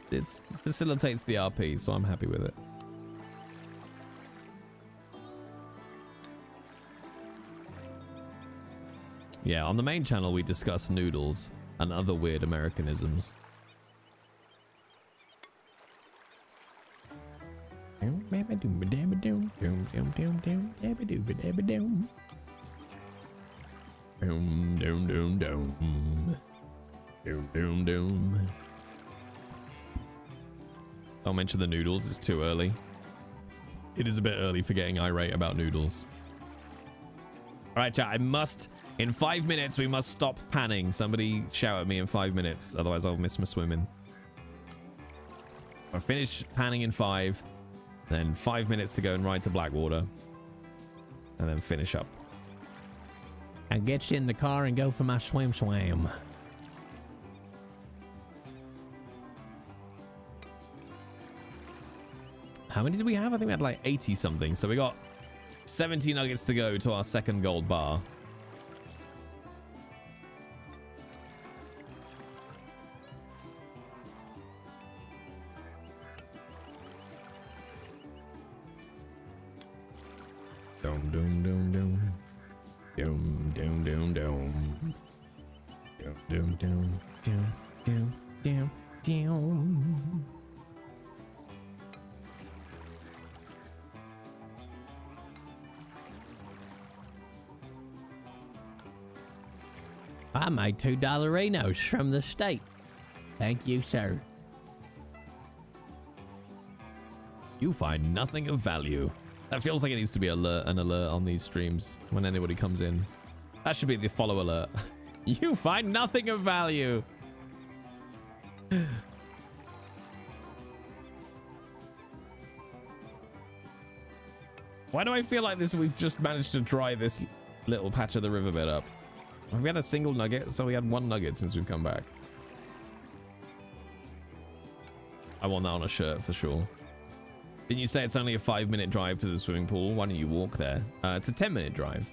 This facilitates the RP, so I'm happy with it. Yeah, on the main channel we discuss noodles and other weird Americanisms. Doom, doom, doom, doom. Doom, doom, doom. I'll mention the noodles. It's too early. It is a bit early for getting irate about noodles. All right, chat. I must. In five minutes, we must stop panning. Somebody shout at me in five minutes. Otherwise, I'll miss my swimming. I'll finish panning in five. Then five minutes to go and ride to Blackwater. And then finish up.
I get you in the car and go for my swim swam.
How many did we have? I think we had like 80 something. So we got 70 nuggets to go to our second gold bar. Dum dum dum dum. Dum dum dum dum. Dum dum dum dum dum dum dum.
I made two dollarinos from the state. Thank you, sir.
You find nothing of value. That feels like it needs to be alert an alert on these streams when anybody comes in. That should be the follow alert. you find nothing of value. Why do I feel like this? We've just managed to dry this little patch of the riverbed up. Have we had a single nugget? So we had one nugget since we've come back. I want that on a shirt for sure. Didn't you say it's only a five minute drive to the swimming pool? Why don't you walk there? Uh, it's a 10 minute drive.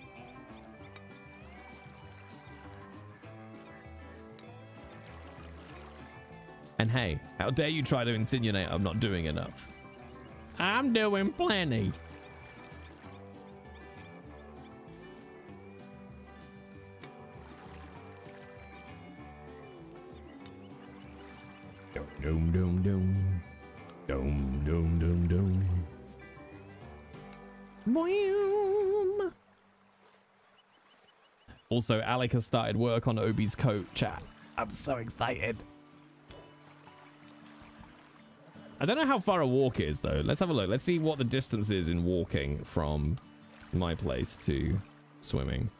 And hey, how dare you try to insinuate I'm not doing enough?
I'm doing plenty.
Doom, doom, doom. Doom, doom, doom, doom.
Boom.
Also, Alec has started work on Obi's coat chat.
I'm so excited.
I don't know how far a walk is though. Let's have a look. Let's see what the distance is in walking from my place to swimming.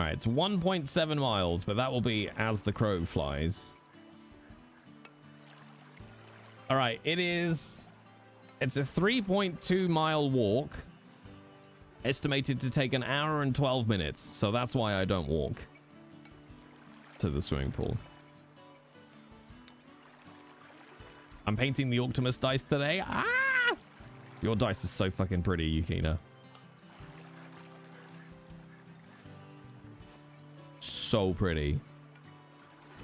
All right, it's 1.7 miles, but that will be as the crow flies. All right, it is. It's a 3.2 mile walk, estimated to take an hour and 12 minutes. So that's why I don't walk to the swimming pool. I'm painting the Optimus dice today. Ah! Your dice is so fucking pretty, Yukina. So pretty.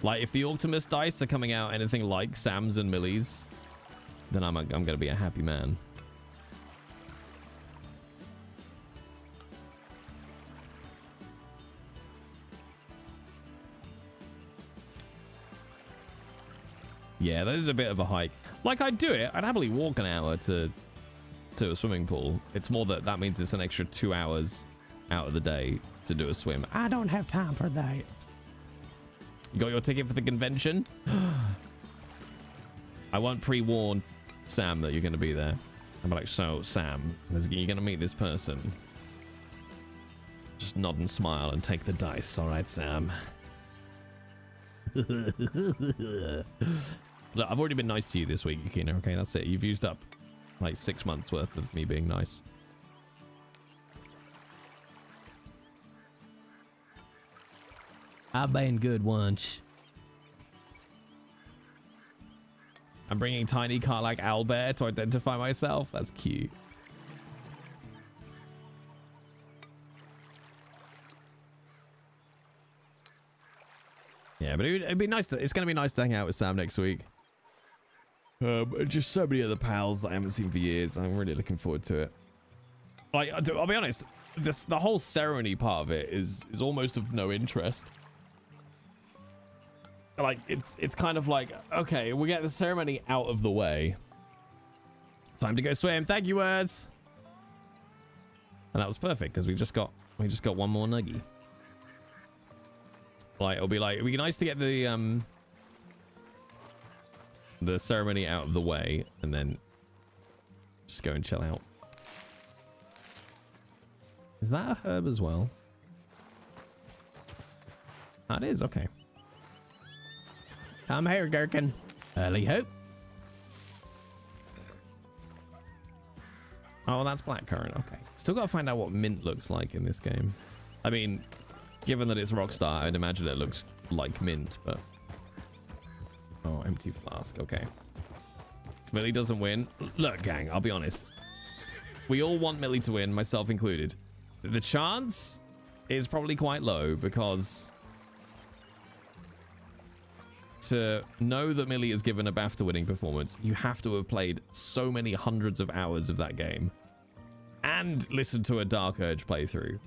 Like, if the Optimus dice are coming out anything like Sam's and Millie's, then I'm, a, I'm gonna be a happy man. Yeah, that is a bit of a hike. Like, I'd do it. I'd happily walk an hour to to a swimming pool. It's more that that means it's an extra two hours out of the day to do a swim.
I don't have time for that.
You got your ticket for the convention? I won't pre-warn Sam that you're going to be there. I'm like, so, Sam, you're going to meet this person. Just nod and smile and take the dice. All right, Sam. Look, I've already been nice to you this week, Yukina. Okay, that's it. You've used up like six months worth of me being nice.
I've been good once.
I'm bringing tiny car like Owlbear to identify myself. That's cute. Yeah, but it, would be nice. To, it's going to be nice to hang out with Sam next week. Um, just so many other pals I haven't seen for years. I'm really looking forward to it. Like, I'll I'll be honest. This the whole ceremony part of it is is almost of no interest. Like, it's it's kind of like okay, we get the ceremony out of the way. Time to go swim. Thank you, words. And that was perfect because we just got we just got one more nuggy. Like it'll be like it'll be nice to get the um the ceremony out of the way and then just go and chill out. Is that a herb as well? That is okay.
Come here, Gherkin. Early hope.
Oh, that's blackcurrant. Okay. Still got to find out what mint looks like in this game. I mean, given that it's Rockstar, I'd imagine it looks like mint, but... Oh, empty flask. Okay. Millie doesn't win... Look, gang, I'll be honest. We all want Millie to win, myself included. The chance is probably quite low because... To know that Millie is given a BAFTA winning performance, you have to have played so many hundreds of hours of that game and listened to a Dark Urge playthrough.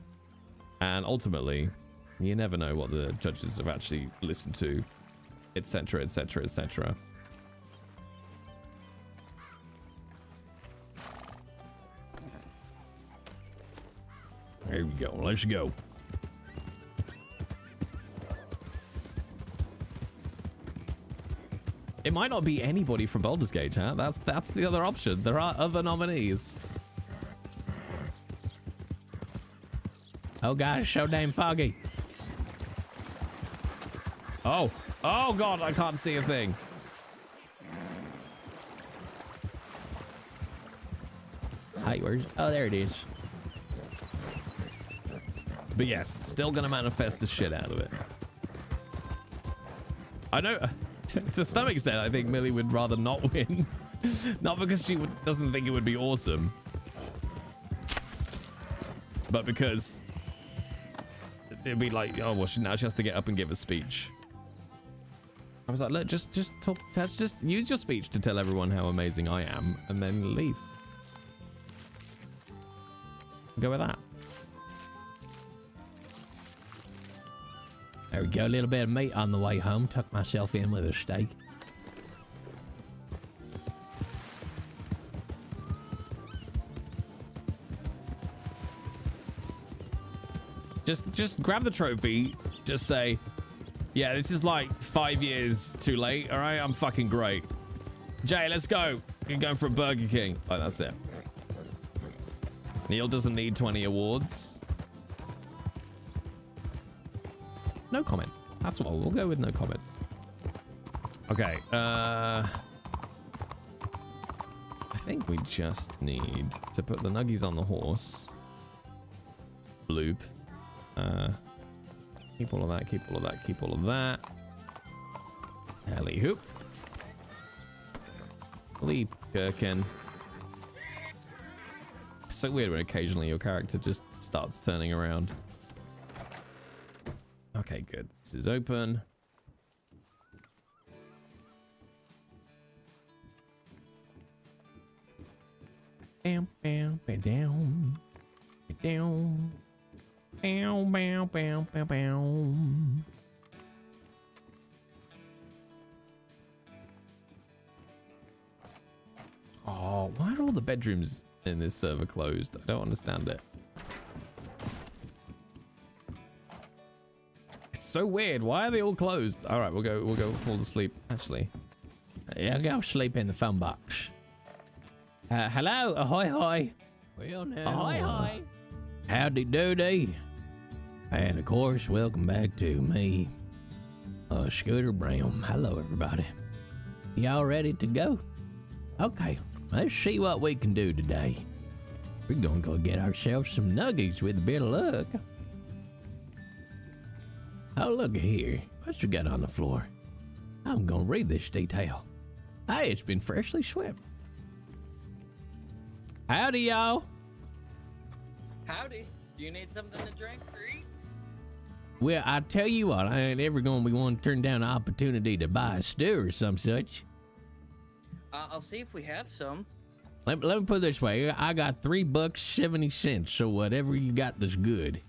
And ultimately, you never know what the judges have actually listened to, etc., etc., etc. There we go. Let's go. It might not be anybody from Baldur's Gate, huh? That's that's the other option. There are other nominees.
Oh gosh, so damn foggy.
Oh, oh god, I can't see a thing.
Hey, where's? Oh, there it is.
But yes, still gonna manifest the shit out of it. I know, to some extent, I think Millie would rather not win. not because she would, doesn't think it would be awesome, but because it'd be like, oh well, she, now she has to get up and give a speech. I was like, look, just just talk, just use your speech to tell everyone how amazing I am, and then leave. Go with that.
There we go. A little bit of meat on the way home. Tuck myself in with a steak.
Just just grab the trophy. Just say, yeah, this is like five years too late. All right, I'm fucking great. Jay, let's go. You're going for a Burger King. Oh, that's it. Neil doesn't need 20 awards. No comment. That's what we'll go with. No comment. Okay. Uh, I think we just need to put the nuggies on the horse. Bloop. Uh, keep all of that. Keep all of that. Keep all of that. Alley hoop. Leap. It's so weird when occasionally your character just starts turning around. Okay, good. This is open. Bam, bam, bam, down. Down. Oh, why are all the bedrooms in this server closed? I don't understand it. So weird. Why are they all closed? All right, we'll go. We'll go fall asleep. Actually,
Yeah, I'll go sleep in the phone box.
uh, hello, ahoy, hoy.
Well, now.
Ahoy, hoy.
Howdy doody. And of course, welcome back to me, uh, Scooter Brown. Hello, everybody. Y'all ready to go? Okay, let's see what we can do today. We're gonna go get ourselves some nuggies with a bit of luck. Oh, look here. What you got on the floor? I'm gonna read this detail. Hey, it's been freshly swept. Howdy, y'all.
Howdy. Do you need something to drink or eat?
Well, I tell you what, I ain't ever gonna be one to turn down an opportunity to buy a stew or some such.
Uh, I'll see if we have some.
Let, let me put it this way: I got three bucks seventy cents, so whatever you got is good.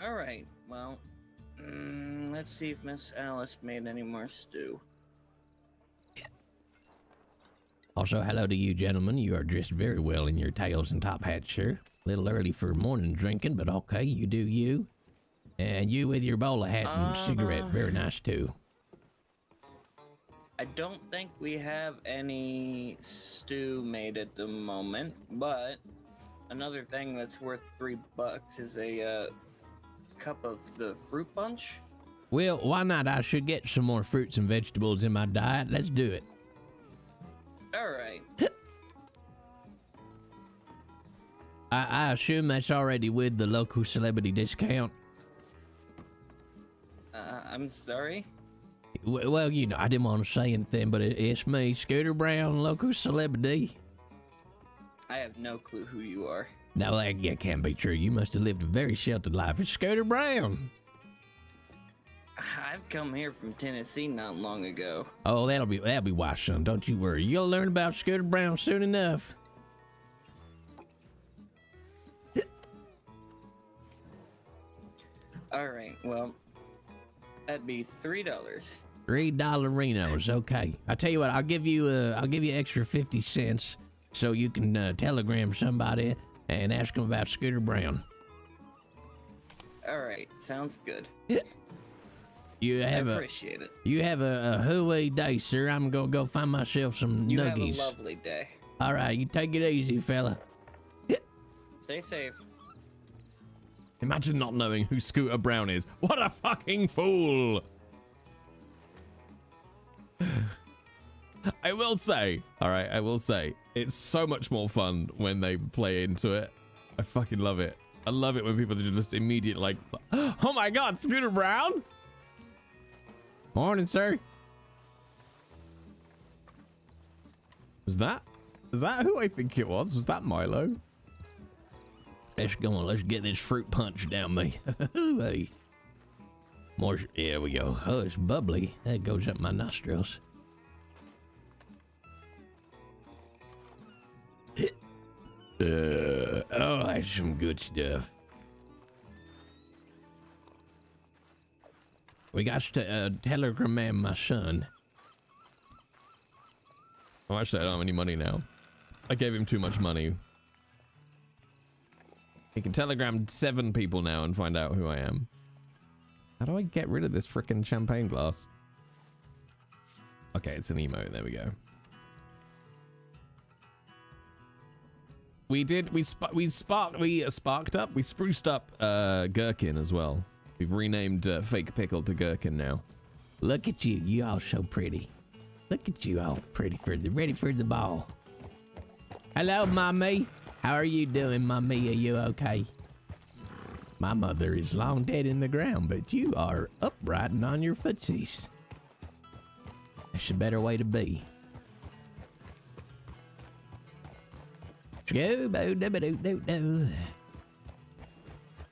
Uh, all right. Well, mm, let's see if Miss Alice made any more stew.
Also, hello to you, gentlemen. You are dressed very well in your tails and top hats, sir. A little early for morning drinking, but okay, you do you. And you with your bowler hat and cigarette,
Uh,
very nice too.
I don't think we have any stew made at the moment, but another thing that's worth three bucks is a uh, cup of the fruit punch.
Well, why not? I should get some more fruits and vegetables in my diet. Let's do it.
All right.
I, I assume that's already with the local celebrity discount.
Uh, I'm sorry.
Well, you know, I didn't want to say anything, but it, it's me, Scooter Brown, local celebrity.
I have no clue who you are.
No, that, that can't be true. You must have lived a very sheltered life. It's Scooter Brown.
I've come here from Tennessee not long ago.
Oh, that'll be that'll be why, son. Don't you worry. You'll learn about Scooter Brown soon enough.
All right. Well, that'd be three dollars.
Three dollarinos, okay. I tell you what, I'll give you uh, I'll give you extra fifty cents so you can uh, telegram somebody and ask him about Scooter Brown.
All right. Sounds good.
You
I
have a
appreciate it.
you have a, a hooey day, sir. I'm gonna go find myself some
You have a lovely day.
All right, you take it easy, fella.
Stay safe.
Imagine not knowing who Scooter Brown is. What a fucking fool! I will say, all right, I will say, it's so much more fun when they play into it. I fucking love it. I love it when people are just immediate like, oh my god, Scooter Brown?
Morning, sir.
Was that? Is that who I think it was? Was that Milo?
Let's go on. Let's get this fruit punch down me. hey. More. There we go. Oh, it's bubbly. That goes up my nostrils. Uh, oh, that's some good stuff. We got to uh, telegram my son.
Oh, actually, I don't have any money now. I gave him too much money. He can telegram seven people now and find out who I am. How do I get rid of this frickin' champagne glass? Okay, it's an emo. There we go. We did. We sp- we sparked. We sparked up. We spruced up uh, Gherkin as well. We've renamed uh, Fake Pickle to Gherkin now.
Look at you. You all so pretty. Look at you all pretty for the ready for the ball. Hello, mommy. How are you doing, mommy? Are you okay? My mother is long dead in the ground, but you are upright and on your footsies. That's a better way to be.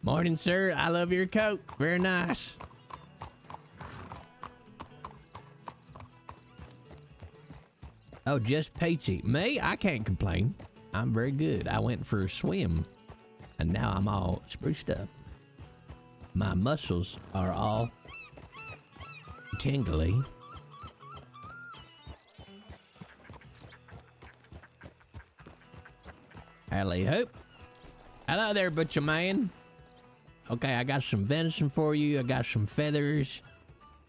Morning, sir. I love your coat. Very nice. Oh, just peachy. Me? I can't complain. I'm very good. I went for a swim, and now I'm all spruced up. My muscles are all tingly. Hally hoop. Hello there, butcher man. Okay, I got some venison for you. I got some feathers.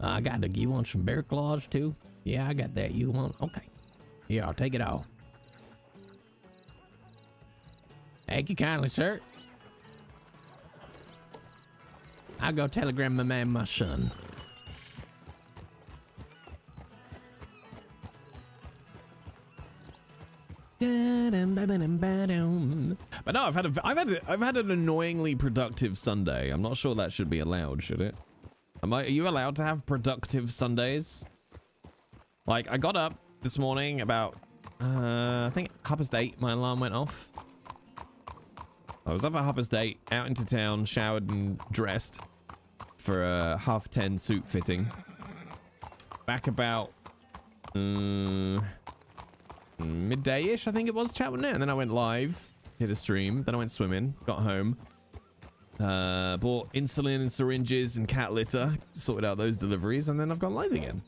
Uh, I got the. You want some bear claws too? Yeah, I got that. You want? Okay. Here, I'll take it all. Thank you kindly, sir. I'll go telegram my man, my son.
But no, I've had a, I've had a, I've had an annoyingly productive Sunday. I'm not sure that should be allowed, should it? Am I? Are you allowed to have productive Sundays? Like, I got up this morning about, uh, I think half past eight. My alarm went off. I was up at half past eight, out into town, showered and dressed for a half ten suit fitting. Back about, uh, midday-ish, I think it was, chat, wasn't it? And then I went live, did a stream, then I went swimming, got home, uh, bought insulin and syringes and cat litter, sorted out those deliveries, and then I've gone live again.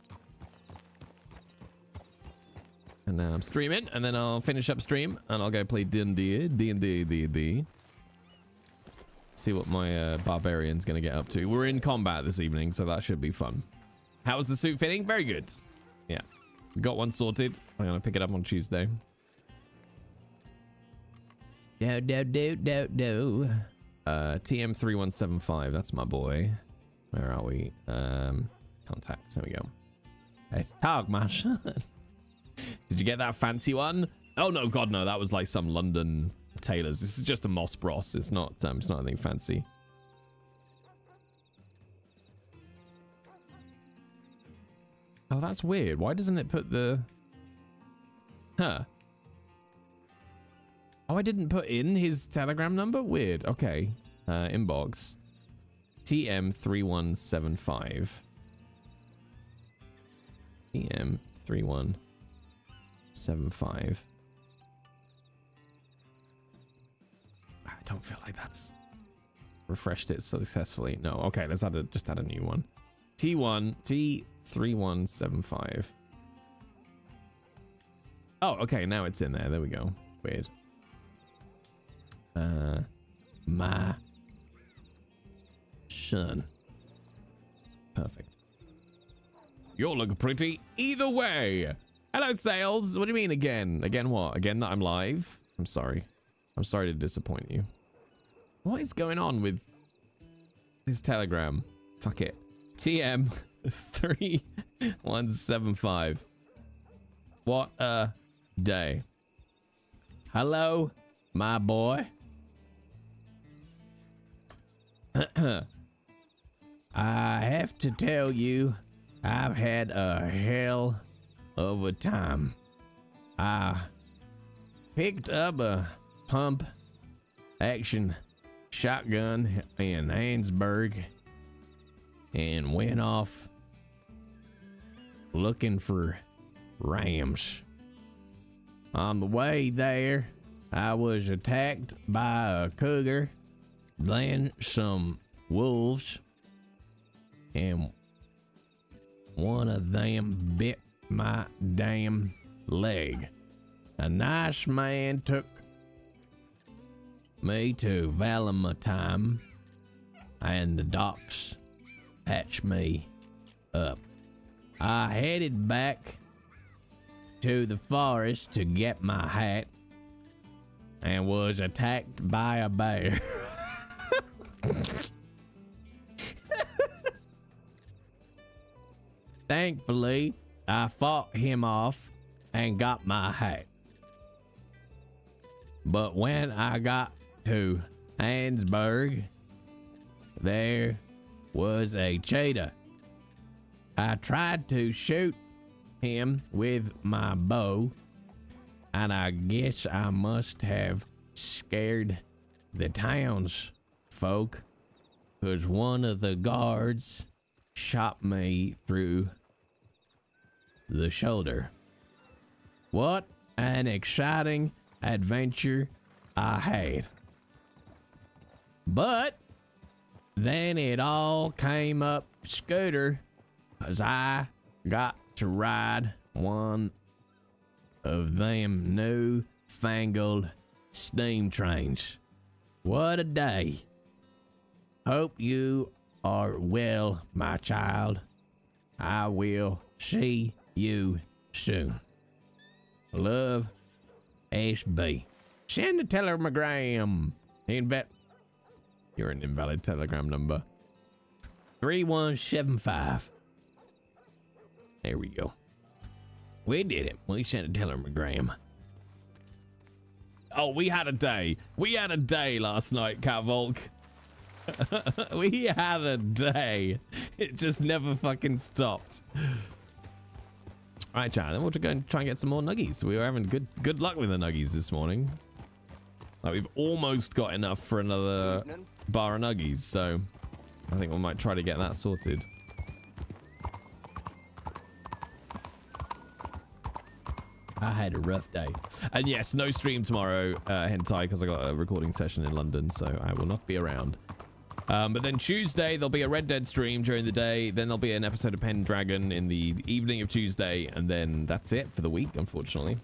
And now I'm streaming, and then I'll finish up stream, and I'll go play D&D, D&D, D&D. See what my uh, barbarian's going to get up to. We're in combat this evening, so that should be fun. How's the suit fitting? Very good. Got one sorted. I'm going to pick it up on Tuesday.
Do, do, do, do, do.
Uh, TM3175. That's my boy. Where are we? Um, contacts. There we go.
Hey, my son.
Did you get that fancy one? Oh no, God no, that was like some London tailors. This is just a Moss Bros. It's not. Um, it's not anything fancy. Oh, that's weird. Why doesn't it put the? Huh. Oh, I didn't put in his Telegram number. Weird. Okay. Uh, inbox. TM three one seven five. TM three one seven five. I don't feel like that's refreshed it successfully. No, okay, let's add a just add a new one. T1 T3175. Oh, okay, now it's in there. There we go. Weird. Uh my shun. Perfect. You're looking pretty either way. Hello, Sales. What do you mean again? Again what? Again that I'm live? I'm sorry. I'm sorry to disappoint you. What is going on with his telegram? Fuck it. TM 3175. What a day.
Hello, my boy. I have to tell you, I've had a hell of a time. I picked up a pump action shotgun in Annesburg and went off looking for rams. On the way there, I was attacked by a cougar, then some wolves, and one of them bit my damn leg. A nice man took me to Valamatime, and the docs patched me up. I headed back to the forest to get my hat and was attacked by a bear. Thankfully, I fought him off and got my hat. But when I got to Annesburg, there was a cheetah. I tried to shoot him with my bow, and I guess I must have scared the townsfolk, because one of the guards shot me through the shoulder. What an exciting adventure I had. But then it all came up scooter as I got to ride one of them new fangled steam trains. What a day. Hope you are well, my child. I will see you soon. Love, SB. Send a telegram. Invet. You're an invalid telegram number. 3175. There we go. We did it. We sent a telegram.
Oh, we had a day. We had a day last night, Catvolk. We had a day. It just never fucking stopped. All right, chat. Then we'll go and try and get some more nuggies. We were having good good luck with the nuggies this morning. Like we've almost got enough for another bar of nuggies, so I think we might try to get that sorted.
I had a rough day.
And yes, no stream tomorrow, uh, hentai, because I got a recording session in London, so I will not be around. Um, but then Tuesday, there'll be a Red Dead stream during the day. Then there'll be an episode of Pendragon in the evening of Tuesday. And then that's it for the week, unfortunately.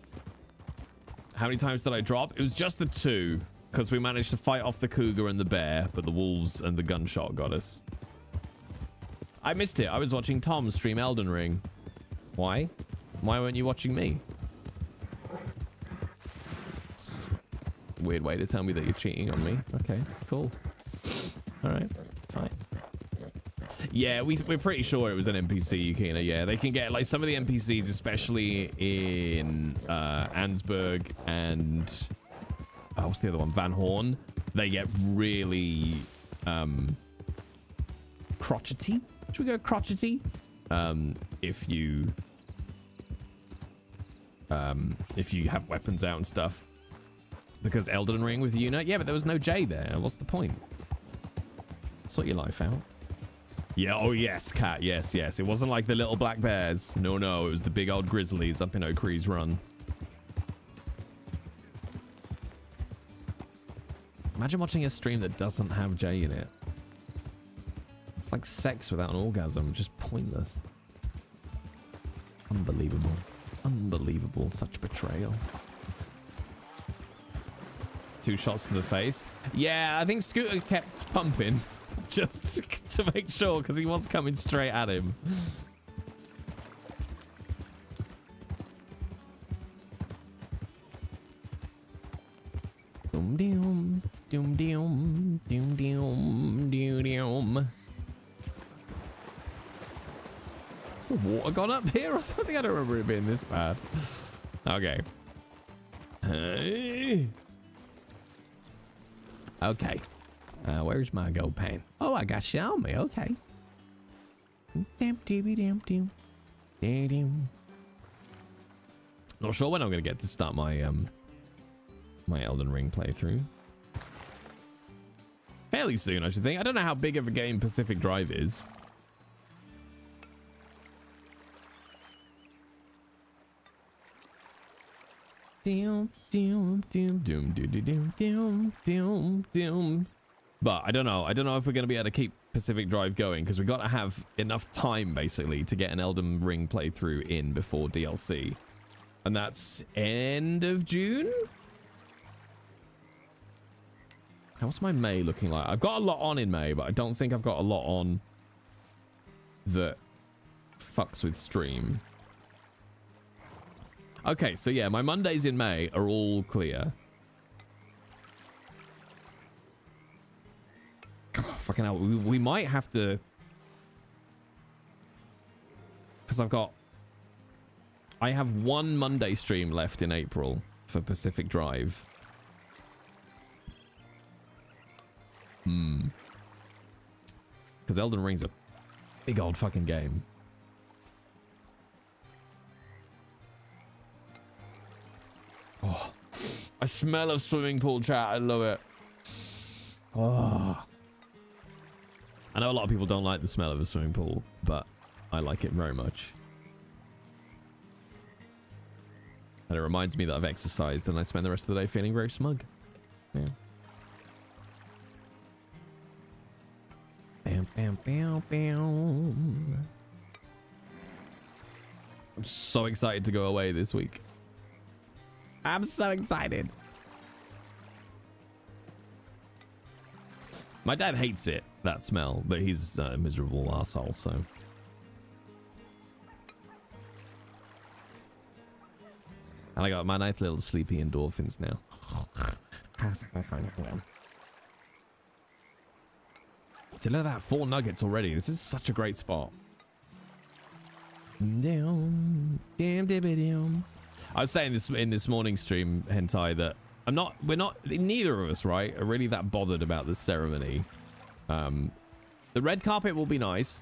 How many times did I drop? It was just the two. Because we managed to fight off the cougar and the bear, but the wolves and the gunshot got us. I missed it. I was watching Tom stream Elden Ring. Why? Why weren't you watching me? Weird way to tell me that you're cheating on me. Okay, cool. All right, fine. Yeah, we, we're pretty sure it was an NPC, Yukina. Yeah, they can get, like, some of the NPCs, especially in uh, Annesburg and... Oh, what's the other one? Van Horn. They get really um, crotchety. Should we go crotchety? Um, if you um, if you have weapons out and stuff. Because Elden Ring with Yuna? Yeah, but there was no Jay there. What's the point? Sort your life out. Yeah, oh yes, cat, yes, yes. It wasn't like the little black bears. No, no, it was the big old grizzlies up in O'Creagh's Run. Imagine watching a stream that doesn't have Jay in it. It's like sex without an orgasm, just pointless. Unbelievable. Unbelievable, such betrayal. Two shots to the face. Yeah, I think Scooter kept pumping just to make sure because he was coming straight at him. Gone up here or something? I don't remember it being this bad. Okay. Okay. Uh, where's my gold pan? Oh, I got me. Okay. Not sure when I'm gonna get to start my um my Elden Ring playthrough. Fairly soon, I should think. I don't know how big of a game Pacific Drive is. Doom, doom, doom, doom, doom, doom, doom, doom. But I don't know. I don't know if we're going to be able to keep Pacific Drive going because we've got to have enough time basically to get an Elden Ring playthrough in before DLC. And that's end of June? How's my May looking like? I've got a lot on in May, but I don't think I've got a lot on that fucks with stream. Okay, so yeah, my Mondays in May are all clear. God, fucking hell, we, we might have to... Because I've got... I have one Monday stream left in April for Pacific Drive. Hmm. Because Elden Ring's a big old fucking game. Oh, I smell of swimming pool chat. I love it. Oh. I know a lot of people don't like the smell of a swimming pool, but I like it very much. And it reminds me that I've exercised and I spend the rest of the day feeling very smug. Yeah. Bam, bam, bam, bam. I'm so excited to go away this week. I'm so excited. My dad hates it, that smell, but he's a miserable asshole, so. And I got my nice little sleepy endorphins now. So look at that, four nuggets already. This is such a great spot. Damn, damn, damn, damn, I was saying this in this morning stream, hentai, that I'm not. We're not. Neither of us, right, are really that bothered about this ceremony. Um, the red carpet will be nice.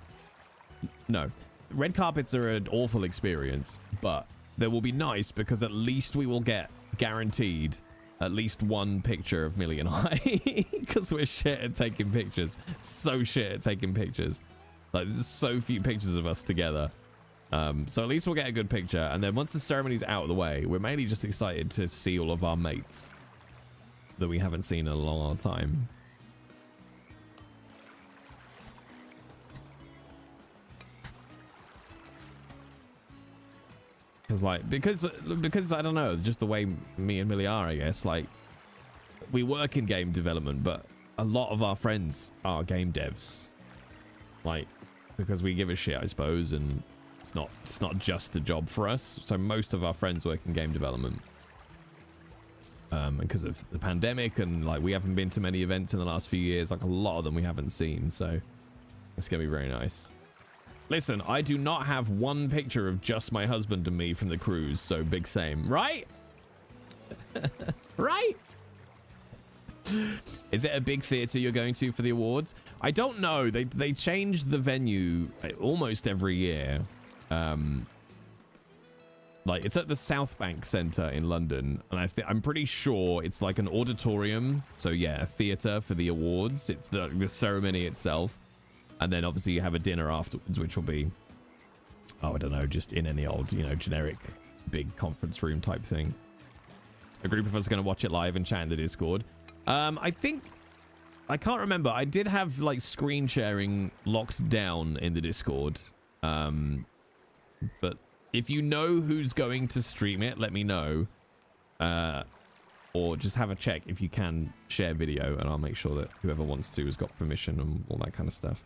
No, red carpets are an awful experience, but they will be nice because at least we will get guaranteed at least one picture of Millie and I because we're shit at taking pictures. So shit at taking pictures. Like there's so few pictures of us together. Um, so at least we'll get a good picture. And then once the ceremony's out of the way, we're mainly just excited to see all of our mates that we haven't seen in a long, long time. Because like because because I don't know, just the way me and Millie are, I guess. Like we work in game development, but a lot of our friends are game devs. Like, because we give a shit, I suppose, and it's not it's not just a job for us. So most of our friends work in game development. Um, and because of the pandemic and like we haven't been to many events in the last few years, like a lot of them we haven't seen. So it's gonna be very nice. Listen, I do not have one picture of just my husband and me from the cruise, so big same, right? right? Is it a big theater you're going to for the awards? I don't know. They they change the venue uh, almost every year. Um, like it's at the South Bank Centre in London, and I think I'm pretty sure it's like an auditorium. So yeah, a theater for the awards. It's the the ceremony itself, and then obviously you have a dinner afterwards, which will be, oh I don't know, just in any old you know generic big conference room type thing. A group of us are going to watch it live and chat in the Discord. Um, I think I can't remember. I did have like screen sharing locked down in the Discord. Um, but if you know who's going to stream it, let me know. Uh, or just have a check if you can share video, and I'll make sure that whoever wants to has got permission and all that kind of stuff.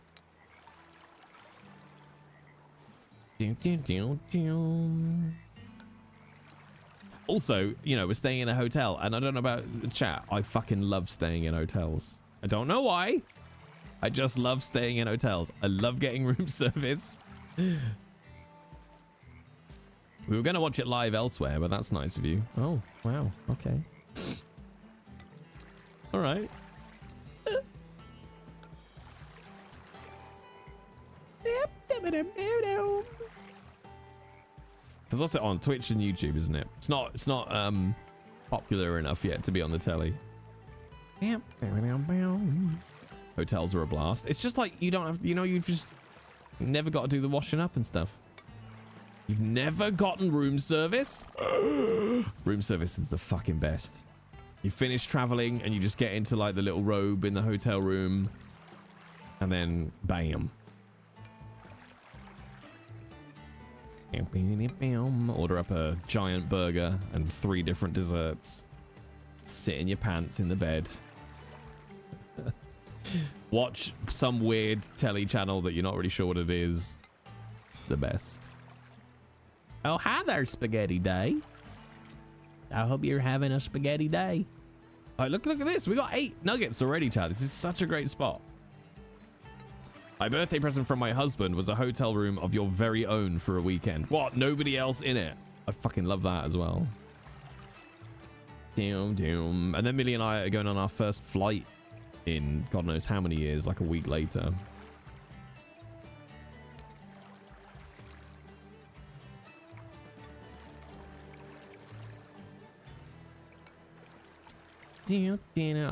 Also, you know, we're staying in a hotel, and I don't know about chat. I fucking love staying in hotels. I don't know why. I just love staying in hotels. I love getting room service. We were going to watch it live elsewhere, but that's nice of you. Oh, wow. Okay. All right. It's also on Twitch and YouTube, isn't it? It's not. It's not um popular enough yet to be on the telly. Hotels are a blast. It's just like you don't have. You know, you've just never got to do the washing up and stuff. You've never gotten room service. room service is the fucking best. You finish traveling and you just get into like the little robe in the hotel room, and then bam. Order up a giant burger and three different desserts. Sit in your pants in the bed. Watch some weird telly channel that you're not really sure what it is. It's the best. Oh, hi there, Spaghetti Day. I hope you're having a spaghetti day. All right, look, look at this. We got eight nuggets already, Chad. This is such a great spot. My birthday present from my husband was a hotel room of your very own for a weekend. What? Nobody else in it? I fucking love that as well. Doom, doom. And then Millie and I are going on our first flight in God knows how many years, like a week later.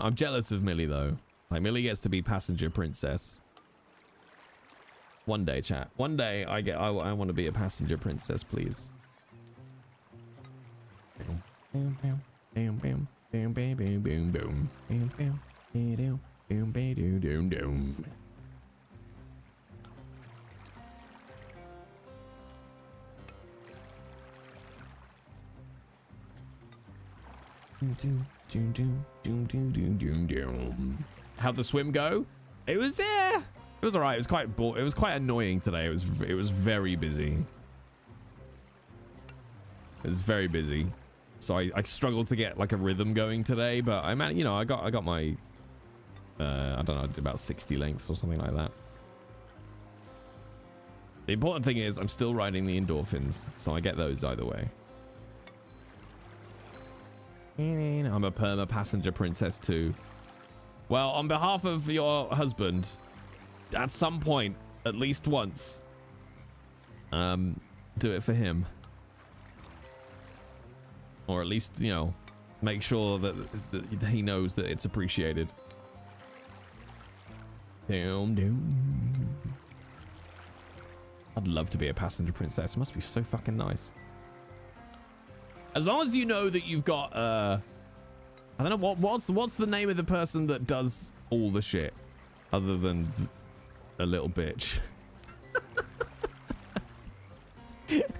I'm jealous of Millie though. Like Millie gets to be passenger princess. One day, chat. One day, I get. I, I want to be a passenger princess, please. Bam, bam, bam, bam, bam, bam, bam, boom, boom, bam, bam, bam, bam, bam, bam, doom, doom, doom. How'd the swim go? It was yeah. It was alright. It was quite bo- it was quite annoying today. It was it was very busy. It was very busy. So I, I struggled to get like a rhythm going today, but I man, you know, I got I got my uh I don't know, about 60 lengths or something like that. The important thing is I'm still riding the endorphins, so I get those either way. I'm a perma passenger princess too. Well, on behalf of your husband, at some point, at least once, um, do it for him. Or at least, you know, make sure that, that he knows that it's appreciated. Doom, doom. I'd love to be a passenger princess. It must be so fucking nice. As long as you know that you've got, uh, I don't know what what's what's the name of the person that does all the shit, other than a little bitch.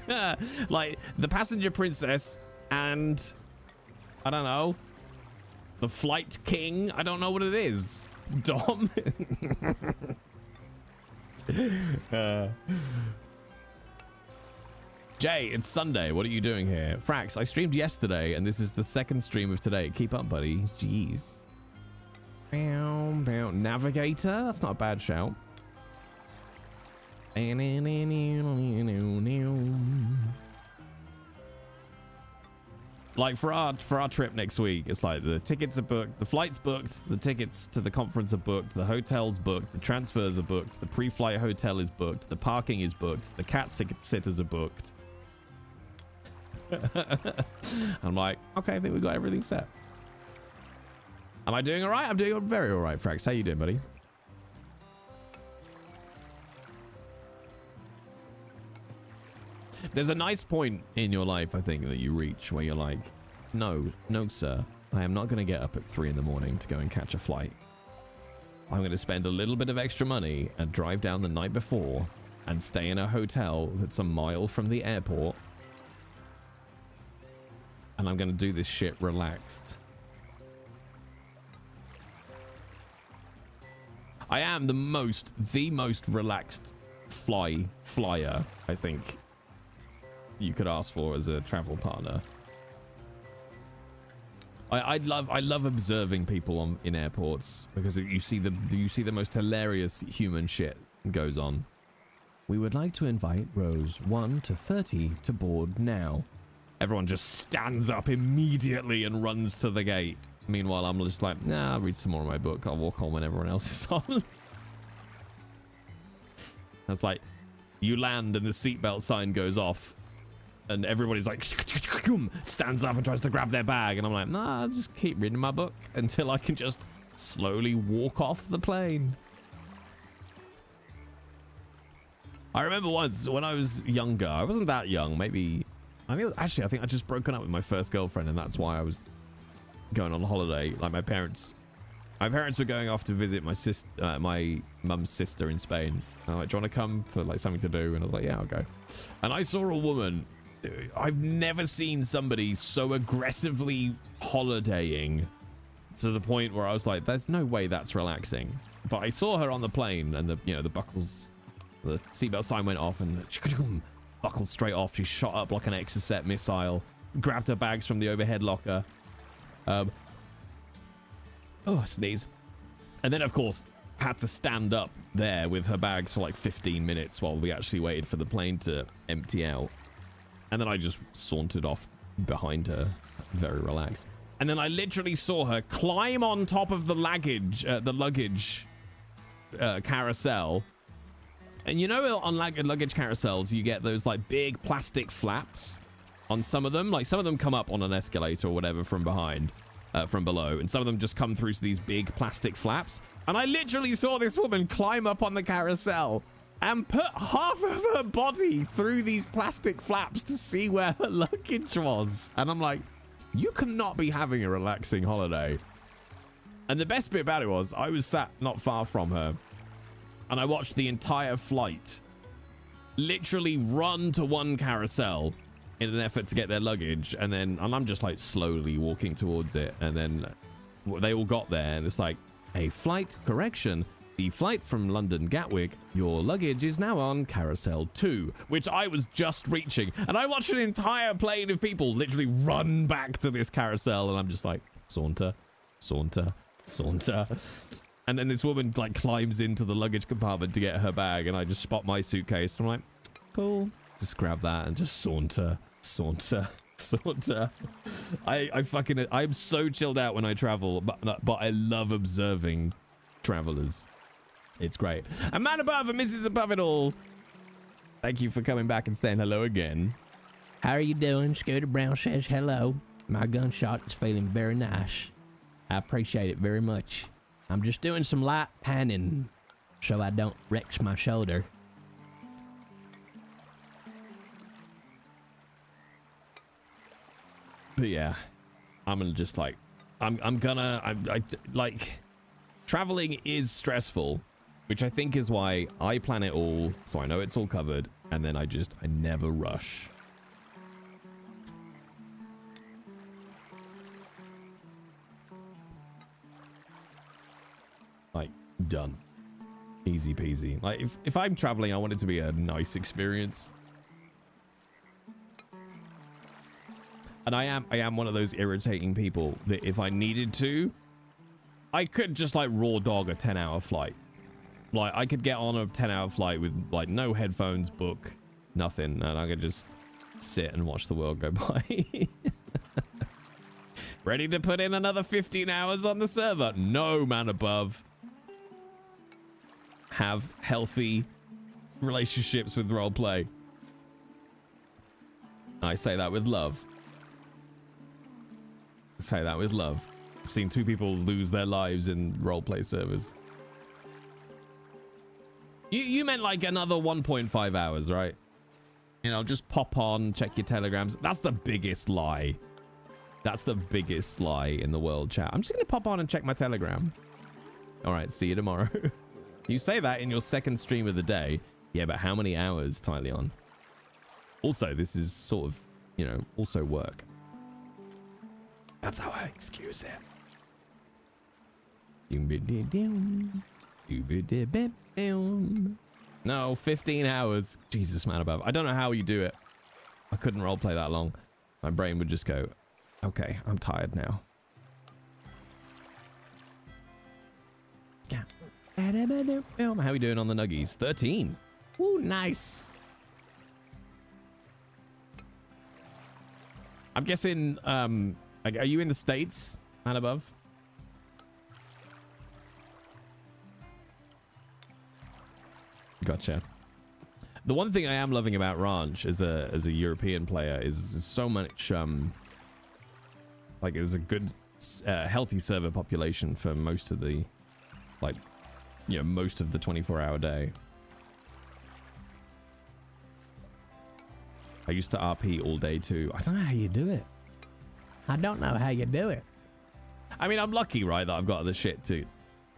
like the passenger princess and I don't know The Flight King. I don't know what it is. Dom. uh, Jay, it's Sunday. What are you doing here? Frax, I streamed yesterday, and this is the second stream of today. Keep up, buddy. Jeez. Bow, bow. Navigator? That's not a bad shout. Like for our for our trip next week, it's like the tickets are booked, the flights booked, the tickets to the conference are booked, the hotel's booked, the transfers are booked, the pre-flight hotel is booked, the parking is booked, the cat sit- sitters are booked. I'm like, okay, I think we got everything set. Am I doing all right? I'm doing very all right, Frax. How you doing, buddy? There's a nice point in your life, I think, that you reach where you're like, no, no, sir. I am not going to get up at three in the morning to go and catch a flight. I'm going to spend a little bit of extra money and drive down the night before and stay in a hotel that's a mile from the airport. And I'm going to do this shit relaxed. I am the most, the most relaxed fly flyer, I think, you could ask for as a travel partner. I, I love I love observing people on in airports because you see the you see the most hilarious human shit goes on. We would like to invite rows 1 to 30 to board now. Everyone just stands up immediately and runs to the gate. Meanwhile, I'm just like, nah, I'll read some more of my book. I'll walk on when everyone else is on. That's like, you land and the seatbelt sign goes off, and everybody's like, stands up and tries to grab their bag. And I'm like, nah, I'll just keep reading my book until I can just slowly walk off the plane. I remember once when I was younger, I wasn't that young, maybe, I think, actually, I think I just broken up with my first girlfriend, and that's why I was going on holiday. Like my parents, my parents were going off to visit my sister, uh, my mum's sister in Spain. I'm like, do you want to come for like something to do? And I was like, yeah, I'll go. And I saw a woman. I've never seen somebody so aggressively holidaying to the point where I was like, there's no way that's relaxing. But I saw her on the plane and the, you know, the buckles, the seatbelt sign went off and buckled straight off. She shot up like an Exocet missile, grabbed her bags from the overhead locker. Um, oh, sneeze. And then, of course, had to stand up there with her bags for like 15 minutes while we actually waited for the plane to empty out. And then I just sauntered off behind her, very relaxed. And then I literally saw her climb on top of the luggage, uh, the luggage uh, carousel. And you know, on lug- luggage carousels, you get those like big plastic flaps on some of them. Like some of them come up on an escalator or whatever from behind, uh, from below, and some of them just come through to these big plastic flaps. And I literally saw this woman climb up on the carousel and put half of her body through these plastic flaps to see where her luggage was. And I'm like, you cannot be having a relaxing holiday. And the best bit about it was I was sat not far from her and I watched the entire flight. Literally run to one carousel in an effort to get their luggage and then and I'm just like slowly walking towards it and then they all got there and it's like a flight correction. The flight from London Gatwick your luggage is now on carousel 2 which I was just reaching and I watched an entire plane of people literally run back to this carousel and I'm just like saunter saunter saunter and then this woman like climbs into the luggage compartment to get her bag and I just spot my suitcase I'm like cool just grab that and just saunter, saunter, saunter. I, I fucking, I'm so chilled out when I travel, but, but I love observing travelers. It's great. A man above and Mrs. Above it all. Thank you for coming back and saying hello again.
How are you doing? Scooter Brown says hello. My gunshot is feeling very nice. I appreciate it very much. I'm just doing some light panning so I don't wreck my shoulder.
But yeah, I'm gonna just like, I'm, I'm gonna, I, I, like, traveling is stressful, which I think is why I plan it all, so I know it's all covered, and then I just, I never rush. Done. Easy peasy. Like, if, if I'm traveling, I want it to be a nice experience. And I am I am one of those irritating people that if I needed to, I could just like raw dog a 10 hour flight. Like I could get on a 10 hour flight with like no headphones, book, nothing, and I could just sit and watch the world go by. Ready to put in another 15 hours on the server? No, man above. Have healthy relationships with roleplay. I say that with love. Say that with love. I've seen two people lose their lives in roleplay servers. You you meant like another 1.5 hours, right? You know, just pop on, check your telegrams. That's the biggest lie. That's the biggest lie in the world, chat. I'm just gonna pop on and check my telegram. All right, see you tomorrow. you say that in your second stream of the day. Yeah, but how many hours, Tyleon? Also, this is sort of, you know, also work. That's how I excuse it. No, 15 hours. Jesus, man above. I don't know how you do it. I couldn't roleplay that long. My brain would just go, okay, I'm tired now. How we doing on the nuggies? 13. Ooh, nice. I'm guessing, um, like, are you in the States and above? Gotcha. The one thing I am loving about Ranch as a as a European player is so much um like there's a good uh, healthy server population for most of the like you know most of the 24 hour day. I used to RP all day too. I don't know how you do it.
I don't know how you do it.
I mean, I'm lucky, right, that I've got the shit to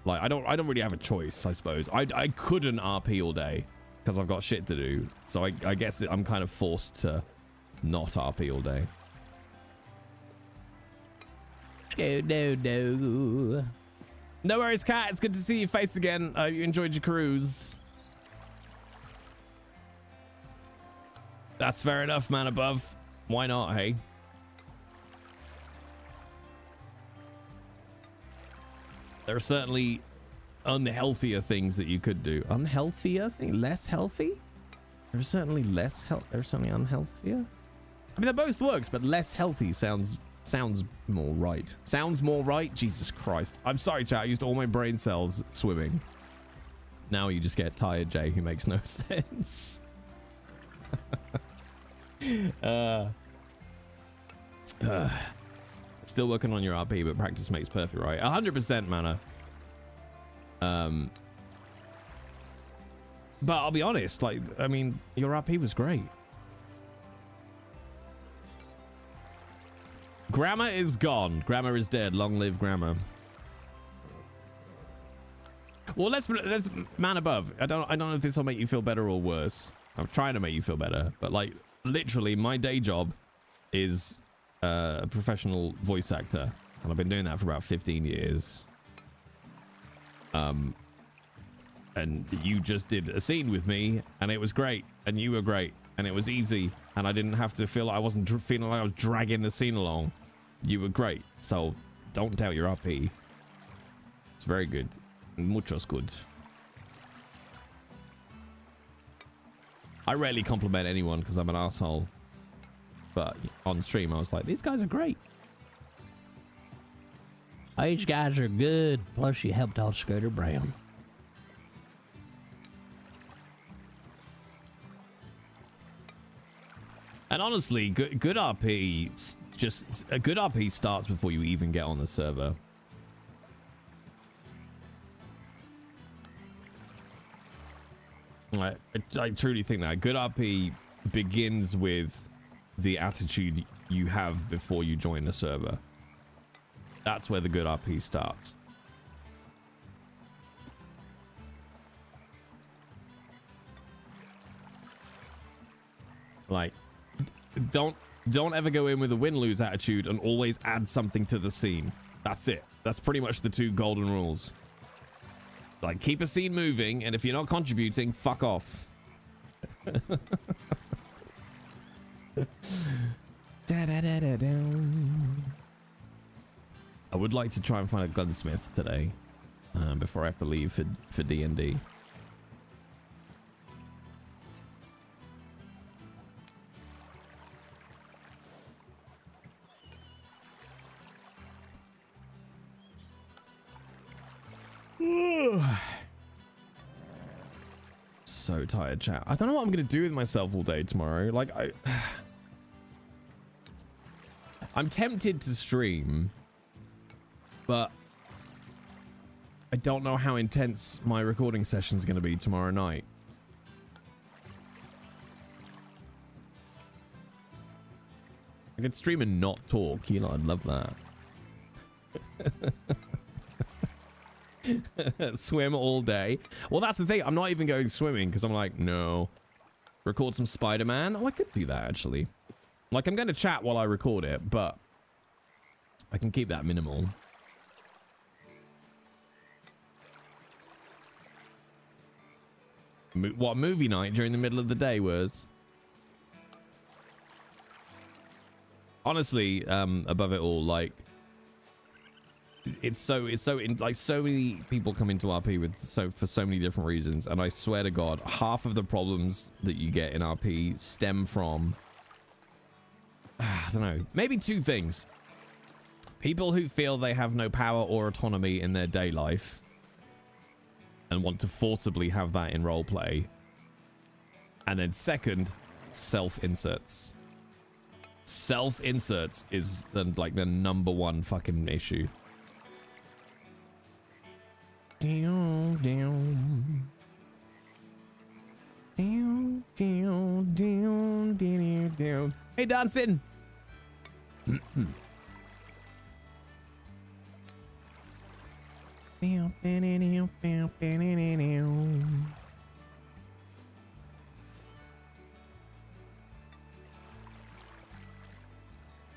like I don't I don't really have a choice, I suppose. I I couldn't RP all day because I've got shit to do. So I I guess I'm kind of forced to not RP all day.
No, no,
worries, cat. It's good to see your face again. Uh, you enjoyed your cruise. That's fair enough, man above. Why not, hey? There are certainly unhealthier things that you could do. Unhealthier thing? Less healthy? There's certainly less health. There's certainly unhealthier. I mean, they both works, but less healthy sounds sounds more right. Sounds more right. Jesus Christ. I'm sorry, chat. I used all my brain cells swimming. Now you just get tired, Jay, who makes no sense. uh, uh, still working on your RP, but practice makes perfect, right? 100% mana. Um, but I'll be honest, like, I mean, your RP was great. Grammar is gone. Grammar is dead. Long live grammar. Well, let's let's man above. I don't I don't know if this will make you feel better or worse. I'm trying to make you feel better, but like literally, my day job is uh, a professional voice actor, and I've been doing that for about 15 years. Um, and you just did a scene with me, and it was great, and you were great, and it was easy, and I didn't have to feel like I wasn't feeling like I was dragging the scene along. You were great, so don't doubt your RP. It's very good, muchos good. I rarely compliment anyone because I'm an asshole, but on stream I was like, these guys are great.
These guys are good. Plus, you helped out Scooter Brown.
And honestly, good good RP just a good RP starts before you even get on the server. I, I, truly think that good RP begins with the attitude you have before you join the server. That's where the good RP starts. Like, don't don't ever go in with a win lose attitude and always add something to the scene. That's it. That's pretty much the two golden rules. Like, keep a scene moving, and if you're not contributing, fuck off. Da-da-da-da-dum. I would like to try and find a gunsmith today um, before I have to leave for for so tired, chat. I don't know what I'm gonna do with myself all day tomorrow. Like I, I'm tempted to stream, but I don't know how intense my recording session is gonna be tomorrow night. I could stream and not talk. You know, I'd love that. Swim all day. Well, that's the thing. I'm not even going swimming because I'm like, no. Record some Spider-Man. Oh, I could do that actually. Like, I'm going to chat while I record it, but I can keep that minimal. Mo what movie night during the middle of the day was? Honestly, um, above it all, like it's so it's so in, like so many people come into RP with so for so many different reasons, and I swear to God, half of the problems that you get in RP stem from I don't know, maybe two things. People who feel they have no power or autonomy in their day life and want to forcibly have that in roleplay. And then second, self-inserts. Self-inserts is the, like the number one fucking issue. Down, down. Down, down, down, down, down. Hey, dancing.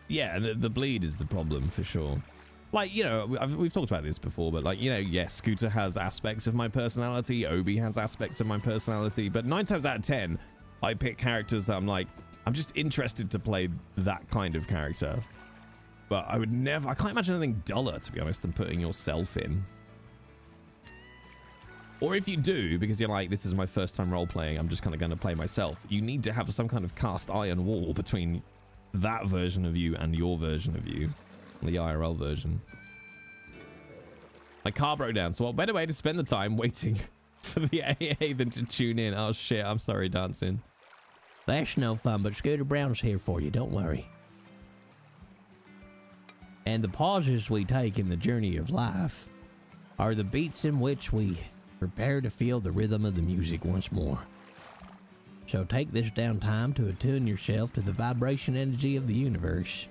Yeah, the, the bleed is the problem for sure. Like, you know, I've, we've talked about this before, but like, you know, yes, Scooter has aspects of my personality, Obi has aspects of my personality, but nine times out of ten, I pick characters that I'm like, I'm just interested to play that kind of character. But I would never, I can't imagine anything duller, to be honest, than putting yourself in. Or if you do, because you're like, this is my first time role playing, I'm just kind of going to play myself, you need to have some kind of cast iron wall between that version of you and your version of you. The IRL version. My car broke down, so what better way to spend the time waiting for the AA than to tune in? Oh shit, I'm sorry, dancing.
That's no fun, but Scooter Brown's here for you, don't worry. And the pauses we take in the journey of life are the beats in which we prepare to feel the rhythm of the music once more. So take this downtime to attune yourself to the vibration energy of the universe.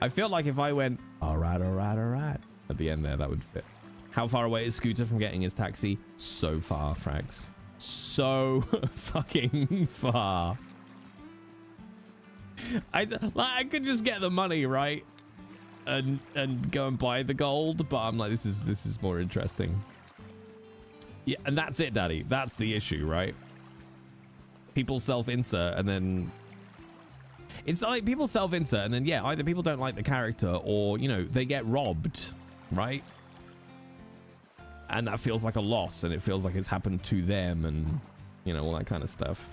I feel like if I went, all right, all right, all right, at the end there, that would fit. How far away is Scooter from getting his taxi? So far, Frags. So fucking far. I, like, I could just get the money, right? And and go and buy the gold, but I'm like, this is this is more interesting. Yeah, and that's it, Daddy. That's the issue, right? People self-insert and then it's like people self-insert and then yeah, either people don't like the character or you know they get robbed, right? And that feels like a loss, and it feels like it's happened to them, and you know all that kind of stuff.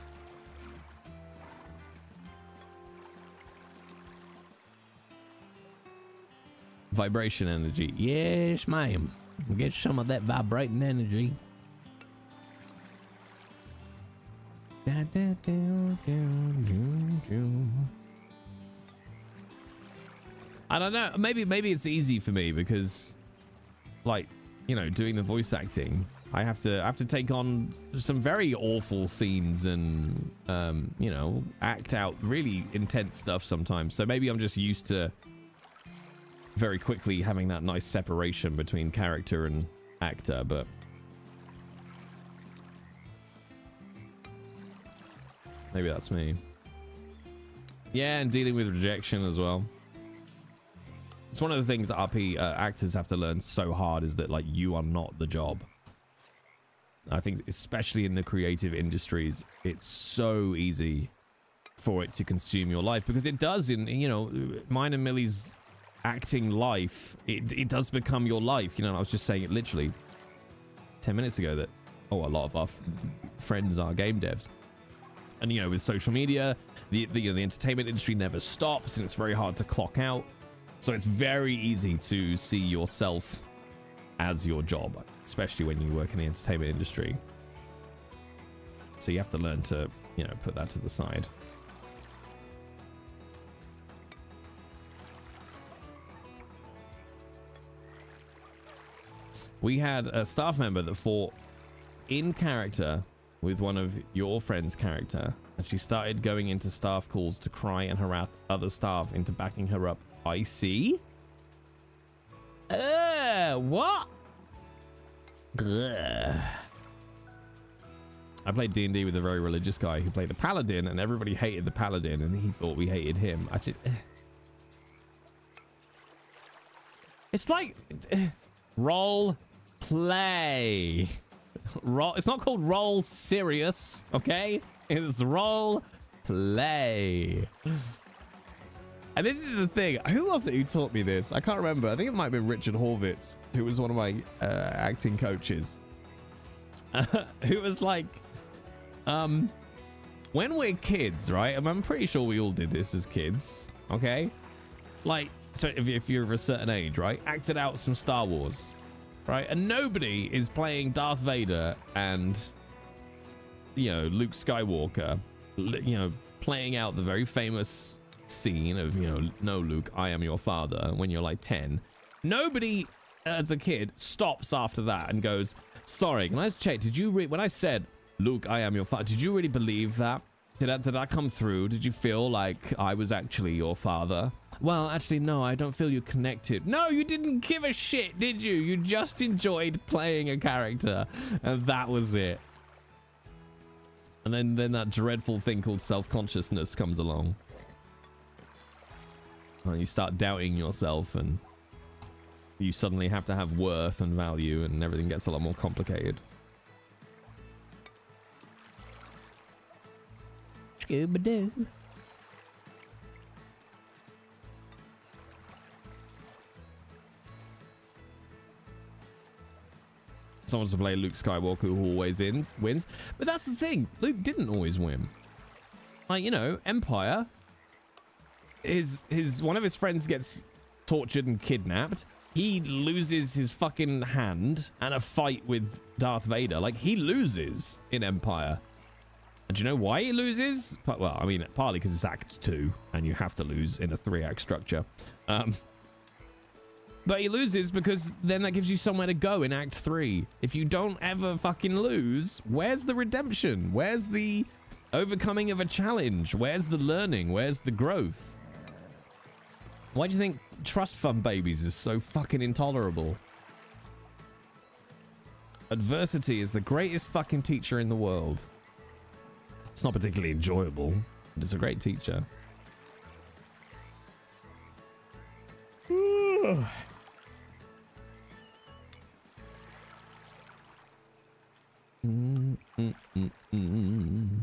Vibration energy.
Yes, ma'am. Get some of that vibrating energy.
Da, da, da. I don't know. Maybe maybe it's easy for me because, like, you know, doing the voice acting, I have to I have to take on some very awful scenes and um, you know, act out really intense stuff sometimes. So maybe I'm just used to very quickly having that nice separation between character and actor, but maybe that's me. Yeah, and dealing with rejection as well. It's one of the things that RP uh, actors have to learn so hard is that like you are not the job. I think especially in the creative industries, it's so easy for it to consume your life because it does in you know mine and Millie's acting life it, it does become your life. You know I was just saying it literally 10 minutes ago that oh a lot of our friends are game devs. And you know with social media the, the, you know, the entertainment industry never stops and it's very hard to clock out so it's very easy to see yourself as your job especially when you work in the entertainment industry. So you have to learn to you know put that to the side. We had a staff member that fought in character with one of your friend's character and she started going into staff calls to cry and harass other staff into backing her up i see uh what Ugh. I played D&D with a very religious guy who played a paladin and everybody hated the paladin and he thought we hated him. I just... It's like... Role play. Role. It's not called role serious, okay? It's role play. And this is the thing. Who was it who taught me this? I can't remember. I think it might have been Richard Horvitz, who was one of my uh, acting coaches. who was like, um, when we're kids, right? I'm pretty sure we all did this as kids, okay? Like, so if, if you're of a certain age, right? Acted out some Star Wars, right? And nobody is playing Darth Vader and, you know, Luke Skywalker, you know, playing out the very famous scene of, you know, no, Luke, I am your father when you're like 10. Nobody as a kid stops after that and goes, sorry, can I just check? Did you, when I said, Luke, I am your father, did you really believe that? Did that, did that come through? Did you feel like I was actually your father? Well, actually, no, I don't feel you connected. No, you didn't give a shit, did you? You just enjoyed playing a character, and that was it. And then, then that dreadful thing called self-consciousness comes along. And you start doubting yourself, and you suddenly have to have worth and value, and everything gets a lot more complicated.
Scuba doo.
someone to play Luke Skywalker who always wins, wins. But that's the thing. Luke didn't always win. Like, you know, Empire his his one of his friends gets tortured and kidnapped. He loses his fucking hand and a fight with Darth Vader. Like he loses in Empire. And do you know why he loses? Well, I mean, partly because it's Act Two, and you have to lose in a three-act structure. Um, but he loses because then that gives you somewhere to go in Act 3. If you don't ever fucking lose, where's the redemption? Where's the overcoming of a challenge? Where's the learning? Where's the growth? Why do you think trust fund babies is so fucking intolerable? Adversity is the greatest fucking teacher in the world. It's not particularly enjoyable, but it's a great teacher. Mm, mm, mm,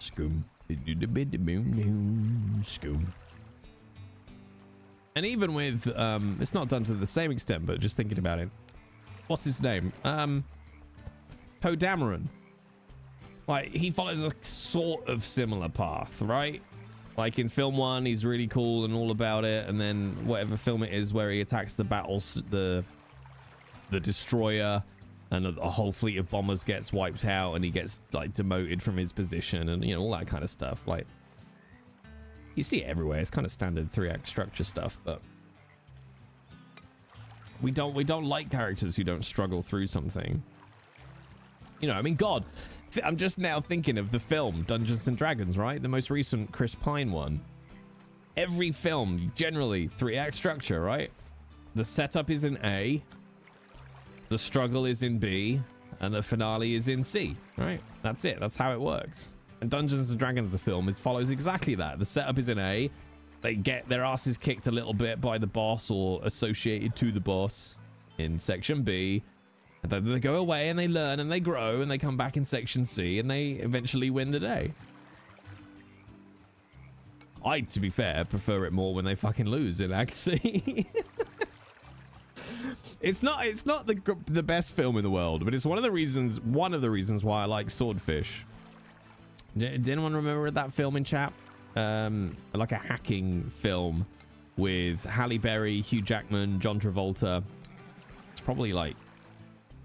Scum. Scum. And even with, um, it's not done to the same extent, but just thinking about it. What's his name? Um, Poe Dameron. Like, he follows a sort of similar path, right? Like in film one, he's really cool and all about it, and then whatever film it is where he attacks the battles, the the destroyer, and a, whole fleet of bombers gets wiped out, and he gets like demoted from his position, and you know all that kind of stuff. Like you see it everywhere. It's kind of standard three act structure stuff, but we don't we don't like characters who don't struggle through something. You know, I mean, God, I'm just now thinking of the film Dungeons and Dragons, right? The most recent Chris Pine one. Every film, generally three act structure, right? The setup is in A, the struggle is in B, and the finale is in C, right? That's it. That's how it works. And Dungeons and Dragons, the film, is follows exactly that. The setup is in A. They get their asses kicked a little bit by the boss or associated to the boss in section B. And then they go away and they learn and they grow and they come back in section C and they eventually win the day. I, to be fair, prefer it more when they fucking lose in Act C. it's not it's not the the best film in the world, but it's one of the reasons one of the reasons why I like Swordfish. Does anyone remember that film in chat? Um, like a hacking film with Halle Berry, Hugh Jackman, John Travolta. It's probably like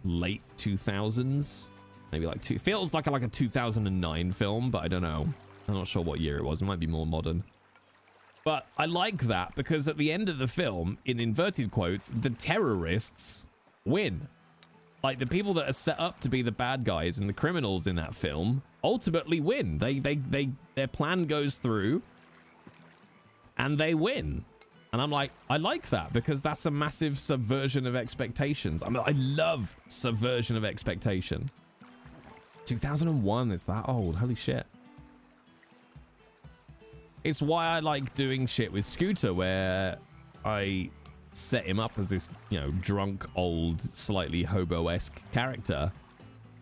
late 2000s, maybe like two. Feels like a, like a 2009 film, but I don't know. I'm not sure what year it was. It might be more modern. But I like that because at the end of the film, in inverted quotes, the terrorists win. Like the people that are set up to be the bad guys and the criminals in that film ultimately win. They they they their plan goes through and they win. And I'm like, I like that because that's a massive subversion of expectations. I mean, I love subversion of expectation. 2001 is that old. Holy shit. It's why I like doing shit with Scooter where I set him up as this, you know, drunk, old, slightly hobo-esque character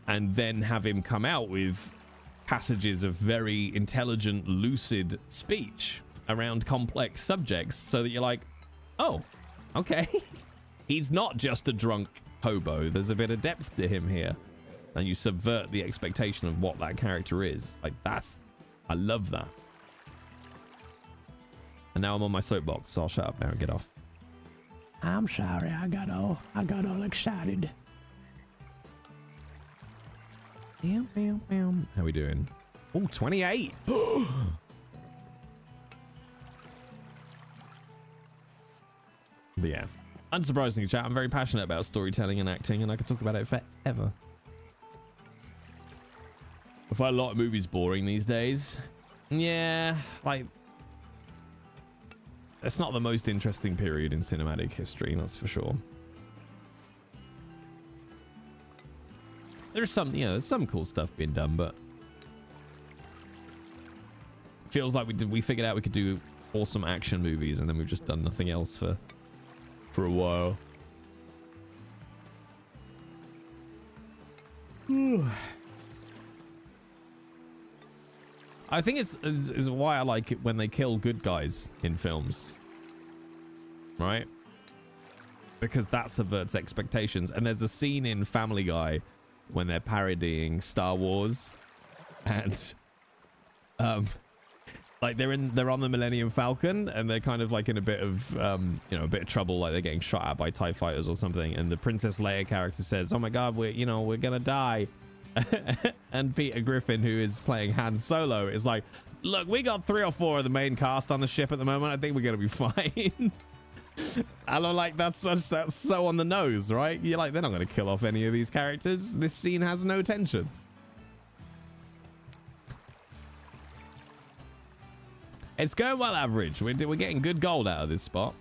and then have him come out with passages of very intelligent, lucid speech around complex subjects so that you're like, oh, okay. He's not just a drunk hobo. There's a bit of depth to him here. And you subvert the expectation of what that character is. Like, that's. I love that. And now I'm on my soapbox, so I'll shut up now and get off.
I'm sorry, I got all I got all excited.
Bam, bam, bam. How are we doing? Oh, 28. but yeah, unsurprisingly, chat, I'm very passionate about storytelling and acting, and I could talk about it forever. I find a lot of movies boring these days. Yeah, like it's not the most interesting period in cinematic history, that's for sure. There's some, you know, there's some cool stuff being done, but feels like we did. We figured out we could do awesome action movies, and then we've just done nothing else for for a while. I think it's is, why I like it when they kill good guys in films, right? Because that subverts expectations. And there's a scene in Family Guy when they're parodying Star Wars, and um, like they're in they're on the Millennium Falcon and they're kind of like in a bit of um, you know a bit of trouble, like they're getting shot at by Tie fighters or something. And the Princess Leia character says, "Oh my God, we're you know we're gonna die." and Peter Griffin, who is playing Han Solo, is like, "Look, we got three or four of the main cast on the ship at the moment. I think we're gonna be fine." and I'm like, that's such, that's so on the nose, right? You're like, they're not gonna kill off any of these characters. This scene has no tension. It's going well average. We're, we're getting good gold out of this spot.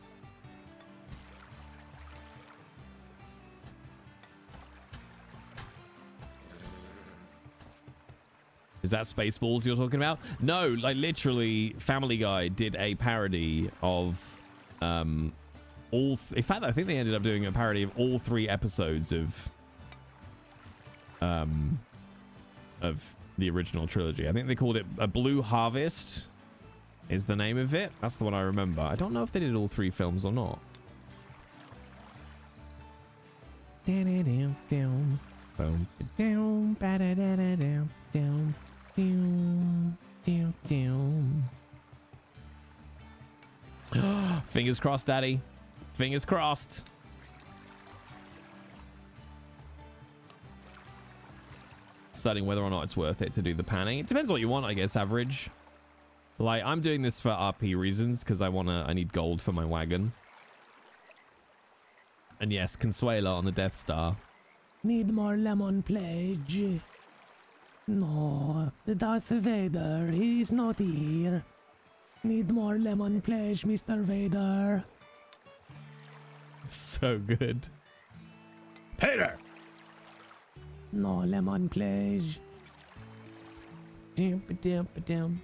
Is that Spaceballs you're talking about? No, like literally, Family Guy did a parody of um, all. In fact, I think they ended up doing a parody of all three episodes of um of the original trilogy. I think they called it a Blue Harvest. Is the name of it? That's the one I remember. I don't know if they did all three films or not. Down, down, down, down, down, down, down. Fingers crossed, Daddy. Fingers crossed. Deciding whether or not it's worth it to do the panning. It depends what you want, I guess, average. Like, I'm doing this for RP reasons, because I want to, I need gold for my wagon. And yes, Consuela on the Death Star.
Need more lemon pledge. No, the Darth Vader, he's not here. Need more lemon pledge, Mr. Vader.
So good. Peter!
No lemon pledge.
Doom, doom, doom.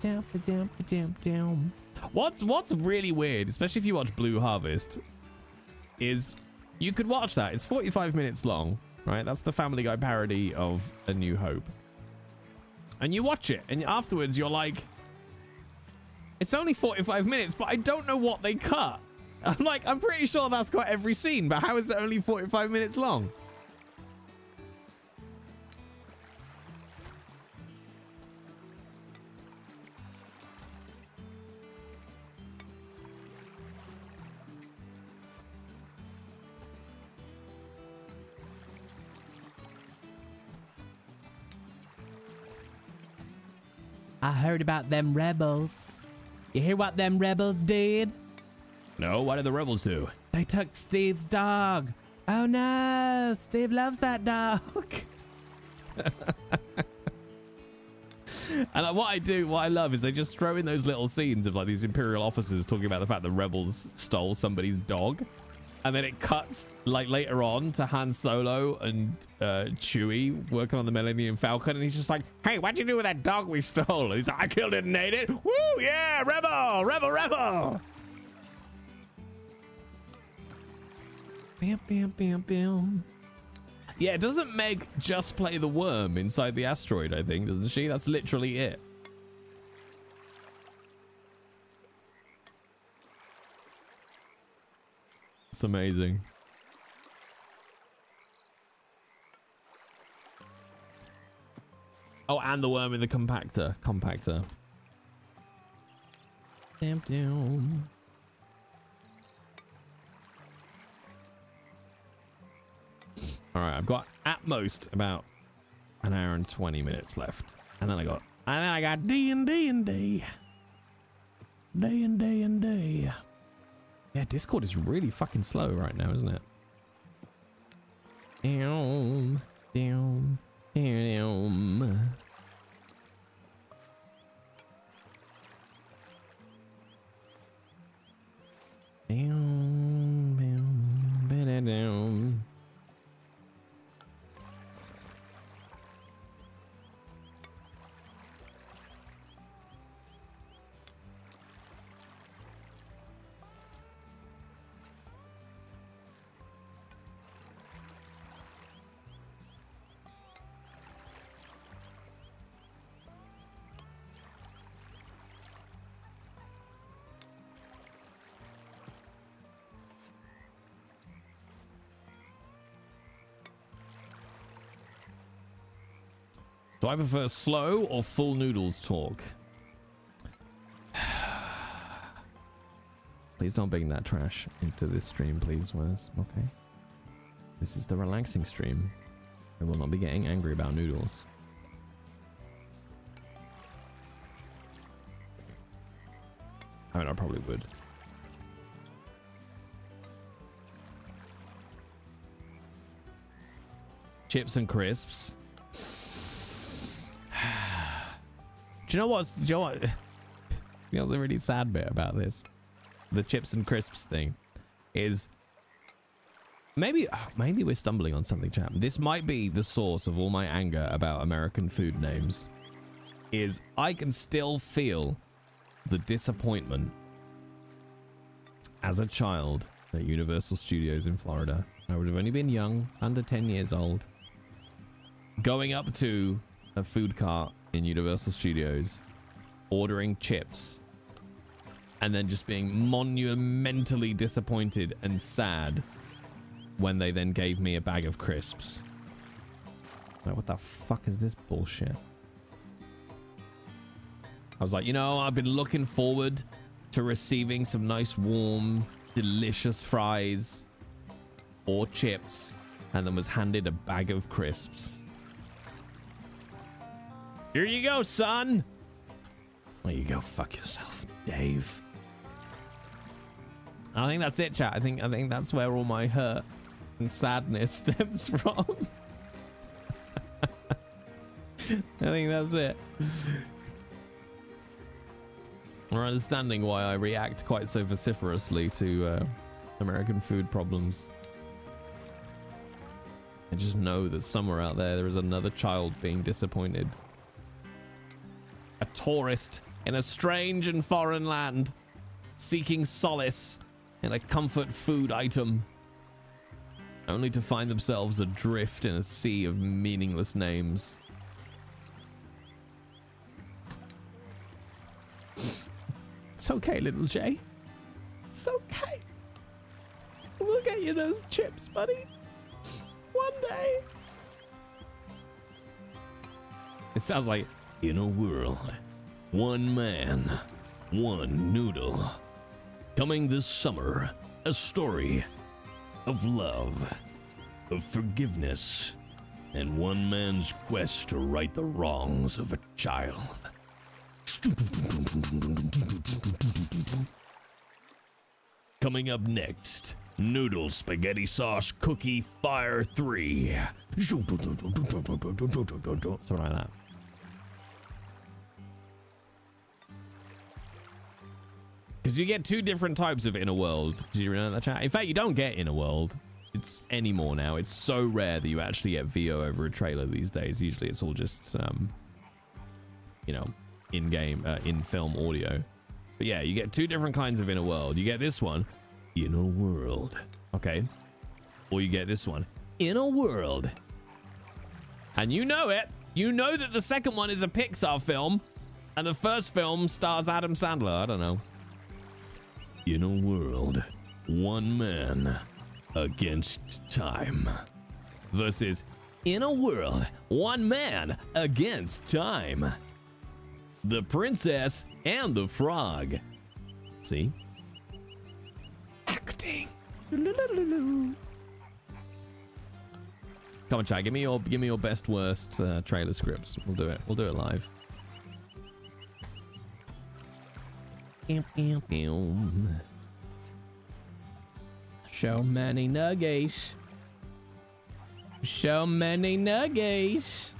Doom, doom, doom, doom. What's what's really weird, especially if you watch Blue Harvest, is you could watch that. It's 45 minutes long, right? That's the Family Guy parody of A New Hope. And you watch it, and afterwards you're like, it's only 45 minutes, but I don't know what they cut. I'm like, I'm pretty sure that's got every scene, but how is it only 45 minutes long? Heard about them rebels. You hear what them rebels did? No, what did the rebels do? They took Steve's dog. Oh no, Steve loves that dog. and uh, what I do, what I love is they just throw in those little scenes of like these Imperial officers talking about the fact the rebels stole somebody's dog. And then it cuts like later on to Han Solo and uh, Chewie working on the Millennium Falcon, and he's just like, "Hey, what'd you do with that dog we stole?" And he's like, "I killed it and ate it. Woo, yeah, rebel, rebel, rebel." Bam, bam, bam, bam. Yeah, doesn't Meg just play the worm inside the asteroid? I think doesn't she? That's literally it. It's amazing. Oh, and the worm in the compactor. Compactor. Damn, damn. All right, I've got at most about an hour and 20 minutes left. And then I got, and then I got D and D and D. Day and day and D. Yeah, Discord is really fucking slow right now, isn't it? Down, down, down. Down, down, down, down. Do I prefer slow or full noodles talk? please don't bring that trash into this stream, please, Wes. Okay. This is the relaxing stream. I will not be getting angry about noodles. I mean, I probably would. Chips and crisps. Do you know what's? Do you know what? You know the really sad bit about this, the chips and crisps thing, is maybe oh, maybe we're stumbling on something, chap. This might be the source of all my anger about American food names. Is I can still feel the disappointment as a child at Universal Studios in Florida. I would have only been young, under 10 years old, going up to a food cart in Universal Studios, ordering chips, and then just being monumentally disappointed and sad when they then gave me a bag of crisps. Like, what the fuck is this bullshit? I was like, you know, I've been looking forward to receiving some nice, warm, delicious fries or chips, and then was handed a bag of crisps. Here you go, son. There you go. Fuck yourself, Dave. I think that's it, chat. I think I think that's where all my hurt and sadness stems from. I think that's it. We're understanding why I react quite so vociferously to uh, American food problems. I just know that somewhere out there there is another child being disappointed tourist in a strange and foreign land, seeking solace in a comfort food item, only to find themselves adrift in a sea of meaningless names. It's okay, little Jay. It's okay. We'll get you those chips, buddy. One day. It sounds like in a world, one man, one noodle. Coming this summer, a story of love, of forgiveness, and one man's quest to right the wrongs of a child. Coming up next, Noodle Spaghetti Sauce Cookie Fire 3. Something like that. Because you get two different types of inner world. Did you know that chat? In fact, you don't get inner world. It's anymore now. It's so rare that you actually get VO over a trailer these days. Usually it's all just, um, you know, in-game, uh, in-film audio. But yeah, you get two different kinds of inner world. You get this one, inner world. Okay. Or you get this one, inner world. And you know it. You know that the second one is a Pixar film. And the first film stars Adam Sandler. I don't know. In a world, one man against time. Versus in a world, one man against time. The princess and the frog. See? Acting. Come on, chat. Give me your give me your best worst uh, trailer scripts. We'll do it. We'll do it live.
So many nuggies. So many nuggies.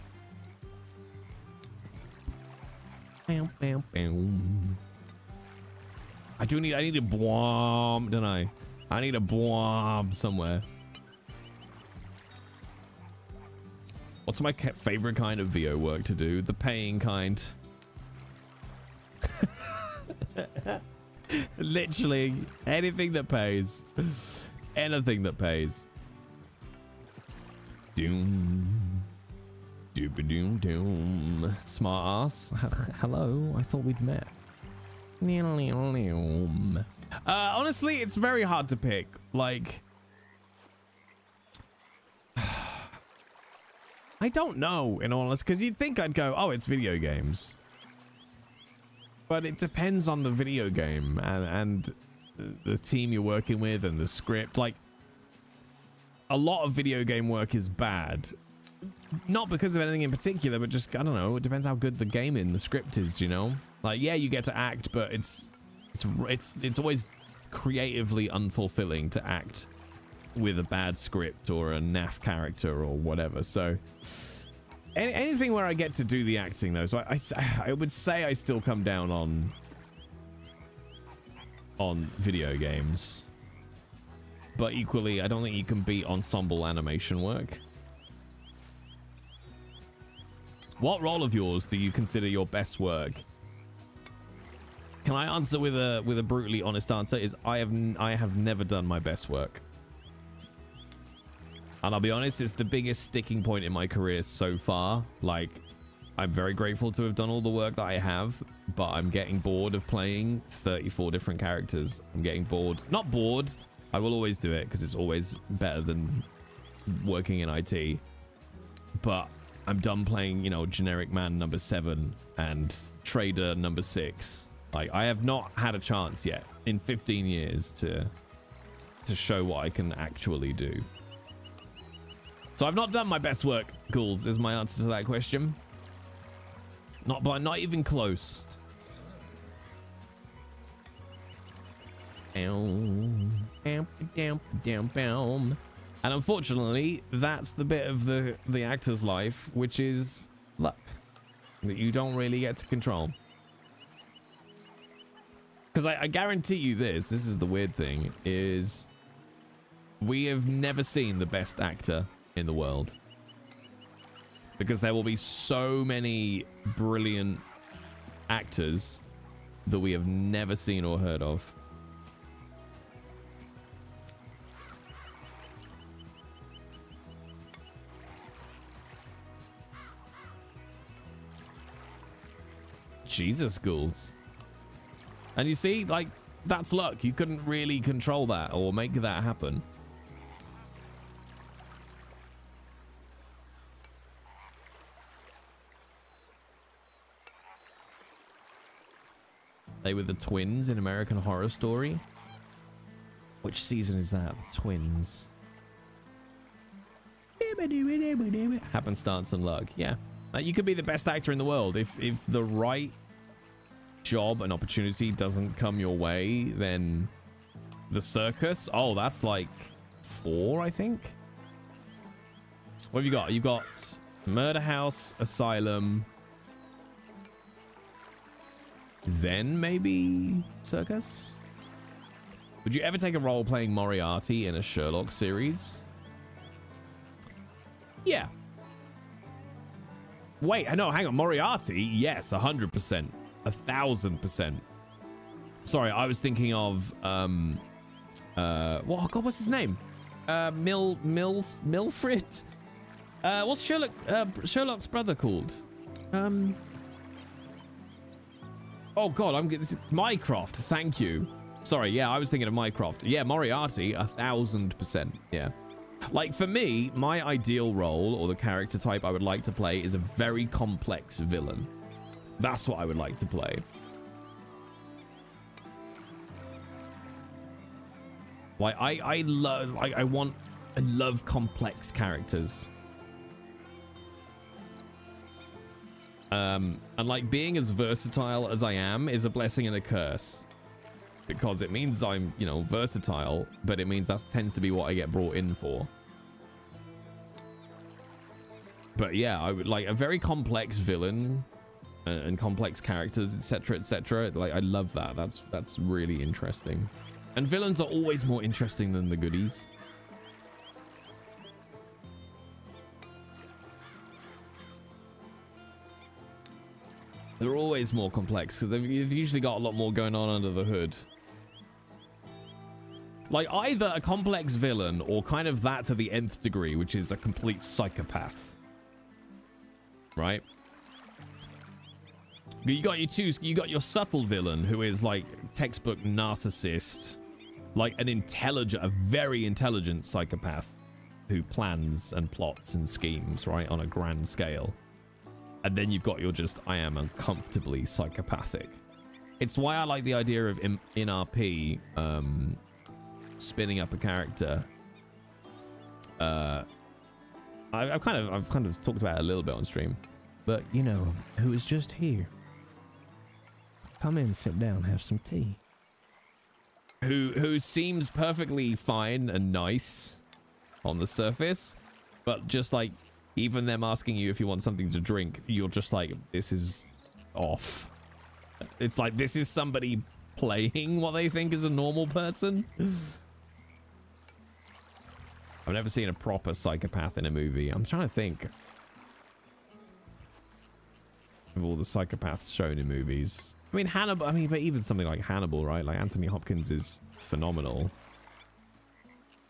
Bam, bam, bam. I do need I need a bomb, don't I? I need a bomb somewhere. What's my favorite kind of VO work to do? The paying kind. Literally anything that pays. Anything that pays. Doom. Doom doom doom. Smart ass. Hello, I thought we'd met. Uh, honestly, it's very hard to pick. Like, I don't know, in all honesty, because you'd think I'd go, oh, it's video games. But it depends on the video game and, and the team you're working with and the script. Like, a lot of video game work is bad. Not because of anything in particular, but just, I don't know, it depends how good the game in the script is, you know? Like, yeah, you get to act, but it's, it's, it's, it's always creatively unfulfilling to act with a bad script or a naff character or whatever. So, any, anything where I get to do the acting though, so I, I, I would say I still come down on on video games. But equally, I don't think you can beat ensemble animation work. What role of yours do you consider your best work? Can I answer with a with a brutally honest answer? Is I have I have never done my best work. And I'll be honest, it's the biggest sticking point in my career so far. Like, I'm very grateful to have done all the work that I have, but I'm getting bored of playing 34 different characters. I'm getting bored. Not bored. I will always do it because it's always better than working in IT. But I'm done playing, you know, generic man number seven and trader number six. Like, I have not had a chance yet in 15 years to to show what I can actually do. So I've not done my best work, ghouls, is my answer to that question. Not by not even close. And unfortunately, that's the bit of the, the actor's life, which is luck. That you don't really get to control. Because I, I guarantee you this, this is the weird thing, is we have never seen the best actor in the world. Because there will be so many brilliant actors that we have never seen or heard of. Jesus, ghouls. And you see, like, that's luck. You couldn't really control that or make that happen. They were the twins in American Horror Story. Which season is that? The twins. Happenstance and luck. Yeah. Like, you could be the best actor in the world. If if the right job and opportunity doesn't come your way, then the circus. Oh, that's like four, I think. What have you got? You've got Murder House, Asylum, then maybe Circus? Would you ever take a role playing Moriarty in a Sherlock series? Yeah. Wait, no, hang on. Moriarty? Yes, 100%. A thousand percent. Sorry, I was thinking of, um, uh, what, oh God, what's his name? Uh, Mil, Mills, Milfred? Uh, what's Sherlock, uh, Sherlock's brother called? Um, Oh god, I'm this. Mycroft. Thank you. Sorry, yeah, I was thinking of Mycroft. Yeah, Moriarty, a thousand percent. Yeah. Like for me, my ideal role or the character type I would like to play is a very complex villain. That's what I would like to play. Like I, I love, like I want, I love complex characters. Um, and like being as versatile as I am is a blessing and a curse. Because it means I'm, you know, versatile, but it means that tends to be what I get brought in for. But yeah, I would like a very complex villain uh, and complex characters, etc., etc. Like I love that. That's that's really interesting. And villains are always more interesting than the goodies. They're always more complex because they've usually got a lot more going on under the hood. Like either a complex villain or kind of that to the nth degree, which is a complete psychopath. Right? You got your two, you got your subtle villain who is like textbook narcissist, like an intelligent, a very intelligent psychopath who plans and plots and schemes, right, on a grand scale. And then you've got your just, I am uncomfortably psychopathic. It's why I like the idea of in, in RP um, spinning up a character. Uh, I, I've kind of I've kind of talked about it a little bit on stream, but you know who is just here. Come in, sit down, have some tea. Who who seems perfectly fine and nice on the surface, but just like even them asking you if you want something to drink, you're just like, this is off. It's like, this is somebody playing what they think is a normal person. I've never seen a proper psychopath in a movie. I'm trying to think of all the psychopaths shown in movies. I mean, Hannibal, I mean, but even something like Hannibal, right? Like Anthony Hopkins is phenomenal.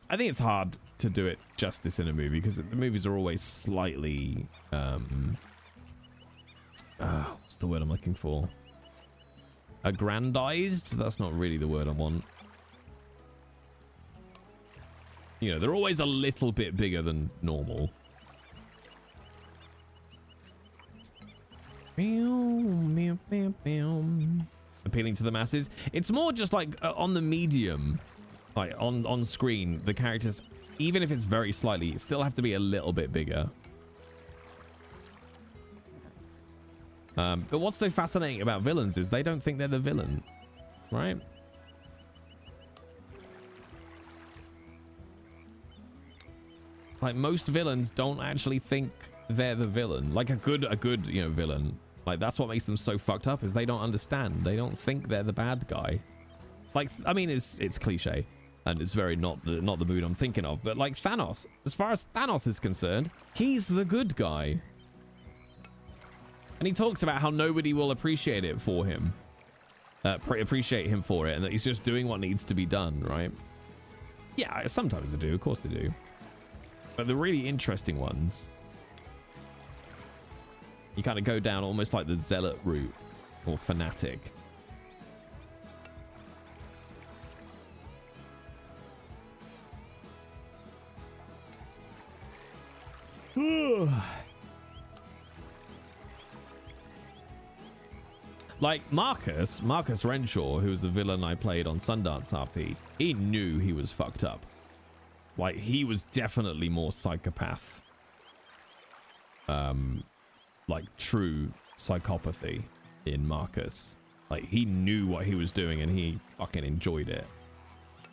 I think it's hard to do it justice in a movie because the movies are always slightly um uh, what's the word I'm looking for? Aggrandized? That's not really the word I want. You know, they're always a little bit bigger than normal. Appealing to the masses. It's more just like uh, on the medium, like on, on screen, the characters, even if it's very slightly, still have to be a little bit bigger. Um, but what's so fascinating about villains is they don't think they're the villain, right? Like most villains don't actually think they're the villain. Like a good, a good, you know, villain. Like that's what makes them so fucked up is they don't understand. They don't think they're the bad guy. Like, I mean, it's it's cliche, and it's very not the not the mood I'm thinking of. But like Thanos, as far as Thanos is concerned, he's the good guy. And he talks about how nobody will appreciate it for him. Uh, pre- appreciate him for it and that he's just doing what needs to be done, right? Yeah, sometimes they do. Of course they do. But the really interesting ones, you kind of go down almost like the zealot route or fanatic. like Marcus, Marcus Renshaw, who was the villain I played on Sundance RP, he knew he was fucked up. Like he was definitely more psychopath. Um, like true psychopathy in Marcus. Like he knew what he was doing and he fucking enjoyed it.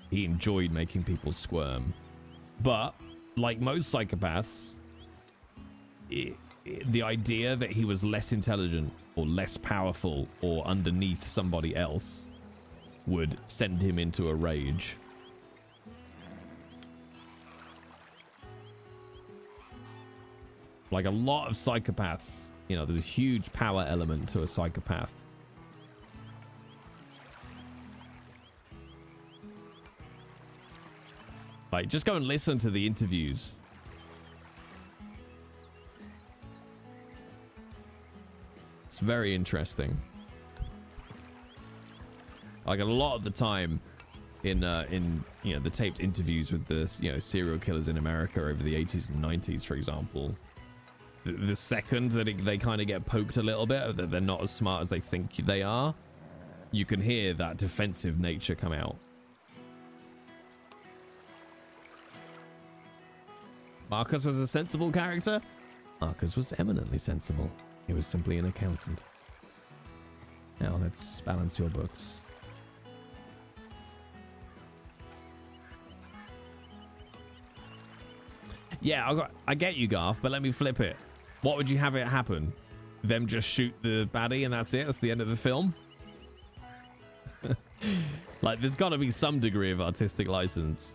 He enjoyed making people squirm. But like most psychopaths, the idea that he was less intelligent or less powerful or underneath somebody else would send him into a rage. Like a lot of psychopaths, you know, there's a huge power element to a psychopath. Like, just go and listen to the interviews. Very interesting. Like a lot of the time in uh, in you know the taped interviews with the you know serial killers in America over the 80s and 90s, for example, the, the second that it, they kind of get poked a little bit that they're not as smart as they think they are, you can hear that defensive nature come out. Marcus was a sensible character. Marcus was eminently sensible. He was simply an accountant. Now let's balance your books. Yeah, I got. I get you, Garth, but let me flip it. What would you have it happen? Them just shoot the baddie and that's it? That's the end of the film? like, there's got to be some degree of artistic license.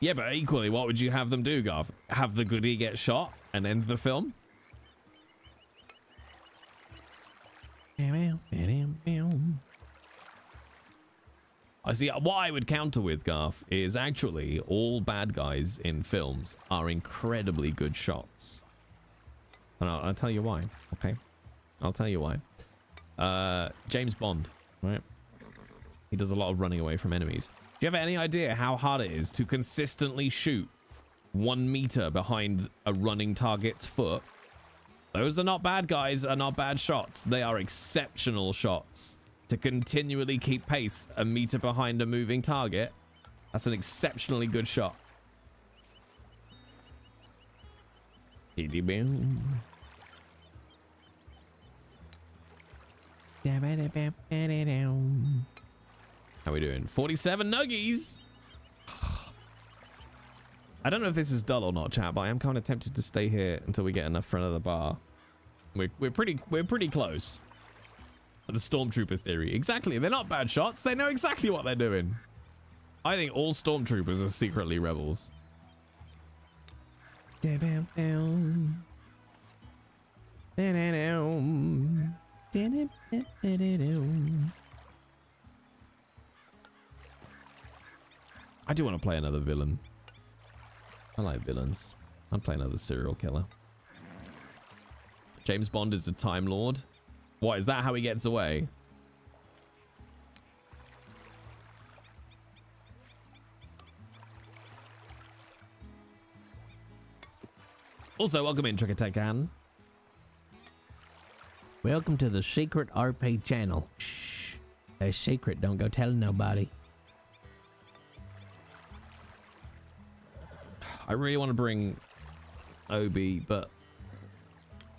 Yeah, but equally, what would you have them do, Garth? Have the goodie get shot and end the film? I see. What I would counter with Garth is actually all bad guys in films are incredibly good shots, and I'll, I'll tell you why. Okay, I'll tell you why. Uh, James Bond, right? He does a lot of running away from enemies. Do you have any idea how hard it is to consistently shoot one meter behind a running target's foot? Those are not bad guys, are not bad shots. They are exceptional shots. To continually keep pace a meter behind a moving target, that's an exceptionally good shot. Boom. How we doing? 47 nuggies. I don't know if this is dull or not, chat, but I am kind of tempted to stay here until we get enough for another bar. We're, we're pretty we're pretty close. The stormtrooper theory. Exactly. They're not bad shots. They know exactly what they're doing. I think all stormtroopers are secretly rebels. I do want to play another villain. I like villains. I'd play another serial killer. James Bond is a Time Lord. What, is that how he gets away? Also, welcome in, Trick Attack, Trickatekan.
Welcome to the secret RP channel. Shh. It's secret. Don't go telling nobody.
I really want to bring Obi, but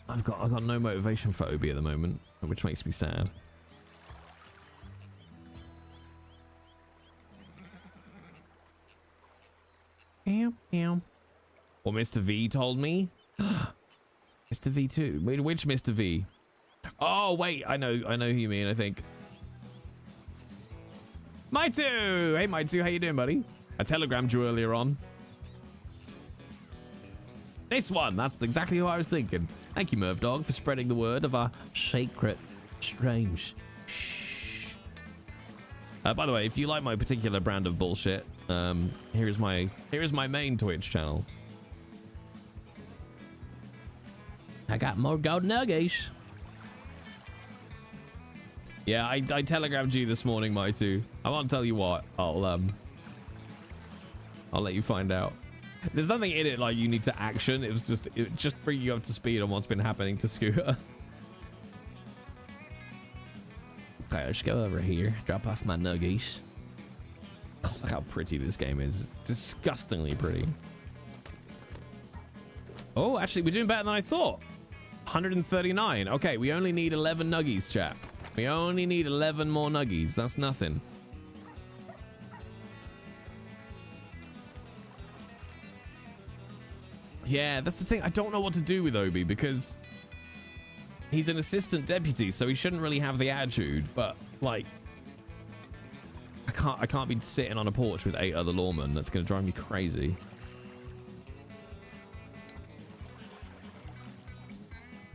I've got I've got no motivation for Obi at the moment, which makes me sad.
Meow, meow.
What Mr. V told me? Mr. V too. Wait, which Mr. V? Oh wait, I know, I know who you mean. I think. Maitu! Hey Maitu, how you doing, buddy? I telegrammed you earlier on. This one, that's exactly who I was thinking. Thank you, Merv Dog, for spreading the word of our secret strange. Shh. Uh, by the way, if you like my particular brand of bullshit, um, here's my here's my main Twitch channel.
I got more gold nuggets.
Yeah, I, I telegrammed you this morning, Maitu. I won't tell you what. I'll um I'll let you find out. There's nothing in it like you need to action. It was just it just bring you up to speed on what's been happening to Scooter.
Okay, let's go over here. Drop off my nuggies.
Look how pretty this game is. Disgustingly pretty. Oh, actually, we're doing better than I thought. 139. Okay, we only need 11 nuggies, chap. We only need 11 more nuggies. That's nothing. Yeah, that's the thing. I don't know what to do with Obi because he's an assistant deputy, so he shouldn't really have the attitude. But like, I can't. I can't be sitting on a porch with eight other lawmen. That's going to drive me crazy.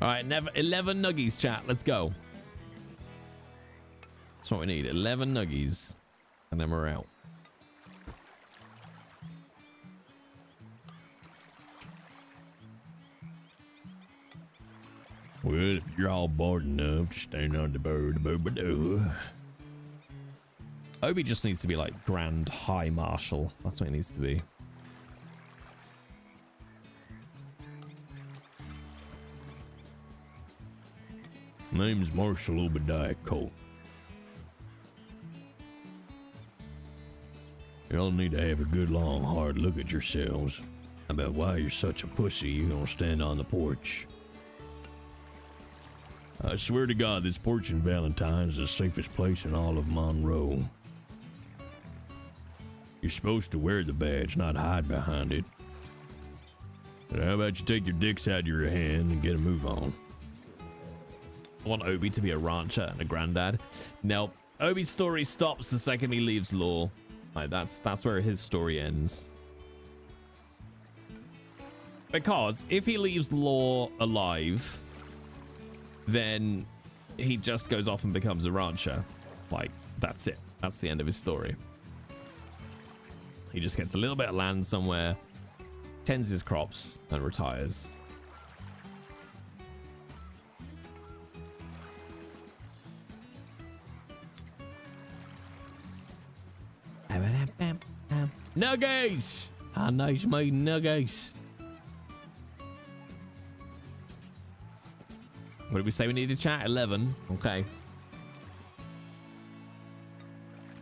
All right, never 11 nuggies, chat. Let's go. That's what we need. 11 nuggies, and then we're out. Well, if you're all bored enough to stand on the bird, boo Obi just needs to be like Grand High Marshal. That's what it needs to be. Name's Marshal Obadiah Colt. Y'all need to have a good long hard look at yourselves about why you're such a pussy you gonna stand on the porch. I swear to God, this porch in Valentine's is the safest place in all of Monroe. You're supposed to wear the badge, not hide behind it. But how about you take your dicks out of your hand and get a move on? I want Obi to be a rancher and a granddad. Now, Obi's story stops the second he leaves law. Like that's that's where his story ends. Because if he leaves law alive, then he just goes off and becomes a rancher. Like that's it. That's the end of his story. He just gets a little bit of land somewhere, tends his crops, and retires. Nuggies!
Ah, nice made nuggies.
What did we say we need to chat? 11. Okay.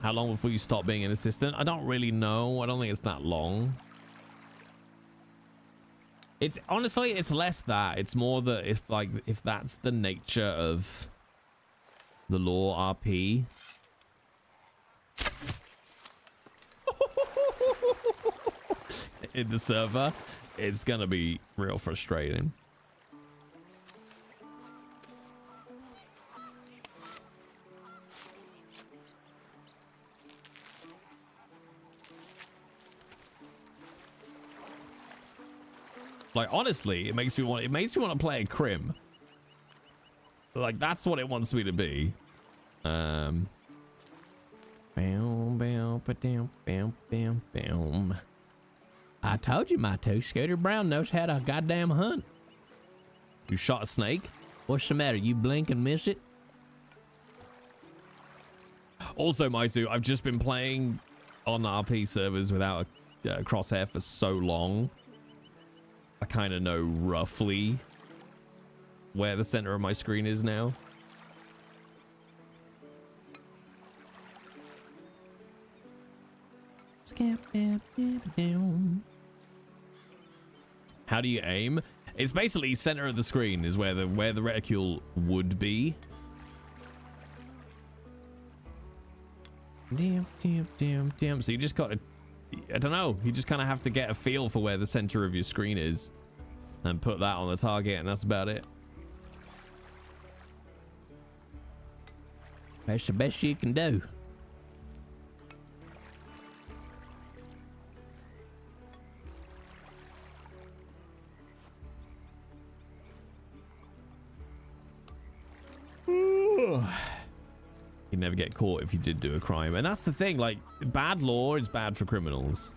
How long before you stop being an assistant? I don't really know. I don't think it's that long. It's honestly, it's less that. It's more that if like if that's the nature of the law RP. in the server, it's gonna be real frustrating. Like honestly, it makes me want it makes me want to play a crim. Like that's what it wants me to be. Um
Bam, bam, bam, bam, bam. I told you my two Scooter Brown knows how to goddamn hunt.
you shot a snake?
What's the matter? You blink and miss it?
Also, Maitu, I've just been playing on RP servers without a uh, crosshair for so long. I kind of know roughly where the center of my screen is now. How do you aim? It's basically center of the screen is where the where the reticule would be.
Damn, damn, damn, damn.
So you just got to I don't know. You just kind of have to get a feel for where the center of your screen is and put that on the target, and that's about it.
That's the best you can do.
You'd never get caught if you did do a crime. And that's the thing, like, bad law is bad for criminals.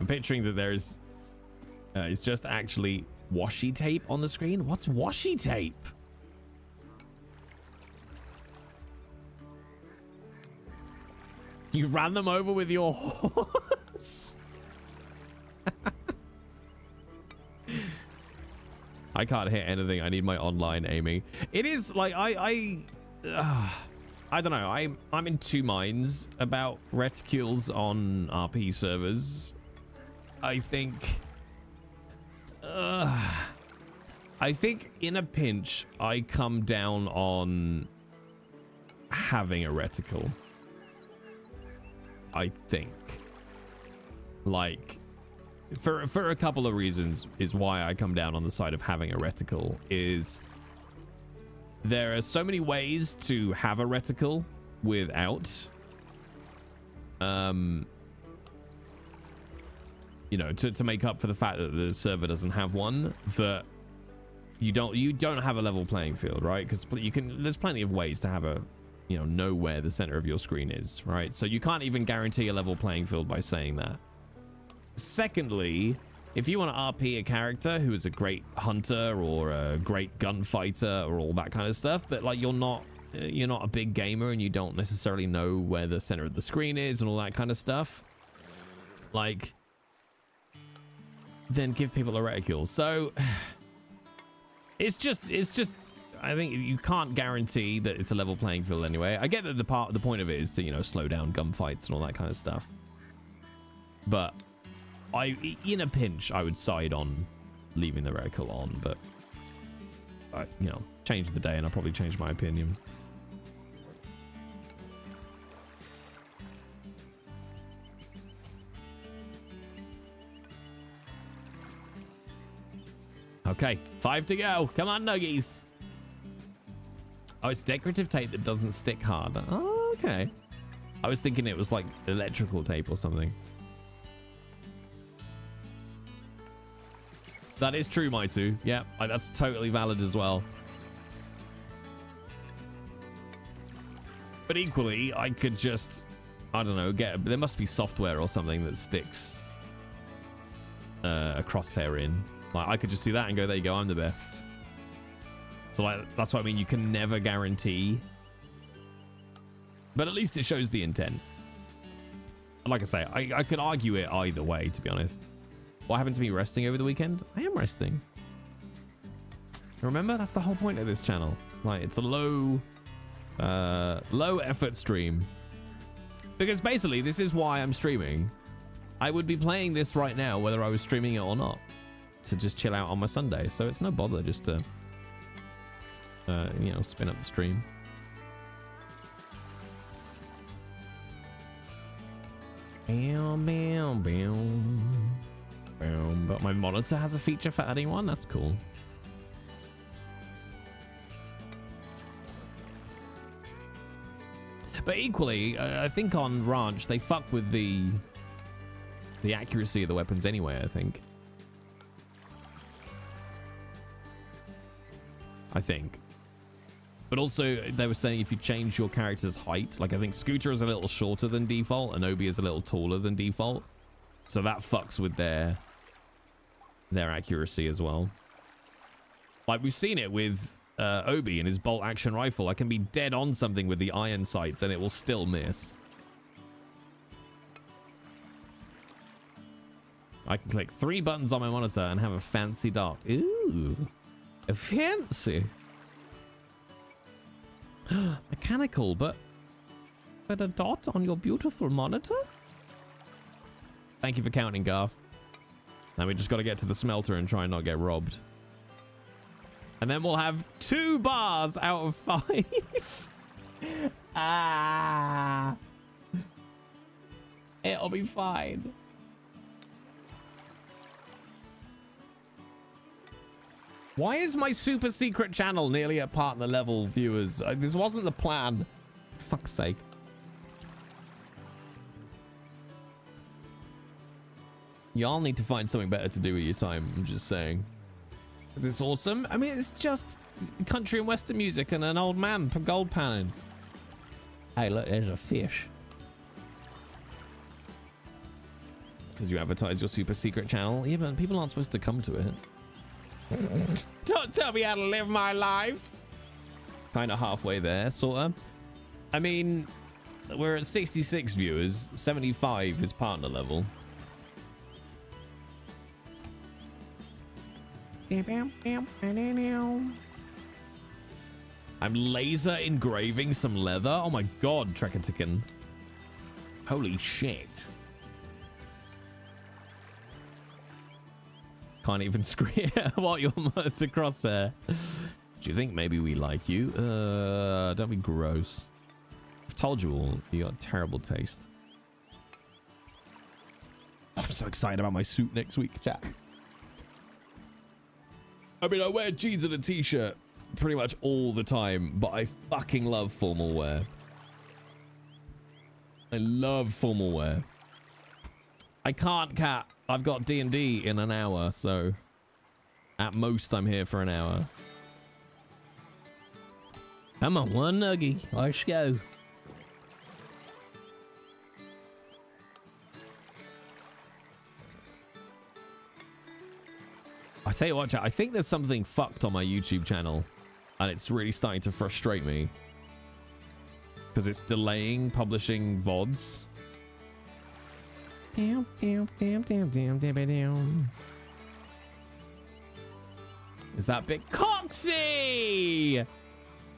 I'm picturing that there's... Uh, it's just actually washi tape on the screen. What's washi tape? You ran them over with your horse? I can't hit anything. I need my online aiming. It is like I I uh, I don't know. I'm I'm in two minds about reticules on RP servers. I think uh, I think in a pinch I come down on having a reticle. I think like for for a couple of reasons is why I come down on the side of having a reticle is there are so many ways to have a reticle without um you know to, to make up for the fact that the server doesn't have one that you don't you don't have a level playing field right? Because you can there's plenty of ways to have a you know know where the center of your screen is right? So you can't even guarantee a level playing field by saying that Secondly, if you want to RP a character who is a great hunter or a great gunfighter or all that kind of stuff, but like you're not uh, you're not a big gamer and you don't necessarily know where the center of the screen is and all that kind of stuff, like then give people a reticule. So it's just it's just I think you can't guarantee that it's a level playing field anyway. I get that the part the point of it is to, you know, slow down gunfights and all that kind of stuff. But I, in a pinch, I would side on leaving the reticle on, but I, you know, change the day and I'll probably change my opinion. Okay, five to go. Come on, Nuggies. Oh, it's decorative tape that doesn't stick hard. Oh, okay. I was thinking it was like electrical tape or something. That is true, Maitu. Yeah, that's totally valid as well. But equally, I could just, I don't know, get, there must be software or something that sticks uh, a crosshair in. Like, I could just do that and go, there you go, I'm the best. So, like, that's what I mean. You can never guarantee. But at least it shows the intent. Like I say, I, I could argue it either way, to be honest. What happened to me resting over the weekend? I am resting. Remember, that's the whole point of this channel. Like, it's a low, uh, low effort stream. Because basically, this is why I'm streaming. I would be playing this right now, whether I was streaming it or not, to just chill out on my Sunday. So it's no bother just to, uh, you know, spin up the stream. Bam, bam, bam. Boom. But my monitor has a feature for adding one. That's cool. But equally, I think on Ranch, they fuck with the the accuracy of the weapons anyway, I think. I think. But also, they were saying if you change your character's height, like I think Scooter is a little shorter than default, and Obi is a little taller than default. So that fucks with their their accuracy as well. Like we've seen it with uh, Obi and his bolt action rifle. I can be dead on something with the iron sights and it will still miss. I can click three buttons on my monitor and have a fancy dot. Ooh, a fancy. Mechanical, but but a dot on your beautiful monitor? Thank you for counting, Garth. Now we just got to get to the smelter and try and not get robbed. And then we'll have two bars out of five. ah.
It'll be fine.
Why is my super secret channel nearly at partner level, viewers? Uh, this wasn't the plan. Fuck's sake. Y'all need to find something better to do with your time. I'm just saying. Is this awesome? I mean, it's just country and western music and an old man gold panning.
Hey, look, there's a fish.
Because you advertise your super secret channel. Yeah, but people aren't supposed to come to it. Don't tell me how to live my life. Kind of halfway there, sort of. I mean, we're at 66 viewers. 75 is partner level. I'm laser engraving some leather. Oh my god, Trekatikin. Holy shit. Can't even scream what your mother's across there. Do you think maybe we like you? Uh, don't be gross. I've told you all, you got terrible taste. I'm so excited about my suit next week, Jack. I mean, I wear jeans and a t-shirt pretty much all the time, but I fucking love formal wear. I love formal wear. I can't cat. I've got D&D in an hour, so at most I'm here for an hour.
Come on, one nuggy. Let's go.
I tell you what, I think there's something fucked on my YouTube channel, and it's really starting to frustrate me. Because it's delaying publishing VODs. Damn, damn, damn, damn, damn, damn, damn. Is that big Coxie?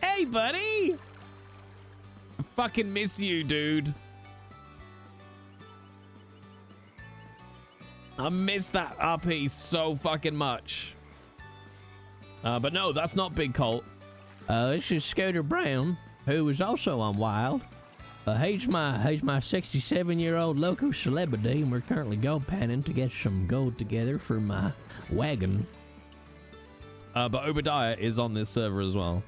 Hey, buddy! I fucking miss you, dude. I miss that RP so fucking much. Uh, but no, that's not Big Colt.
Uh, this is Scooter Brown, who is also on Wild. Uh, he's my he's my 67 year old local celebrity, and we're currently gold panning to get some gold together for my wagon.
Uh, but Obadiah is on this server as well.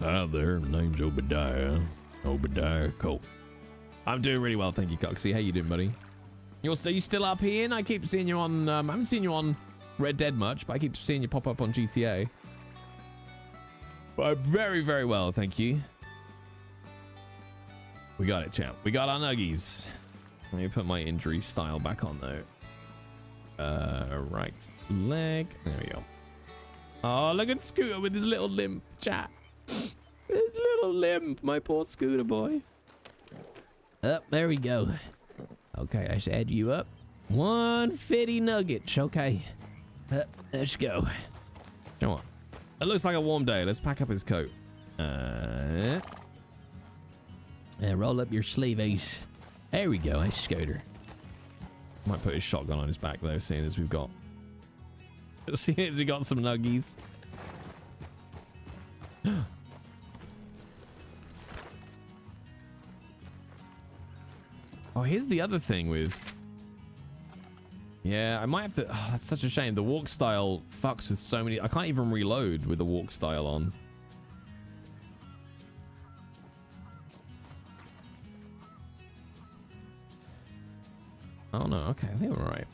Hi there, name's Obadiah. Obadiah Colt. I'm doing really well, thank you, Coxie. How you doing, buddy? You're you still up here? And I keep seeing you on. Um, I haven't seen you on Red Dead much, but I keep seeing you pop up on GTA. But very, very well, thank you. We got it, champ. We got our nuggies. Let me put my injury style back on though. Uh, right leg. There we go. Oh, look at Scooter with his little limp, chat. his little limp, my poor Scooter boy.
Up, there we go. Okay, let's add you up. 150 nuggets. Okay. Up, let's go.
Come on. It looks like a warm day. Let's pack up his coat. Uh,
And roll up your sleeves. There we go. That's Scooter.
might put his shotgun on his back though, seeing as we've got, seeing as we got some nuggies. Oh, here's the other thing with. Yeah, I might have to. Oh, that's such a shame. The walk style fucks with so many. I can't even reload with the walk style on. Oh no, okay, I think we're right.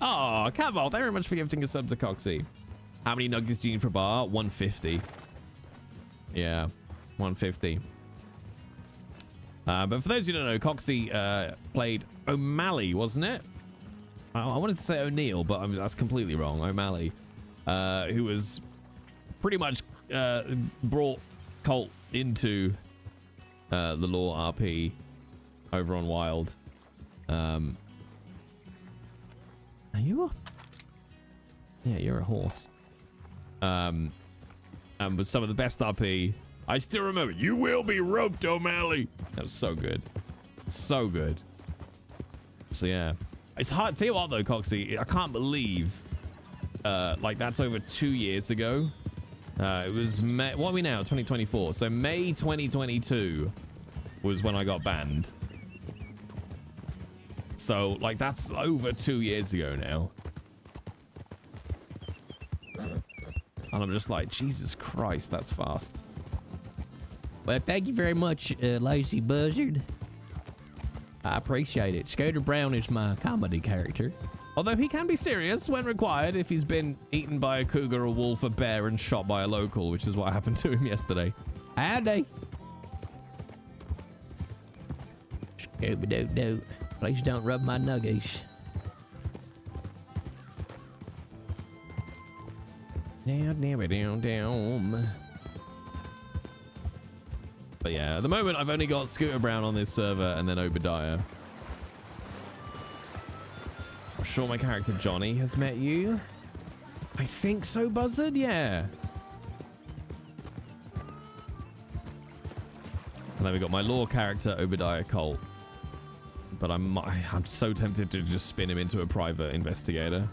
Oh, Caval, thank you very much for gifting a sub to Coxie. How many nuggets do you need for a bar? 150. Yeah, 150. Uh, but for those who don't know, Coxie uh, played O'Malley, wasn't it? I, I wanted to say O'Neill, but I mean, that's completely wrong. O'Malley, uh, who was pretty much uh, brought Colt into uh, the law RP over on Wild. Um, are you a? Yeah, you're a horse. Um, and was some of the best RP. I still remember. You will be roped, O'Malley. That was so good, so good. So yeah, it's hard. To tell you what though, Coxie, I can't believe, uh, like that's over two years ago, Uh, it was May, what are we now? 2024. So May 2022 was when I got banned. So like that's over two years ago now. And I'm just like, Jesus Christ, that's fast.
Well, thank you very much, uh, Lazy Buzzard. I appreciate it. Scooter Brown is my comedy character.
Although he can be serious when required if he's been eaten by a cougar, a wolf, a bear, and shot by a local, which is what happened to him yesterday.
Howdy. Scooby Doo Doo. Please don't rub my nuggies.
Down, down, down, down. But yeah, at the moment I've only got Scooter Brown on this server and then Obadiah. I'm sure my character Johnny has met you. I think so, Buzzard, yeah. And then we got my law character, Obadiah Colt. But I'm I'm so tempted to just spin him into a private investigator.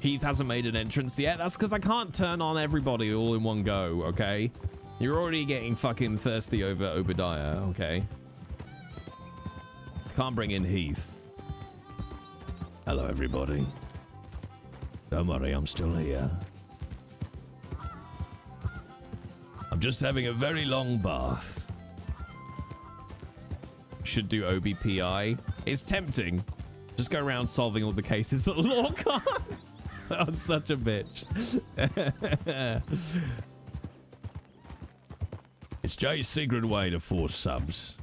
Heath hasn't made an entrance yet. That's because I can't turn on everybody all in one go, okay? You're already getting fucking thirsty over Obadiah, okay? Can't bring in Heath. Hello, everybody. Don't worry, I'm still here. I'm just having a very long bath. Should do OBPI. It's tempting. Just go around solving all the cases that law can't. was such a bitch. it's Jay's secret way to force subs.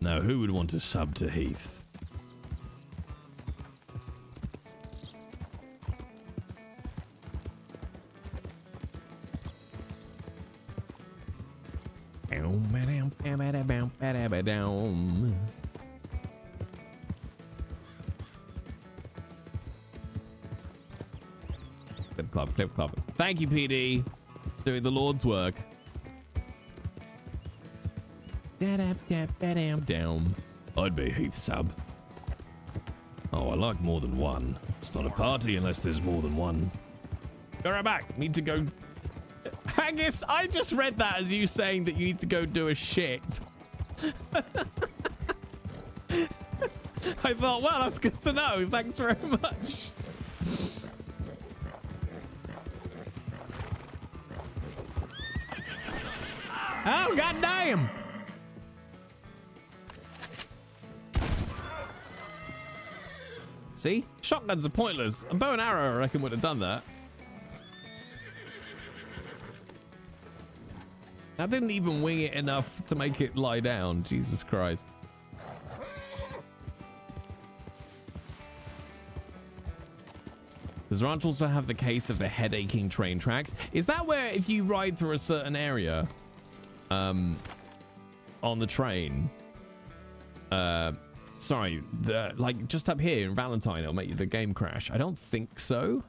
Now, who would want to sub to Heath? Clip clip clop. Thank you, PD. Doing the Lord's work. Down. I'd be Heath sub. Oh, I like more than one. It's not a party unless there's more than one. Go right back. Need to go. Haggis, I just read that as you saying that you need to go do a shit. I thought, well, that's good to know. Thanks very much.
Oh, goddamn!
See? Shotguns are pointless. A bow and arrow, I reckon, would have done that. I didn't even wing it enough to make it lie down. Jesus Christ. Does Ranch also have the case of the head-aching train tracks? Is that where if you ride through a certain area um, on the train, uh, sorry, the, like just up here in Valentine, it'll make the game crash? I don't think so.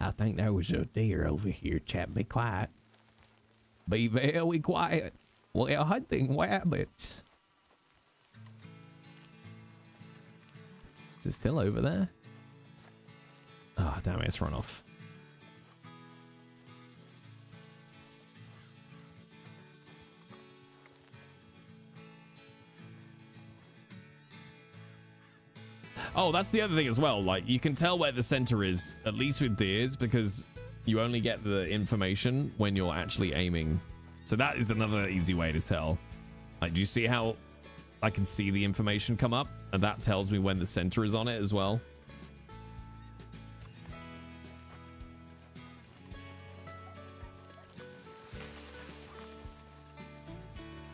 I think there was a deer over here, chap. Be quiet.
Be very quiet. We're hunting rabbits. Is it still over there? Oh, damn it, it's run off. Oh, that's the other thing as well. Like, you can tell where the center is, at least with deers, because you only get the information when you're actually aiming. So that is another easy way to tell. Like, do you see how I can see the information come up? And that tells me when the center is on it as well.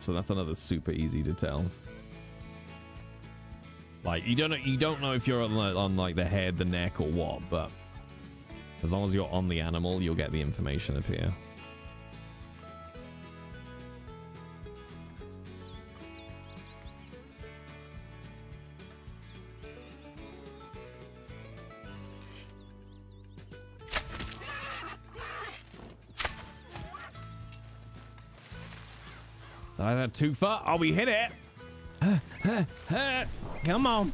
So that's another super easy to tell. Like you don't know, you don't know if you're on, on like the head, the neck, or what, but as long as you're on the animal, you'll get the information up here. I too far? Oh, we hit it. Come on.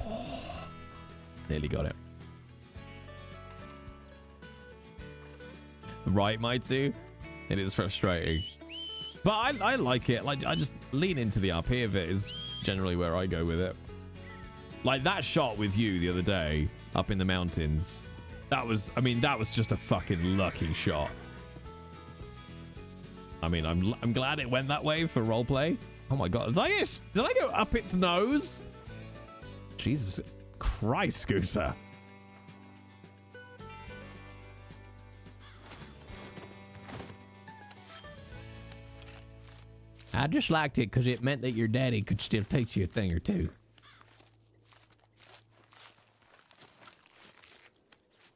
Oh, nearly got it. Right, my two? It is frustrating. But I, I like it. Like I just lean into the RP of it is generally where I go with it. Like that shot with you the other day up in the mountains that was I mean that was just a fucking lucky shot. I mean I'm I'm glad it went that way for roleplay. Oh my god. Did I, did I go up its nose? Jesus Christ, Scooter.
I just liked it because it meant that your daddy could still teach you a thing or two.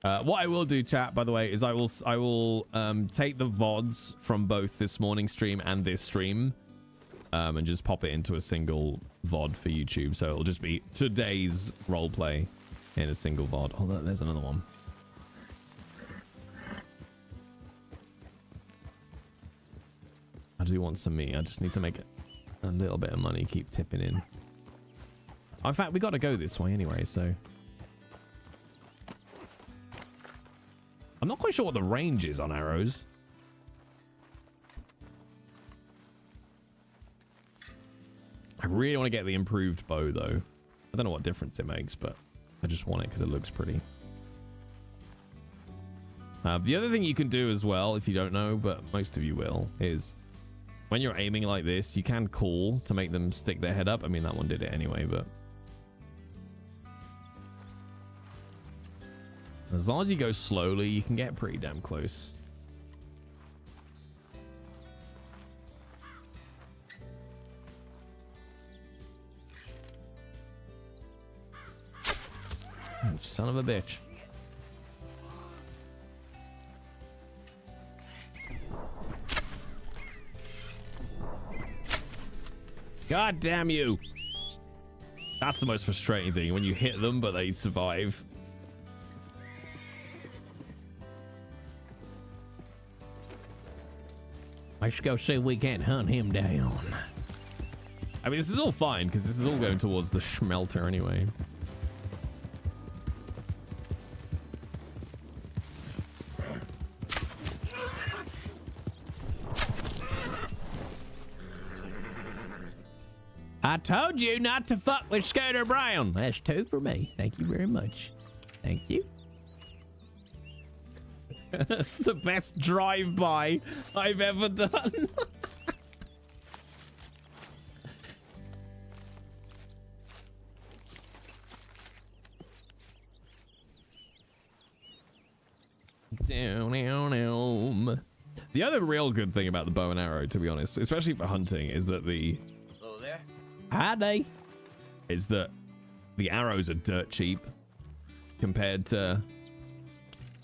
Uh, what I will do, chat, by the way, is I will I will um, take the vods from both this morning stream and this stream, um, and just pop it into a single vod for YouTube. So it'll just be today's roleplay in a single vod. On, there's another one. I do want some meat. I just need to make a little bit of money. Keep tipping in. Oh, in fact, we got to go this way anyway, so. I'm not quite sure what the range is on arrows. I really want to get the improved bow, though. I don't know what difference it makes, but I just want it because it looks pretty. Uh, the other thing you can do as well, if you don't know, but most of you will, is when you're aiming like this, you can call to make them stick their head up. I mean, that one did it anyway, but as long as you go slowly, you can get pretty damn close. You Son of a bitch. God damn you. That's the most frustrating thing when you hit them but they survive.
Let's go see if we can't hunt him down.
I mean, this is all fine because this is all going towards the schmelter anyway.
I told you not to fuck with Scooter Brown. That's two for me. Thank you very much. Thank you.
That's the best drive-by I've ever done. The other real good thing about the bow and arrow, to be honest, especially for hunting, is that the
Hello there.
Howdy.
is that the arrows are dirt cheap compared to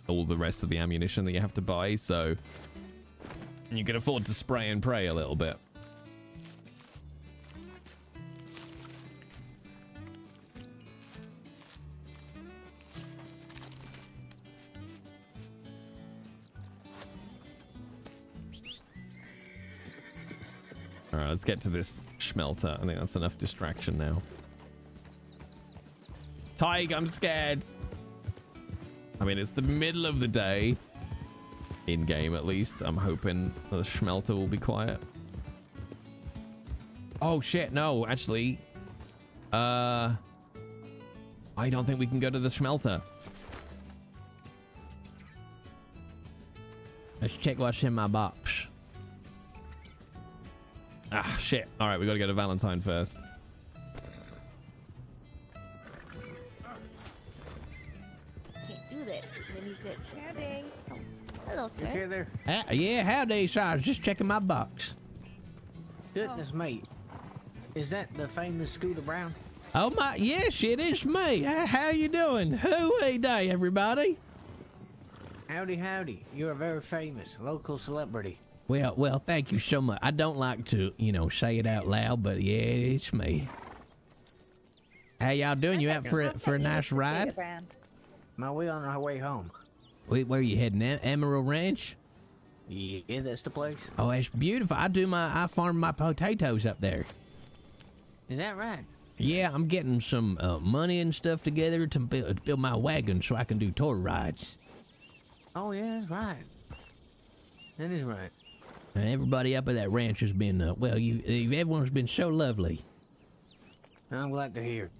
all the rest of the ammunition that you have to buy, so you can afford to spray and pray a little bit. All right, let's get to this schmelter. I think that's enough distraction now. Tig, I'm scared. I mean, it's the middle of the day. In game, at least. I'm hoping the schmelter will be quiet. Oh, shit. No, actually. Uh. I don't think we can go to the schmelter.
Let's check what's in my box.
Ah, shit. All right, we got to go to Valentine first.
Hello, sir.
Okay there.
Uh, yeah, howdy, sir. I was just checking my box.
Goodness me. Is that the famous Scooter Brown?
Oh my, yes, it is me. How, how you doing? Hooey day, everybody.
Howdy, howdy. You're a very famous local celebrity.
Well, well, thank you so much. I don't like to, you know, say it out loud, but yeah, it's me. How y'all doing? You out for a, for a nice ride?
My we on our way home.
Wait, where are you heading? Em- Emerald Ranch?
Yeah, that's the place.
Oh, it's beautiful. I do my, I farm my potatoes up there.
Is that right?
Yeah, I'm getting some uh, money and stuff together to build, build my wagon so I can do tour rides.
Oh yeah, that's right. That is right.
And everybody up at that ranch has been, uh, well, you, you, everyone's been so lovely.
I'm glad to hear.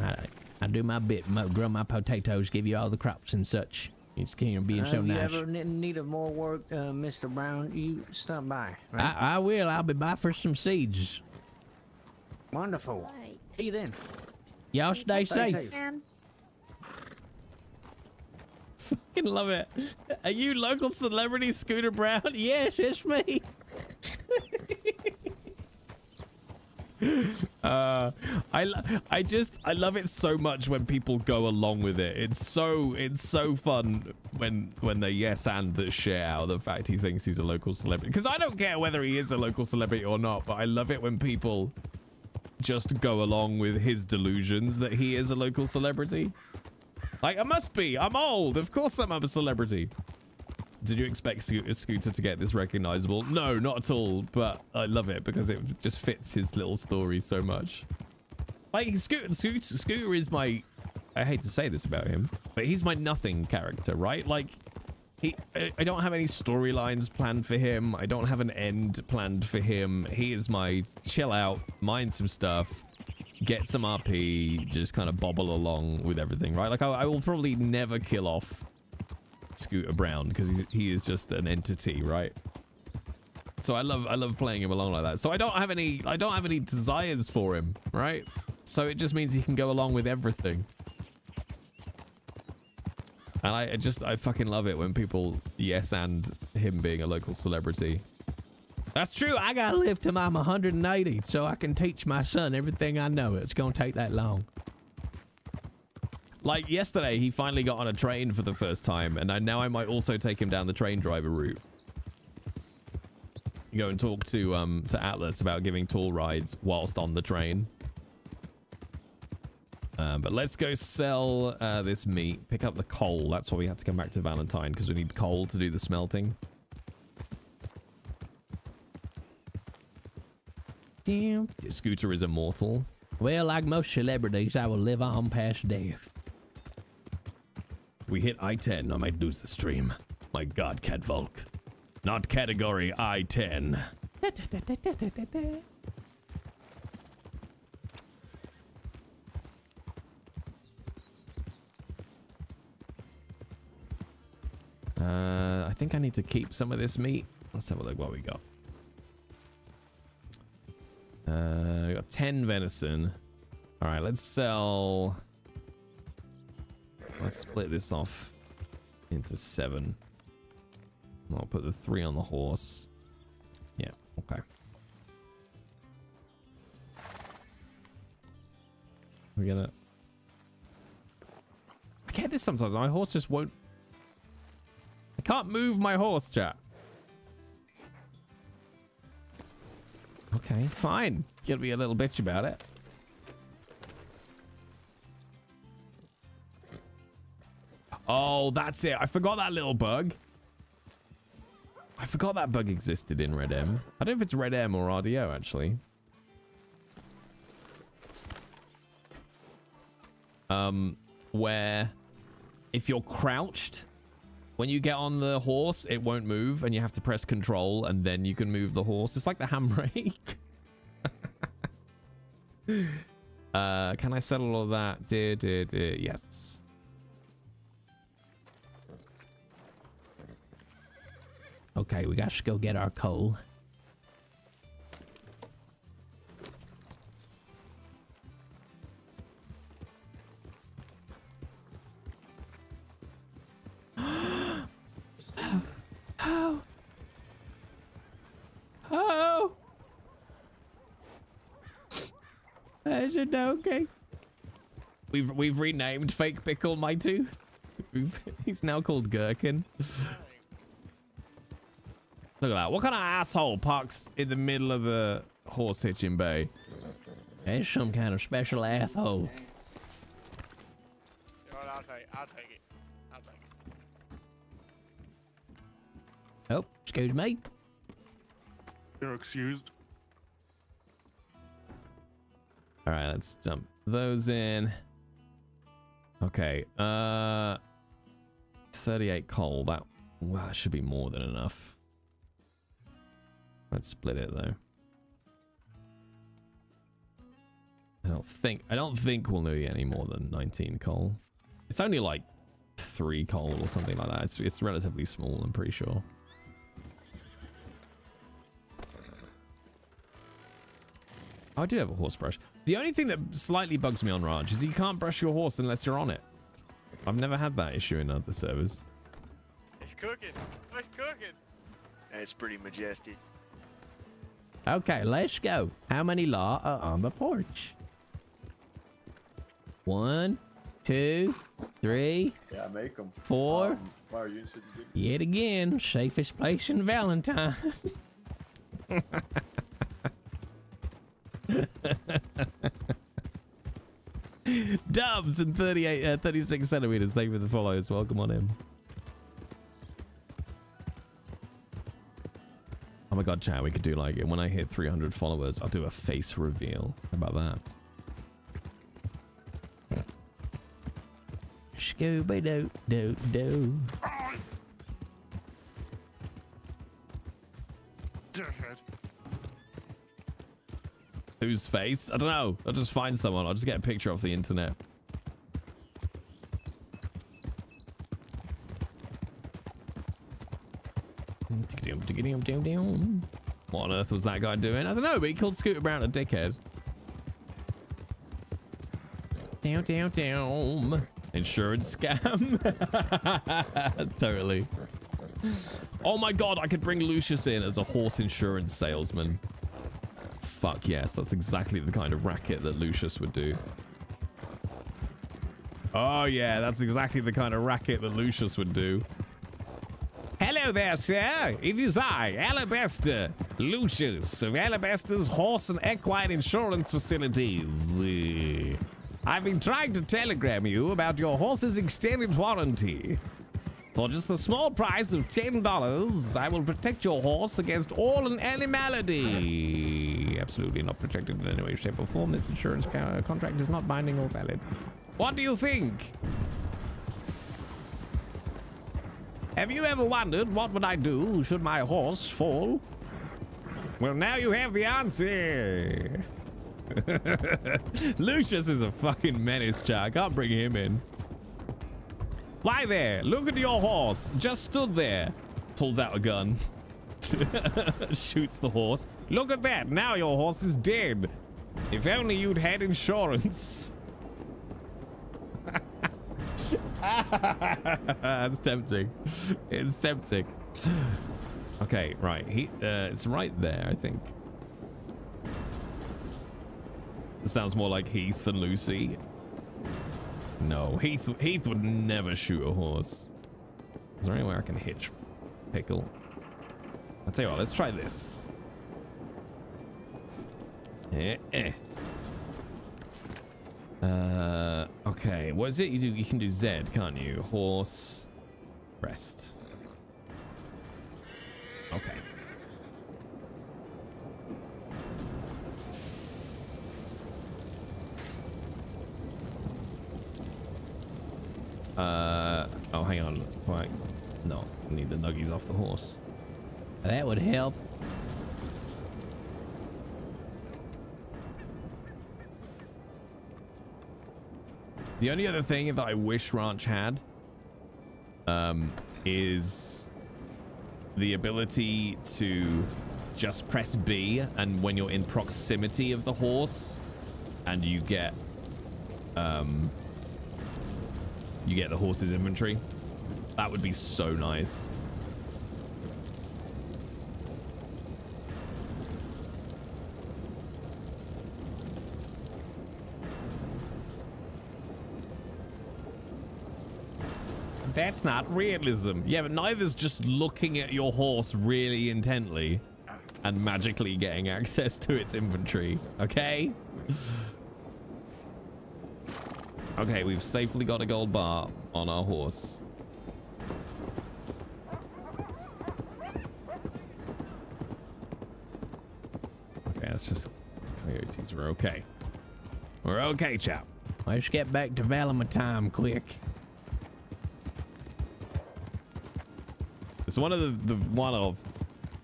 I, I do my bit, grow my potatoes, give you all the crops and such. It's kind of being
Uh,
so
if
nice.
you ever ne- need of more work, uh, Mr. Brown, you stop by. Right?
I, I will. I'll be by for some seeds.
Wonderful.
Right.
See you then.
Y'all stay
Stay
safe.
safe.
Fucking love it. Are you local celebrity Scooter Brown?
Yes, it's me.
Uh, I, I just I love it so much when people go along with it. It's so it's so fun when when they yes and the share out the fact he thinks he's a local celebrity. Because I don't care whether he is a local celebrity or not, but I love it when people just go along with his delusions that he is a local celebrity. Like I must be. I'm old. Of course I'm a celebrity. Did you expect Sco- Scooter to get this recognizable? No, not at all. But I love it because it just fits his little story so much. Like Scooter, Scooter, Scooter is my. I hate to say this about him, but he's my nothing character, right? Like, he. I don't have any storylines planned for him. I don't have an end planned for him. He is my chill out, mind some stuff, get some RP, just kind of bobble along with everything, right? Like, I, I will probably never kill off Scooter Brown because he is just an entity, right? So I love I love playing him along like that. So I don't have any I don't have any desires for him, right? So it just means he can go along with everything. And I just I fucking love it when people yes and him being a local celebrity.
That's true. I gotta live till I'm 180 so I can teach my son everything I know. It's gonna take that long.
Like yesterday, he finally got on a train for the first time, and I, now I might also take him down the train driver route. Go and talk to um to Atlas about giving tool rides whilst on the train. Um, but let's go sell uh, this meat. Pick up the coal. That's why we had to come back to Valentine because we need coal to do the smelting.
Damn.
Scooter is immortal.
Well, like most celebrities, I will live on past death.
We hit I-10. I might lose the stream. My God, Cat Volk. Not category I-10. Uh, I think I need to keep some of this meat. Let's have a look what we got. Uh, we got 10 venison. All right, let's sell. Let's split this off into seven. I'll put the three on the horse. Yeah, okay. We're gonna. I get this sometimes. My horse just won't. I can't move my horse, chat. Okay, fine. Gonna be a little bitch about it. Oh, that's it. I forgot that little bug. I forgot that bug existed in RedM. I don't know if it's RedM or RDO, actually. Um, where if you're crouched, when you get on the horse, it won't move, and you have to press control, and then you can move the horse. It's like the handbrake. uh, can I settle all that? Dear, dear, dear. Yes.
Okay, we got to go get our coal. Donkey.
We've we've renamed Fake Pickle my two. He's now called Gherkin. Look at that. What kind of asshole parks in the middle of the horse hitching bay?
There's some kind of special asshole.
I'll take, I'll take it. I'll take it.
Oh, excuse me.
You're excused.
All right, let's jump those in. Okay. Uh 38 coal. That well, that should be more than enough. Let's split it though. I don't think I don't think we'll need any more than 19 coal. It's only like three coal or something like that. It's, it's relatively small, I'm pretty sure. I do have a horse brush. The only thing that slightly bugs me on Ranch is you can't brush your horse unless you're on it. I've never had that issue in other servers.
It's cooking. It's cooking.
That's pretty majestic.
Okay, let's go. How many law are on the porch? One, two, three,
Yeah, make them.
four.
why are you sitting?
Yet again, safest place in Valentine. Dubs and 38, uh, 36 centimeters. Thank you for the follows. Welcome on in. Oh my god, chat, we could do like when I hit 300 followers, I'll do a face reveal. How about that? Scooby Doo Doo Doo. Whose face? I don't know. I'll just find someone. I'll just get a picture off the internet. What on earth was that guy doing? I don't know, but he called Scooter Brown a dickhead. Down, down, down. Insurance scam. totally. Oh my god, I could bring Lucius in as a horse insurance salesman. Fuck yes, that's exactly the kind of racket that Lucius would do. Oh yeah, that's exactly the kind of racket that Lucius would do. There, sir. It is I, Alabaster, Lucius of Alabaster's Horse and Equine Insurance Facilities. I've been trying to telegram you about your horse's extended warranty. For just the small price of $10, I will protect your horse against all and any malady. Absolutely not protected in any way, shape, or form. This insurance contract is not binding or valid. What do you think? Have you ever wondered what would I do should my horse fall? Well, now you have the answer. Lucius is a fucking menace, chat. I can't bring him in. Why there? Look at your horse. Just stood there. Pulls out a gun. Shoots the horse. Look at that. Now your horse is dead. If only you'd had insurance. That's tempting. It's tempting. Okay, right. He, uh, it's right there, I think. It sounds more like Heath than Lucy. No, Heath Heath would never shoot a horse. Is there anywhere I can hitch Pickle? I'll tell you what, let's try this. Eh, eh. Uh, okay, what is it you do? You can do Z, can't you? Horse, rest. Okay. Uh, oh, hang on. Wait. No, need the nuggies off the horse. That would help. The only other thing that I wish Ranch had um, is the ability to just press B and when you're in proximity of the horse and you get um, you get the horse's inventory. That would be so nice. That's not realism. Yeah, but neither's just looking at your horse really intently and magically getting access to its inventory. Okay? Okay, we've safely got a gold bar on our horse. Okay, let's just coyotes. We're okay. We're okay, chap.
Let's get back to Valentine quick.
It's one of the, the one of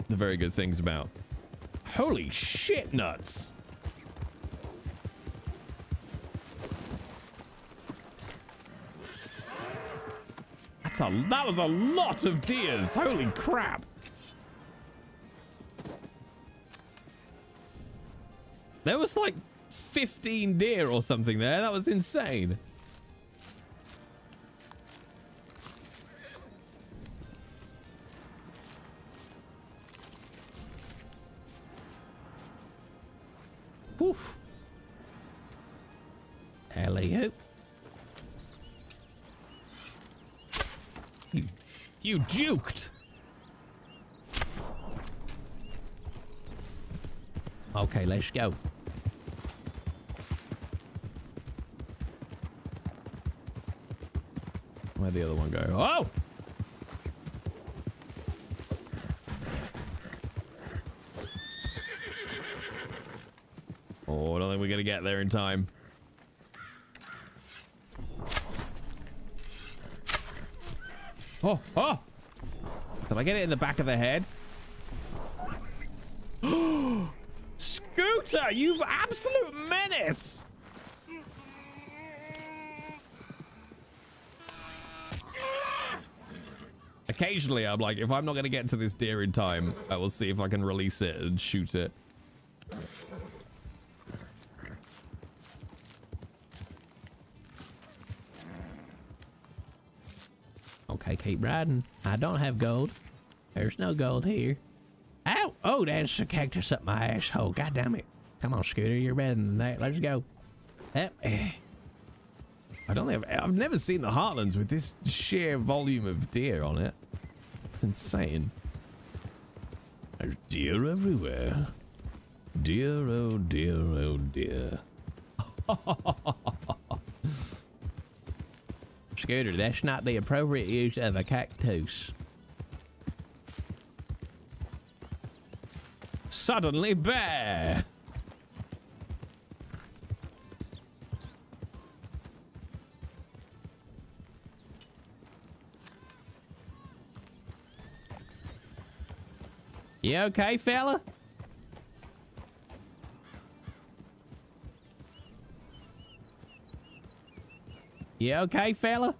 the very good things about. Holy shit nuts! That's a that was a lot of deers. Holy crap! There was like 15 deer or something there. That was insane. Woof.
Hoop.
You, you juked.
Okay, let's go.
Where'd the other one go? Oh! Oh, I don't think we're gonna get there in time. Oh, oh! Did I get it in the back of the head? Scooter, you absolute menace! Occasionally, I'm like, if I'm not going to get to this deer in time, I will see if I can release it and shoot it.
Okay, keep riding. I don't have gold. There's no gold here. Ow! Oh, that's a cactus up my asshole. God damn it. Come on, Scooter. You're better than that. Let's go. Eh.
I don't think I've, never seen the Heartlands with this sheer volume of deer on it. It's insane. There's deer everywhere. Deer, oh dear, oh dear.
Scooter, that's not the appropriate use of a cactus.
Suddenly bear.
You okay, fella? You okay, fella?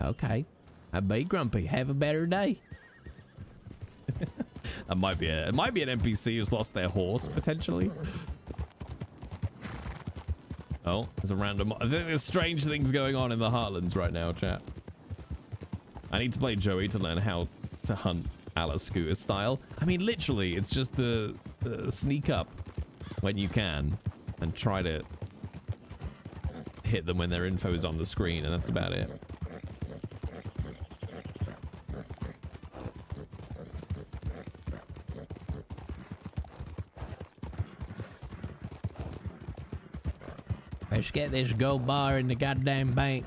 Okay. I be grumpy. Have a better day.
That might be a, it might be an NPC who's lost their horse potentially. Oh, there's a random. I think there's strange things going on in the Heartlands right now, chat. I need to play Joey to learn how to hunt Alice Scooter style. I mean, literally, it's just a, uh, sneak up when you can and try to hit them when their info is on the screen, and that's about it.
Let's get this gold bar in the goddamn bank.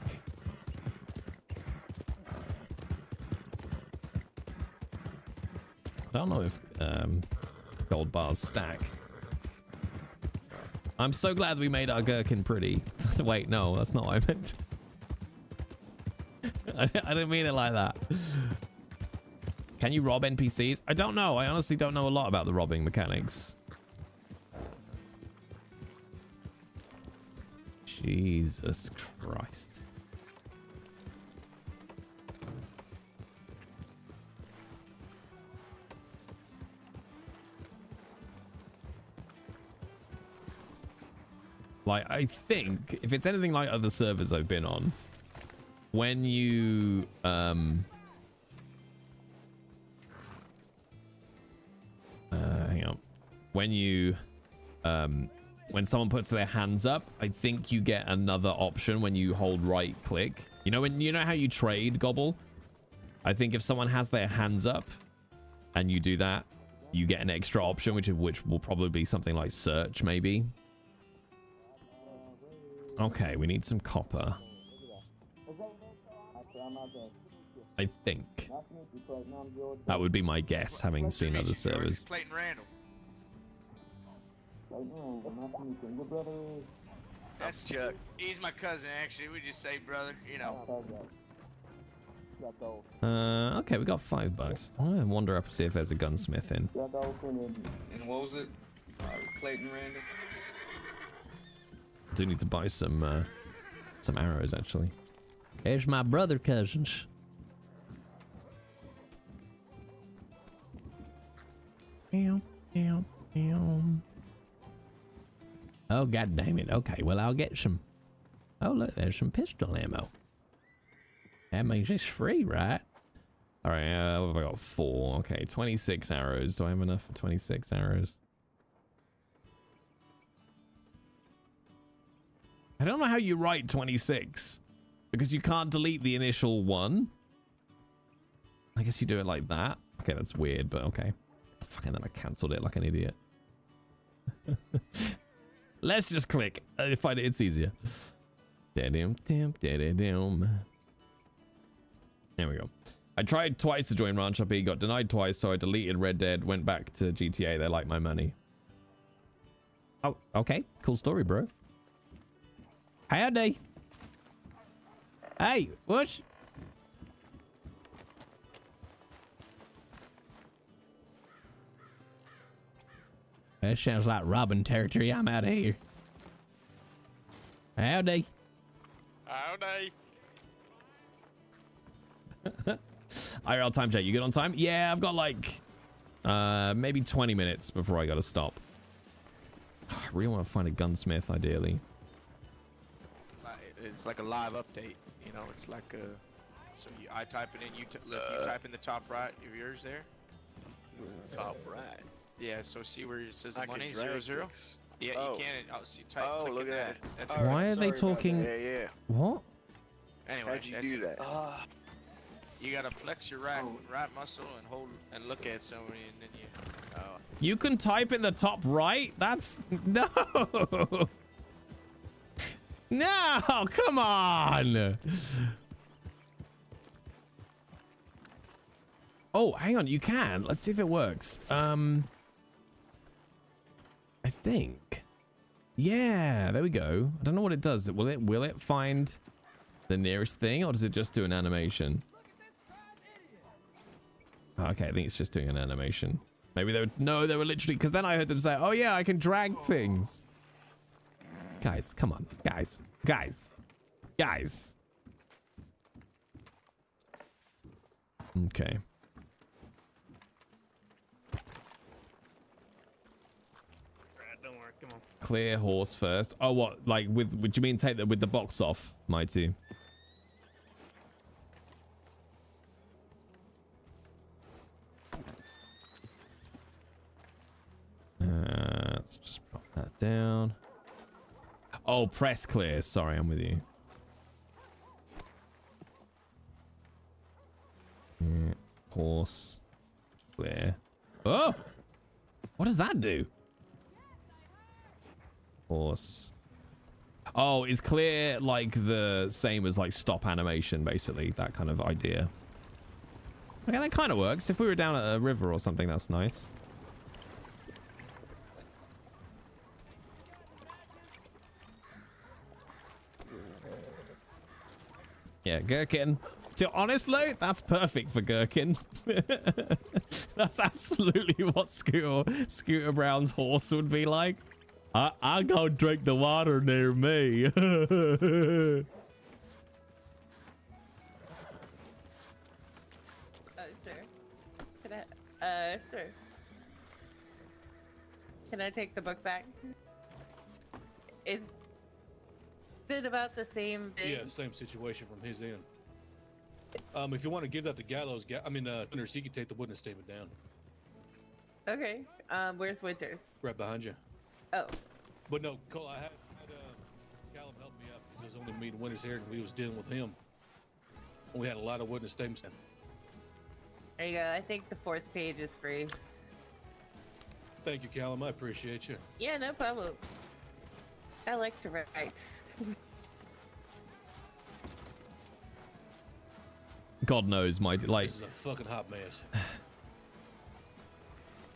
I don't know if um, gold bars stack. I'm so glad we made our gherkin pretty. Wait, no, that's not what I meant. I, didn't mean it like that. Can you rob NPCs? I don't know. I honestly don't know a lot about the robbing mechanics. Jesus Christ. Like, I think if it's anything like other servers I've been on, when you, um, uh, hang on, when you, um, when someone puts their hands up, I think you get another option when you hold right click. You know, when you know how you trade gobble? I think if someone has their hands up and you do that, you get an extra option, which which will probably be something like search, maybe. Okay, we need some copper. I think. That would be my guess, having seen other servers.
Clayton Randall. That's
Chuck.
He's my cousin, actually. We just say brother, you know.
Uh, okay, we got five bucks. I want to wander up and see if there's a gunsmith in.
And what was it? Uh, Clayton Randall.
Do need to buy some uh, some arrows actually.
There's my brother cousins. Oh god damn it. Okay, well I'll get some. Oh look, there's some pistol ammo. That means it's free, right?
All right, uh, I got? Four. Okay, 26 arrows. Do I have enough for 26 arrows? I don't know how you write 26 because you can't delete the initial one. I guess you do it like that. Okay, that's weird, but okay. Fucking then I cancelled it like an idiot. Let's just click. Uh, I find it, it's easier. There we go. I tried twice to join Ranch RP, got denied twice, so I deleted Red Dead, went back to GTA. They like my money.
Oh, okay. Cool story, bro. Howdy. Hey, what? That sounds like robbing territory. I'm out of here. Howdy.
Howdy.
IRL time check. You good on time? Yeah, I've got like uh maybe 20 minutes before I gotta stop. I really want to find a gunsmith, ideally.
Like, It's like a live update. You know, it's like a. So you, I type it in. You, t- look, you uh. type in the top right of yours there.
Top right.
Yeah. So see where it says
I
the
can
money zero zero.
things.
Yeah,
Oh.
you can. Oh, so you type.
Oh, look at
that.
that.
That's
All
Why are they
sorry about
talking?
Yeah, yeah.
What?
Anyway,
How'd you
that's
do
it.
that?
You gotta flex your right
Oh.
right muscle and hold and look at somebody, and then you. Oh.
You can type in the top right? That's no. No, come on. Oh, hang on, you can. Let's see if it works. Um I think. Yeah, there we go. I don't know what it does. Will it will it find the nearest thing or does it just do an animation? Okay, I think it's just doing an animation. Maybe they were no, they were literally because then I heard them say, "Oh yeah, I can drag things." Guys, come on, guys, guys, guys. Okay.
Right, don't worry. Come on.
Clear horse first. Oh, what? Like with? Would you mean take that with the box off, Mighty? Uh, let's just drop that down. Oh, press clear. Sorry, I'm with you. Yeah, horse. Clear. Oh! What does that do? Horse. Oh, is clear like the same as like stop animation, basically? That kind of idea. Okay, that kind of works. If we were down at a river or something, that's nice. Yeah, Gherkin. To honestly, that's perfect for Gherkin. that's absolutely what Scooter, Scooter Brown's horse would be like. I, I go drink the water near me.
Uh. Can I, uh. Can I take the book back? Is it about the same thing?
Yeah, same situation from his end. Um, if you want to give that to Gallows, Ga- I mean, uh, Winters, he can take the witness statement down.
Okay. Um, where's Winters?
Right behind you.
Oh.
But no, Cole, I had, had uh, Callum help me out because it was only me and Winters here, and we was dealing with him. We had a lot of witness statements.
There you go. I think the fourth page is free.
Thank you, Callum. I appreciate you.
Yeah, no problem. I like to write.
God knows, my like.
This is a fucking hot mess.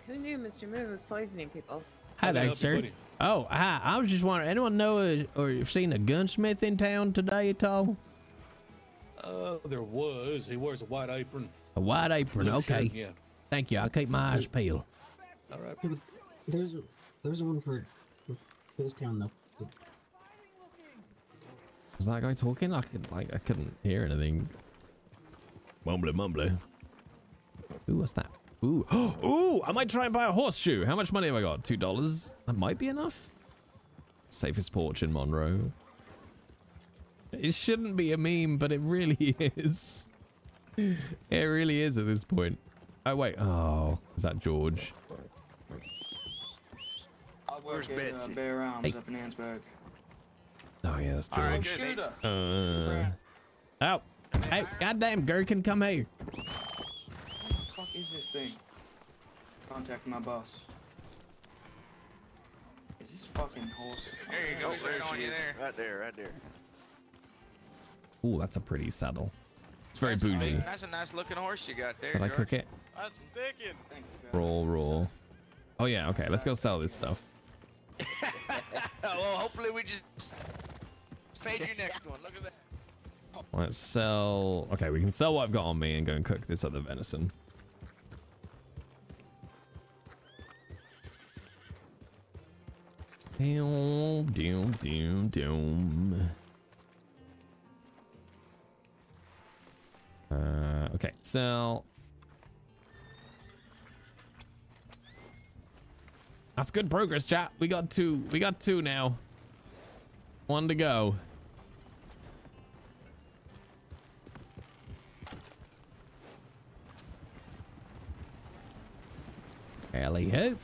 Who knew Mr. Moon was poisoning people?
Hi
How can I
there,
help you,
sir. Oh, hi. I was just wondering, anyone know or you've seen a gunsmith in town today at all?
Uh, there was. He wears a white apron.
A white apron.
Blue
okay.
shirt, yeah.
Thank you. I'll keep my eyes peeled.
All right.
There's there's one for for this town though.
Was that guy talking? I could like I couldn't hear anything. Mumbly mumbly. Ooh, what's that? Ooh, ooh! I might try and buy a horseshoe. How much money have I got? Two dollars. That might be enough. Safest porch in Monroe. It shouldn't be a meme, but it really is. It really is at this point. Oh wait. Oh, is that George?
Where's Betsy? Uh, Bear Arms
Hey.
Up in Annesburg.
Oh yeah, that's
All right,
George.
good, mate.
Uh,
Oh, hey, goddamn gherkin, come here.
What the fuck is this thing? Contact my boss. Is this fucking horse?
There you go. There she is.
there.
Right there. Right there.
ooh, that's a pretty saddle. It's very
That's a-
bougie.
That's a nice looking horse you got there.
Did I
George.
cook it?
I'm sticking.
Roll, roll. Oh yeah, okay. Let's go sell this stuff.
well, hopefully we just your next one. Look at that.
Let's sell. Okay, we can sell what I've got on me and go and cook this other venison. Doom, doom, doom, doom. Uh, okay, sell. That's good progress, chat. We got two. We got two now. One to go.
Alley hoop.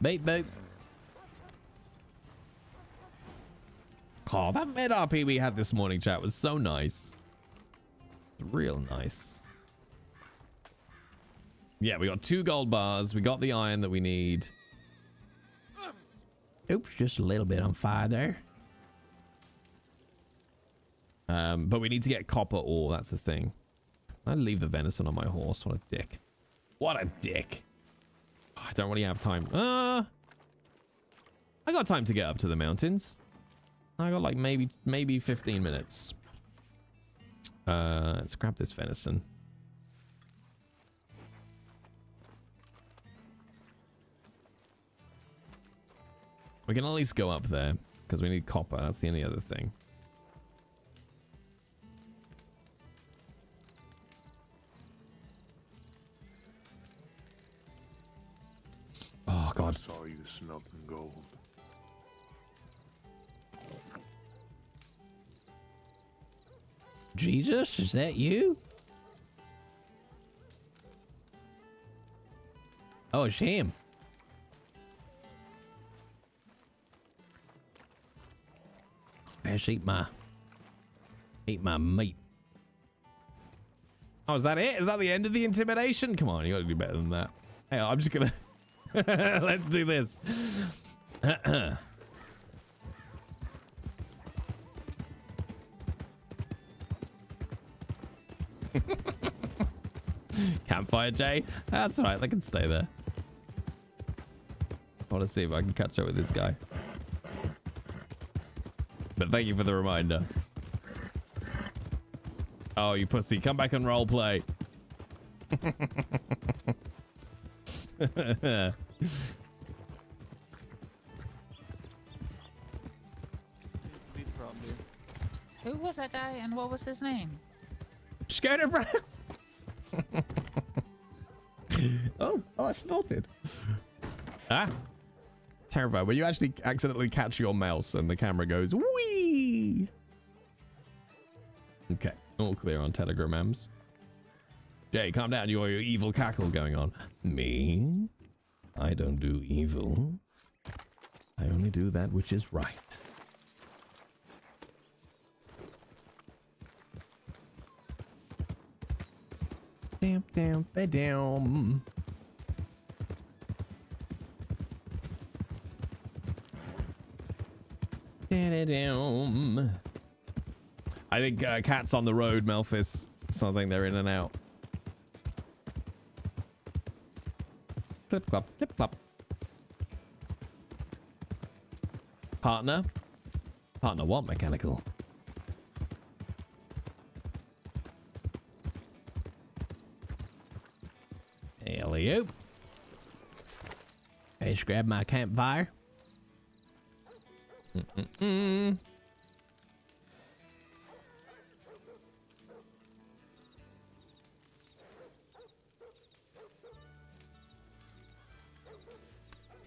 Beep boop.
Oh, that med RP we had this morning, chat, was so nice. Real nice. Yeah, we got two gold bars. We got the iron that we need.
Oops, just a little bit on fire there.
Um, but we need to get copper ore. That's the thing. I leave the venison on my horse. What a dick. What a dick. I don't really have time. Uh, I got time to get up to the mountains. I got like maybe maybe 15 minutes. Uh, let's grab this venison. We can at least go up there because we need copper. That's the only other thing. Oh God.
I saw you snubbing gold.
Jesus, is that you? Oh, it's him. Let's eat my eat my meat.
Oh, is that it? Is that the end of the intimidation? Come on, you gotta do better than that. Hey, I'm just gonna let's do this. Campfire Jay. That's right, They can stay there. I want to see if I can catch up with this guy. But thank you for the reminder. Oh, you pussy. Come back and role play.
Who was that guy and what was his name?
Skater Brown. oh, oh, I snorted. Ah. Terrified. When you actually accidentally catch your mouse and the camera goes, wee. Okay. All clear on telegrams. Jay, calm down. You got your evil cackle going on. Me? I don't do evil. I only do that which is right. Damn, damn, ba down. Da-da-dum. I think uh, cats on the road, Melphis. Something they're in and out. Clip clop, clip clop. Partner? Partner what, mechanical? Alley-oop. Just grab my campfire. Mm-mm-mm.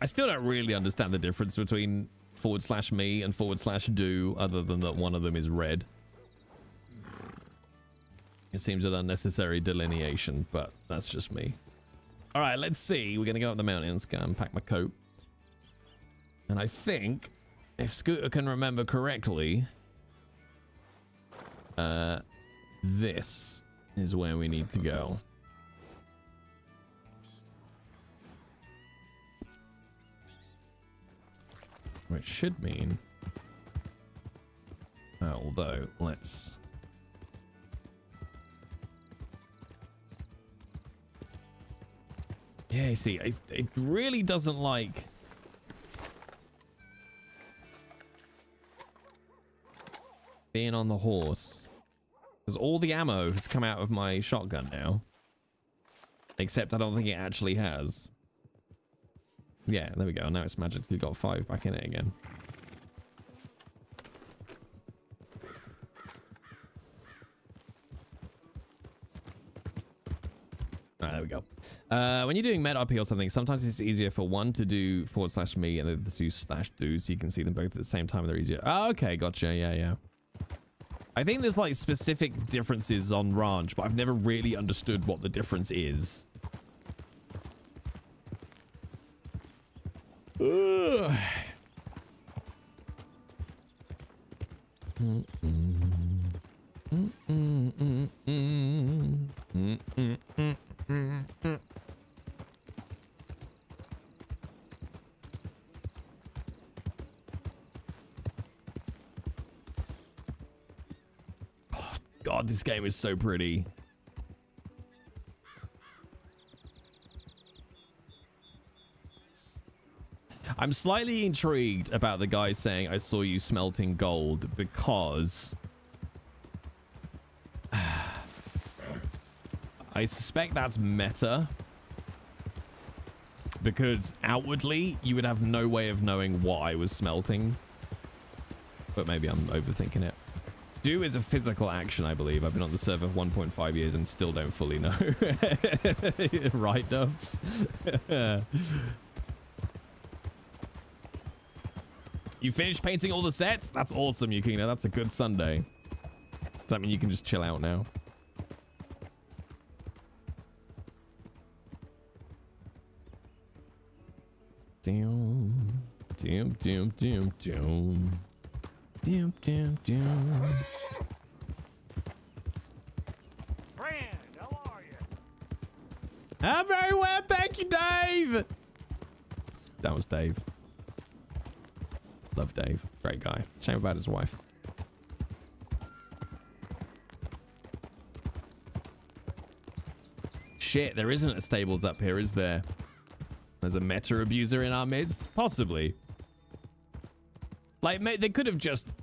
I still don't really understand the difference between forward slash me and forward slash do, other than that one of them is red. It seems an unnecessary delineation, but that's just me. All right, let's see. We're going to go up the mountains, go and pack my coat. And I think, if Scooter can remember correctly, uh, this is where we need to go. Which should mean... Uh, although, let's... Yeah, you see, it, it really doesn't like... Being on the horse. Because all the ammo has come out of my shotgun now. Except I don't think it actually has. Yeah, there we go. Now it's magically got five back in it again. Alright, there we go. Uh, when you're doing med RP or something, sometimes it's easier for one to do forward slash me and the to slash do, so you can see them both at the same time. And they're easier. Oh, okay, gotcha. Yeah, yeah. I think there's like specific differences on Ranch, but I've never really understood what the difference is. Oh, God, this game is so pretty. I'm slightly intrigued about the guy saying I saw you smelting gold because I suspect that's meta because outwardly you would have no way of knowing what I was smelting but maybe I'm overthinking it. Do is a physical action, I believe. I've been on the server 1.5 years and still don't fully know. right, Dubs? You finished painting all the sets? That's awesome, Yukina. That's a good Sunday. Does that mean you can just chill out now? Doom, doom, doom, doom, doom. Doom, doom, doom.
Brand, how are you?
I'm very well, thank you, Dave. That was Dave. Love Dave. Great guy. Shame about his wife. Shit, there isn't a stables up here, is there? There's a meta abuser in our midst? Possibly. Like, mate, they could have just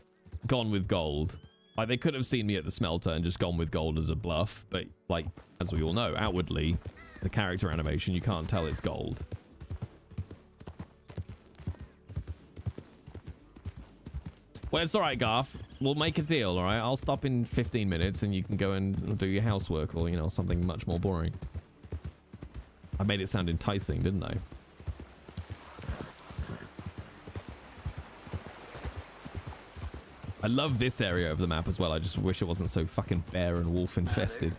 gone with gold. Like, they could have seen me at the smelter and just gone with gold as a bluff. But, like, as we all know, outwardly, the character animation, you can't tell it's gold. Well, it's all right, Garth. We'll make a deal, all right? I'll stop in 15 minutes and you can go and do your housework or, you know, something much more boring. I made it sound enticing, didn't I? I love this area of the map as well. I just wish it wasn't so fucking bear and wolf infested.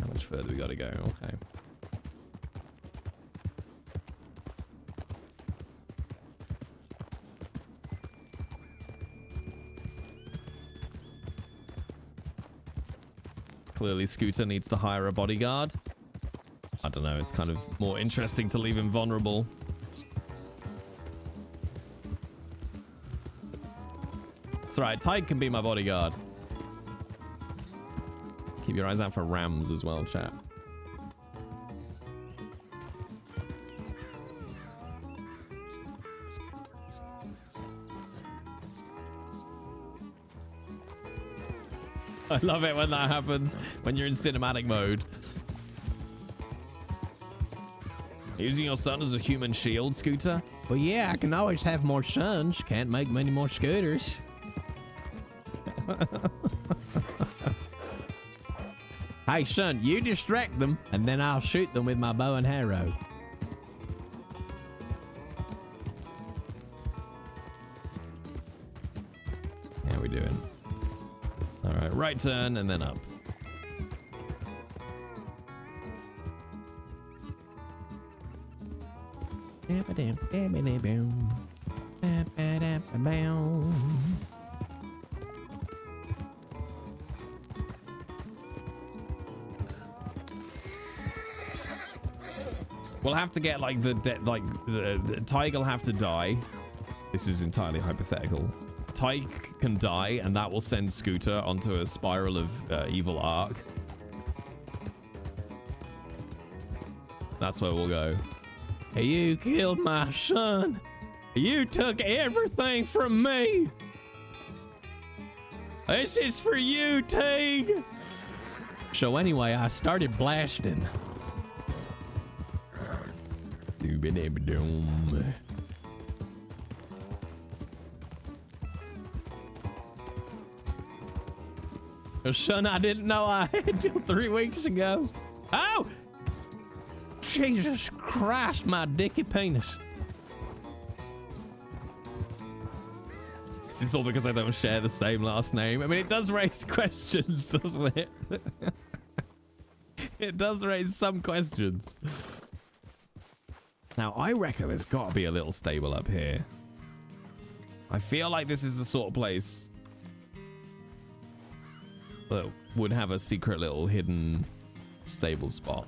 How much further we gotta go? Okay. Clearly Scooter needs to hire a bodyguard. I don't know, it's kind of more interesting to leave him vulnerable. It's alright, Tyke can be my bodyguard. Keep your eyes out for rams as well, chat. I love it when that happens when you're in cinematic mode. Using your son as a human shield, Scooter?
Well, yeah, I can always have more sons. Can't make many more scooters. hey, son, you distract them, and then I'll shoot them with my bow and arrow.
Right, turn and then up. We'll have to get like the like the, the Tiger will have to die. This is entirely hypothetical. Tyke can die, and that will send Scooter onto a spiral of uh, evil arc. That's where we'll go.
You killed my son. You took everything from me. This is for you, Teague. So anyway, I started blasting. Son, I didn't know I had till three weeks ago. Oh! Jesus Christ, my dicky penis.
Is this all because I don't share the same last name? I mean, it does raise questions, doesn't it? it does raise some questions. Now, I reckon there's got to be a little stable up here. I feel like this is the sort of place that would have a secret little hidden stable spot.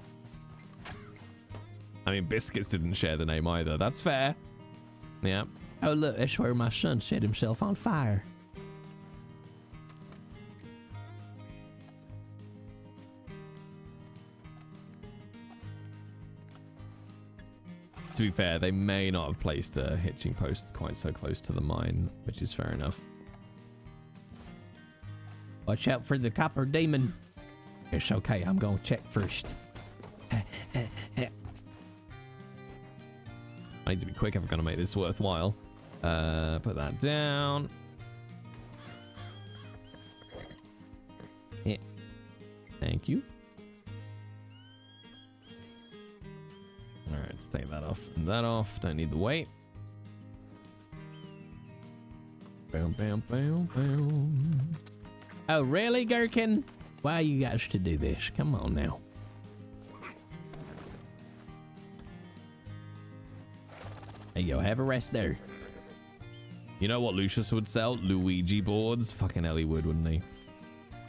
I mean, Biscuits didn't share the name either. That's fair. Yeah.
Oh, look, that's where my son set himself on fire.
To be fair, they may not have placed a hitching post quite so close to the mine, which is fair enough.
Watch out for the copper demon. It's okay, I'm gonna check first.
I need to be quick if I'm to make this worthwhile. Uh, put that down. Yeah. Thank you. All right, let's take that off and that off. Don't need the weight. Bam, bam, bam, bam.
Oh, really, Gherkin? Why you guys to do this? Come on now. There you go. Have a rest there.
You know what Lucius would sell? Luigi boards. Fucking hell, he would, wouldn't he?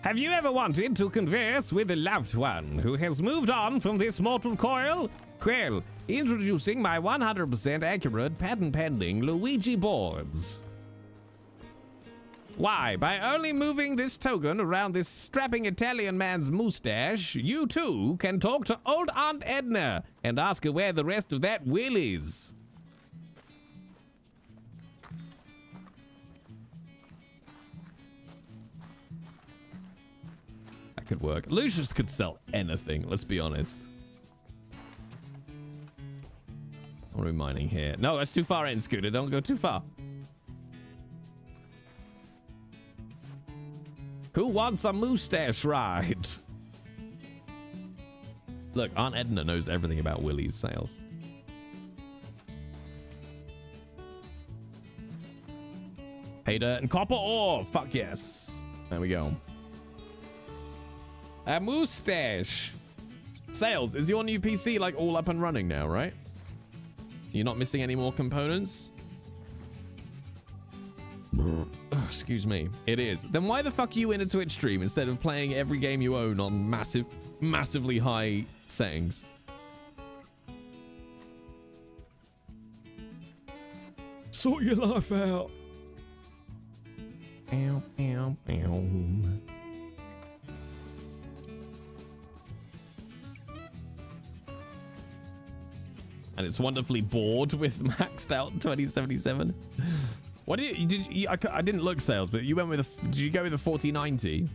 Have you ever wanted to converse with a loved one who has moved on from this mortal coil? Well, introducing my 100% accurate patent pending Luigi boards. Why, by only moving this token around this strapping Italian man's mustache, you too can talk to old Aunt Edna and ask her where the rest of that will is.
That could work. Lucius could sell anything, let's be honest. What are we mining here? No, that's too far in, Scooter. Don't go too far.
Who wants a mustache ride?
Look, Aunt Edna knows everything about Willie's sales. Pay dirt and copper ore. Fuck yes. There we go.
A mustache.
Sales, is your new PC like all up and running now, right? You're not missing any more components? Excuse me. It is. Then why the fuck are you in a Twitch stream instead of playing every game you own on massive, massively high settings? Sort your life out. Ow, ow, ow. And it's wonderfully bored with maxed out 2077. What did you, did you, I, I didn't look sales, but you went with a, did you go with a 4090?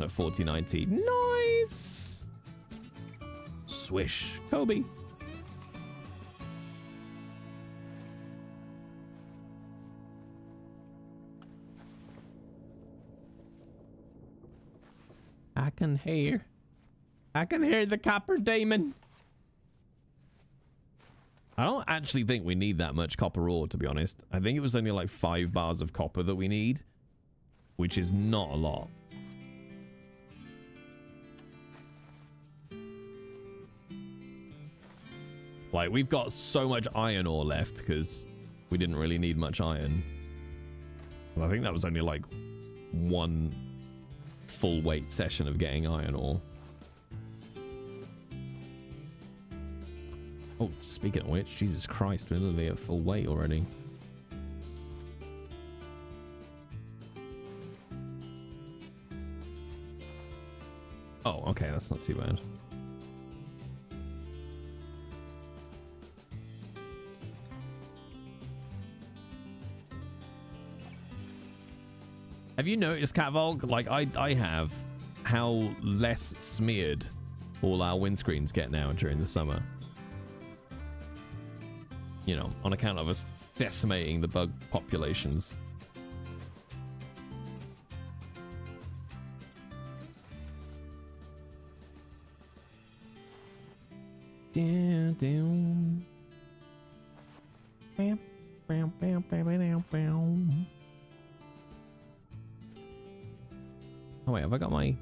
At 4090. Nice! Swish. Kobe. I can hear. I can hear the copper demon. I don't actually think we need that much copper ore, to be honest. I think it was only like five bars of copper that we need, which is not a lot. Like, we've got so much iron ore left because we didn't really need much iron. I think that was only like one full weight session of getting iron ore. Oh, speaking of which, Jesus Christ, we're literally at full weight already. Oh, okay, that's not too bad. Have you noticed, Catvolk, like I, I have, how less smeared all our windscreens get now during the summer? You know, on account of us decimating the bug populations. Down, down. Bam, bam, bam, bam, bam, bam. Oh wait, have I got my...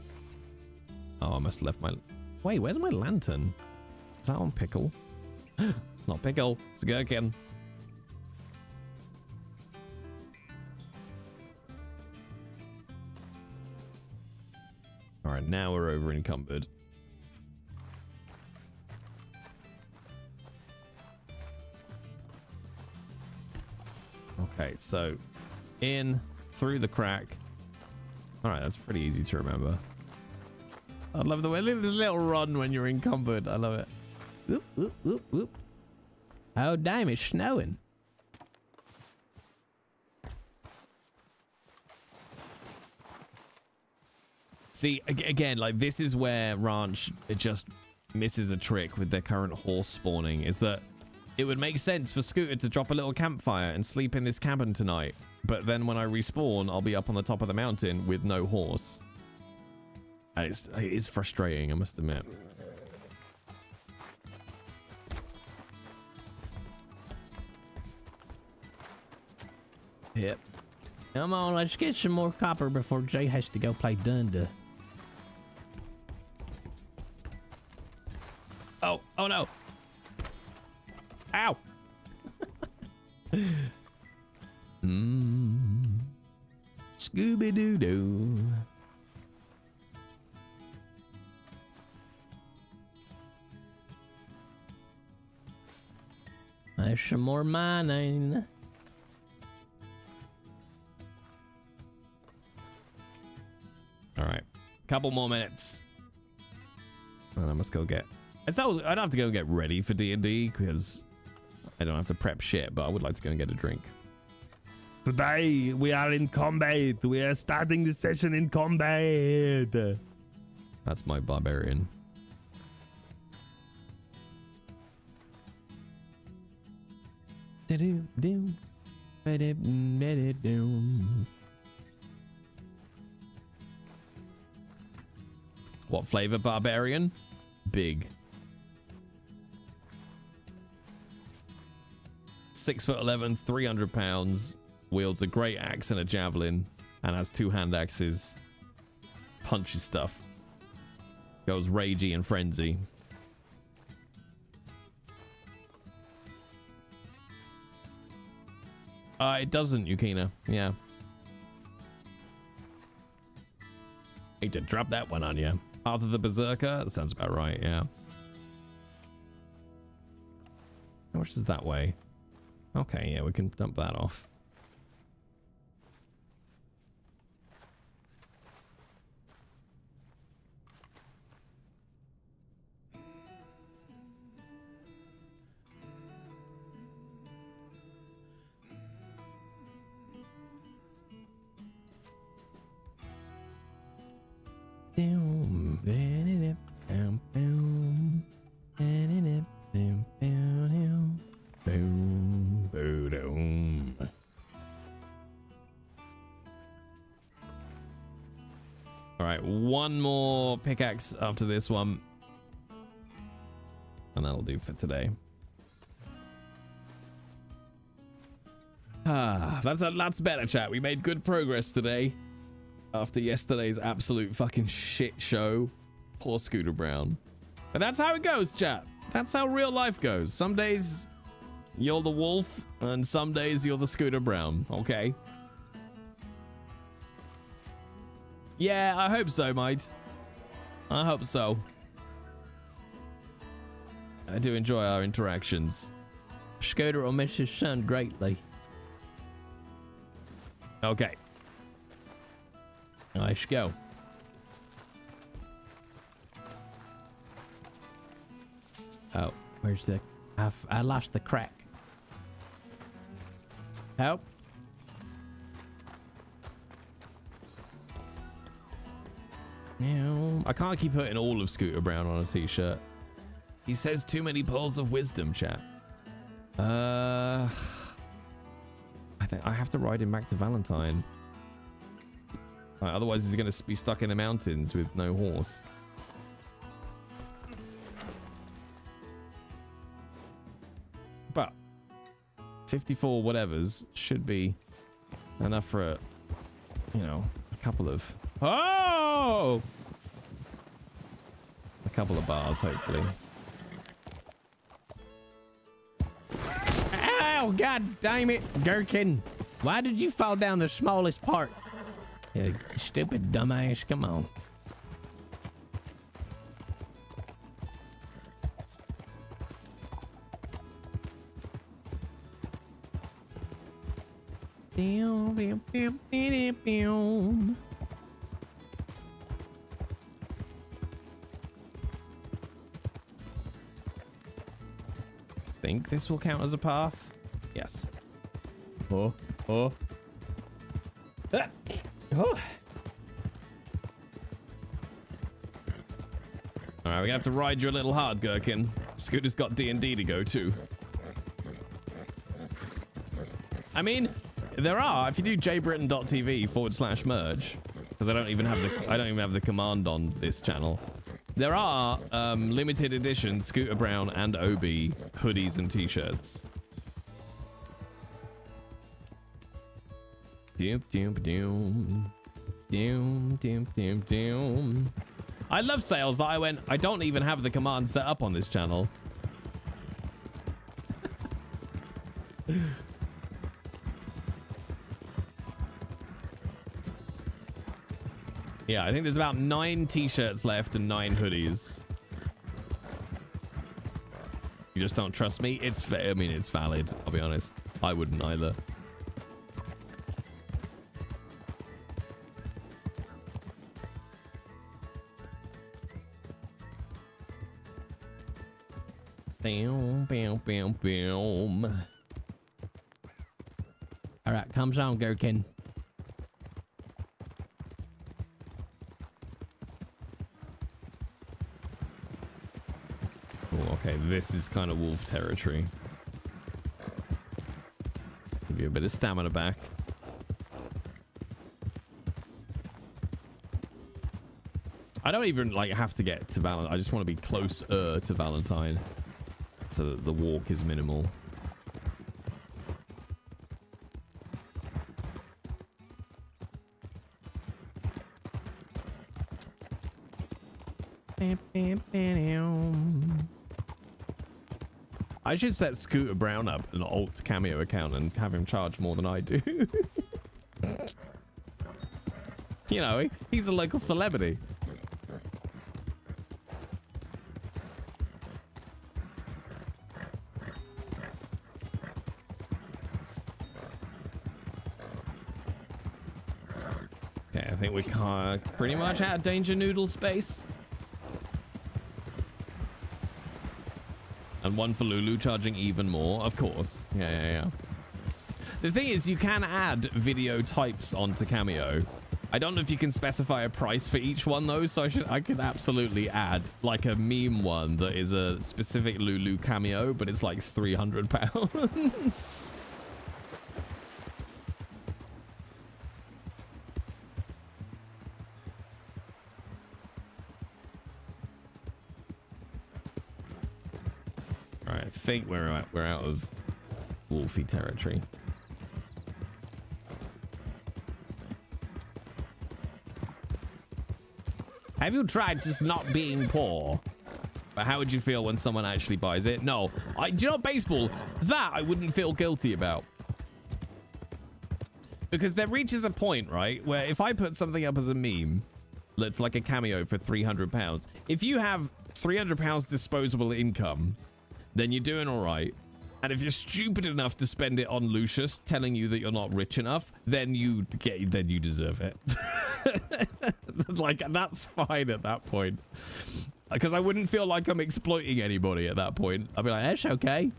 Oh, I must have left my... Wait, where's my lantern? Is that on Pickle? it's not Pickle, it's a Gherkin. Alright, now we're over encumbered. Okay, so in through the crack. All right, that's pretty easy to remember. I love the way this little run when you're encumbered. I love it.
Whoop, whoop, whoop, whoop. Oh, damn, it's snowing.
See, again, like this is where Ranch it just misses a trick with their current horse spawning. Is that it would make sense for Scooter to drop a little campfire and sleep in this cabin tonight, but then when I respawn, I'll be up on the top of the mountain with no horse. And it's it is frustrating, I must admit.
Yep. Come on, let's get some more copper before Jay has to go play Dunda.
Oh, oh no. Ow.
Mmm. Scooby Doo Doo. There's some more mining.
All right. Couple more minutes. And I must go get. I don't have to go get ready for D&D because I don't have to prep shit, but I would like to go and get a drink.
Today we are in combat. We are starting the session in combat.
That's my barbarian. What flavor barbarian? Big. Six foot eleven, 300 pounds, wields a great axe and a javelin, and has two hand axes. Punches stuff. Goes ragey and frenzy. Uh, it doesn't, Yukina. Yeah. Hate to drop that one on you. Arthur the Berserker? That sounds about right, yeah. How much is that way? Okay, yeah, we can dump that off. Boom boom. All right, one more pickaxe after this one. And that'll do for today. Ah, that's a that's better chat. We made good progress today. After yesterday's absolute fucking shit show. Poor Scooter Brown. But that's how it goes, chat. That's how real life goes. Some days you're the wolf, and some days you're the Scooter Brown, okay? Yeah, I hope so, mate. I hope so. I do enjoy our interactions. Scooter will miss his son greatly. Okay. Let's go. Oh, where's the... I've, I lost the crack. Help. No, I can't keep putting all of Scooter Brown on a t-shirt. He says too many pearls of wisdom, chat. Uh, I think I have to ride him back to Valentine. Right, otherwise, he's going to be stuck in the mountains with no horse. 54 whatevers should be enough for a, you know, a couple of. Oh! A couple of bars, hopefully. Ow, god damn it, Gherkin. Why did you fall down the smallest part? You stupid dumbass, come on. Think this will count as a path? Yes. Oh, oh. Ah. Oh. All right, we're gonna have to ride you a little hard, Gherkin. Scooter's got D&D to go to. I mean, there are, if you do jaybritton.tv forward slash merch, because I don't even have the I don't even have the command on this channel. There are um, limited edition Scooter Brown and Obi hoodies and t-shirts. Doom, doom, doom. Doom, doom, doom, doom. I love sales that I went, I don't even have the command set up on this channel. Yeah, I think there's about nine t-shirts left and nine hoodies. You just don't trust me? It's fair. I mean, it's valid. I'll be honest. I wouldn't either. Boom, boom, boom, boom. All right, comes on, Gherkin. Oh, okay, this is kind of wolf territory. Let's give you a bit of stamina back. I don't even like have to get to Valentine. I just want to be closer to Valentine so that the walk is minimal. Should set Scooter Brown up an alt cameo account and have him charge more than I do. you know, he- he's a local celebrity. Okay, I think we can pretty much out of danger noodle space. And one for Lulu charging even more, of course. Yeah, yeah, yeah. The thing is, you can add video types onto Cameo. I don't know if you can specify a price for each one though, so I should I could absolutely add like a meme one that is a specific Lulu cameo, but it's like 300 pounds. think we're out, we're out of Wolfie territory. Have you tried just not being poor? But how would you feel when someone actually buys it? No. I, do you know baseball? That I wouldn't feel guilty about. Because there reaches a point, right, where if I put something up as a meme, that's like a cameo for 300 pounds. If you have 300 pounds disposable income, then you're doing all right. And if you're stupid enough to spend it on Lucius telling you that you're not rich enough, then you get then you deserve it. like that's fine at that point. Because I wouldn't feel like I'm exploiting anybody at that point. I'd be like, that's okay.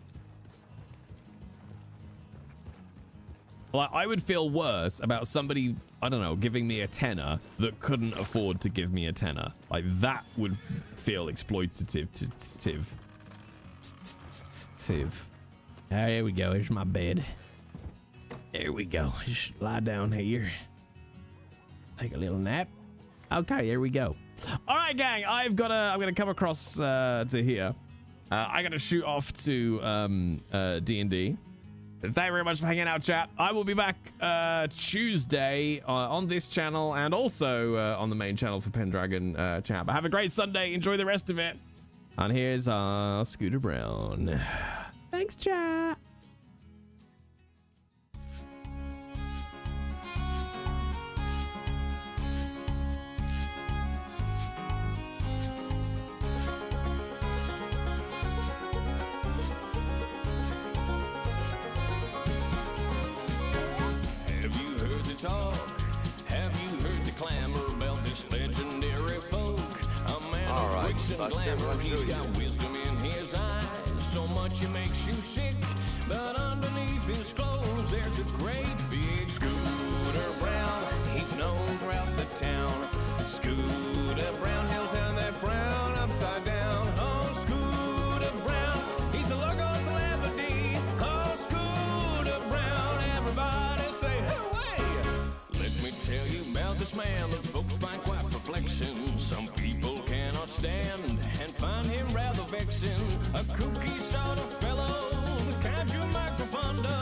Like I would feel worse about somebody, I don't know, giving me a tenner that couldn't afford to give me a tenner. Like that would feel exploitative. T- t- tive. T- t- t- tiv. Ah, There we go. Here's my bed. There we go. Just lie down here. Take a little nap. Okay, here we go. All right, gang. I've got to. I'm gonna come across uh, to here. Uh, I gotta shoot off to um, uh, D&D. Thank you very much for hanging out, chat. I will be back uh, Tuesday uh, on this channel and also uh, on the main channel for Pendragon uh, chat. But have a great Sunday. Enjoy the rest of it. And here's uh, Scooter Brown. Thanks, chat.
Bust
glamour, he's got wisdom in his eyes. So much it makes you sick. But underneath his clothes, there's a great big Scooter Brown. He's known throughout the town. Scooter Brown, he'll turn that frown upside down. Oh, Scooter Brown, he's a local celebrity. Oh, Scooter Brown, everybody say, hooray! Let me tell you about this man that folks find quite perplexing. Some people cannot stand rather. A kooky sort of fellow, the kind you might of.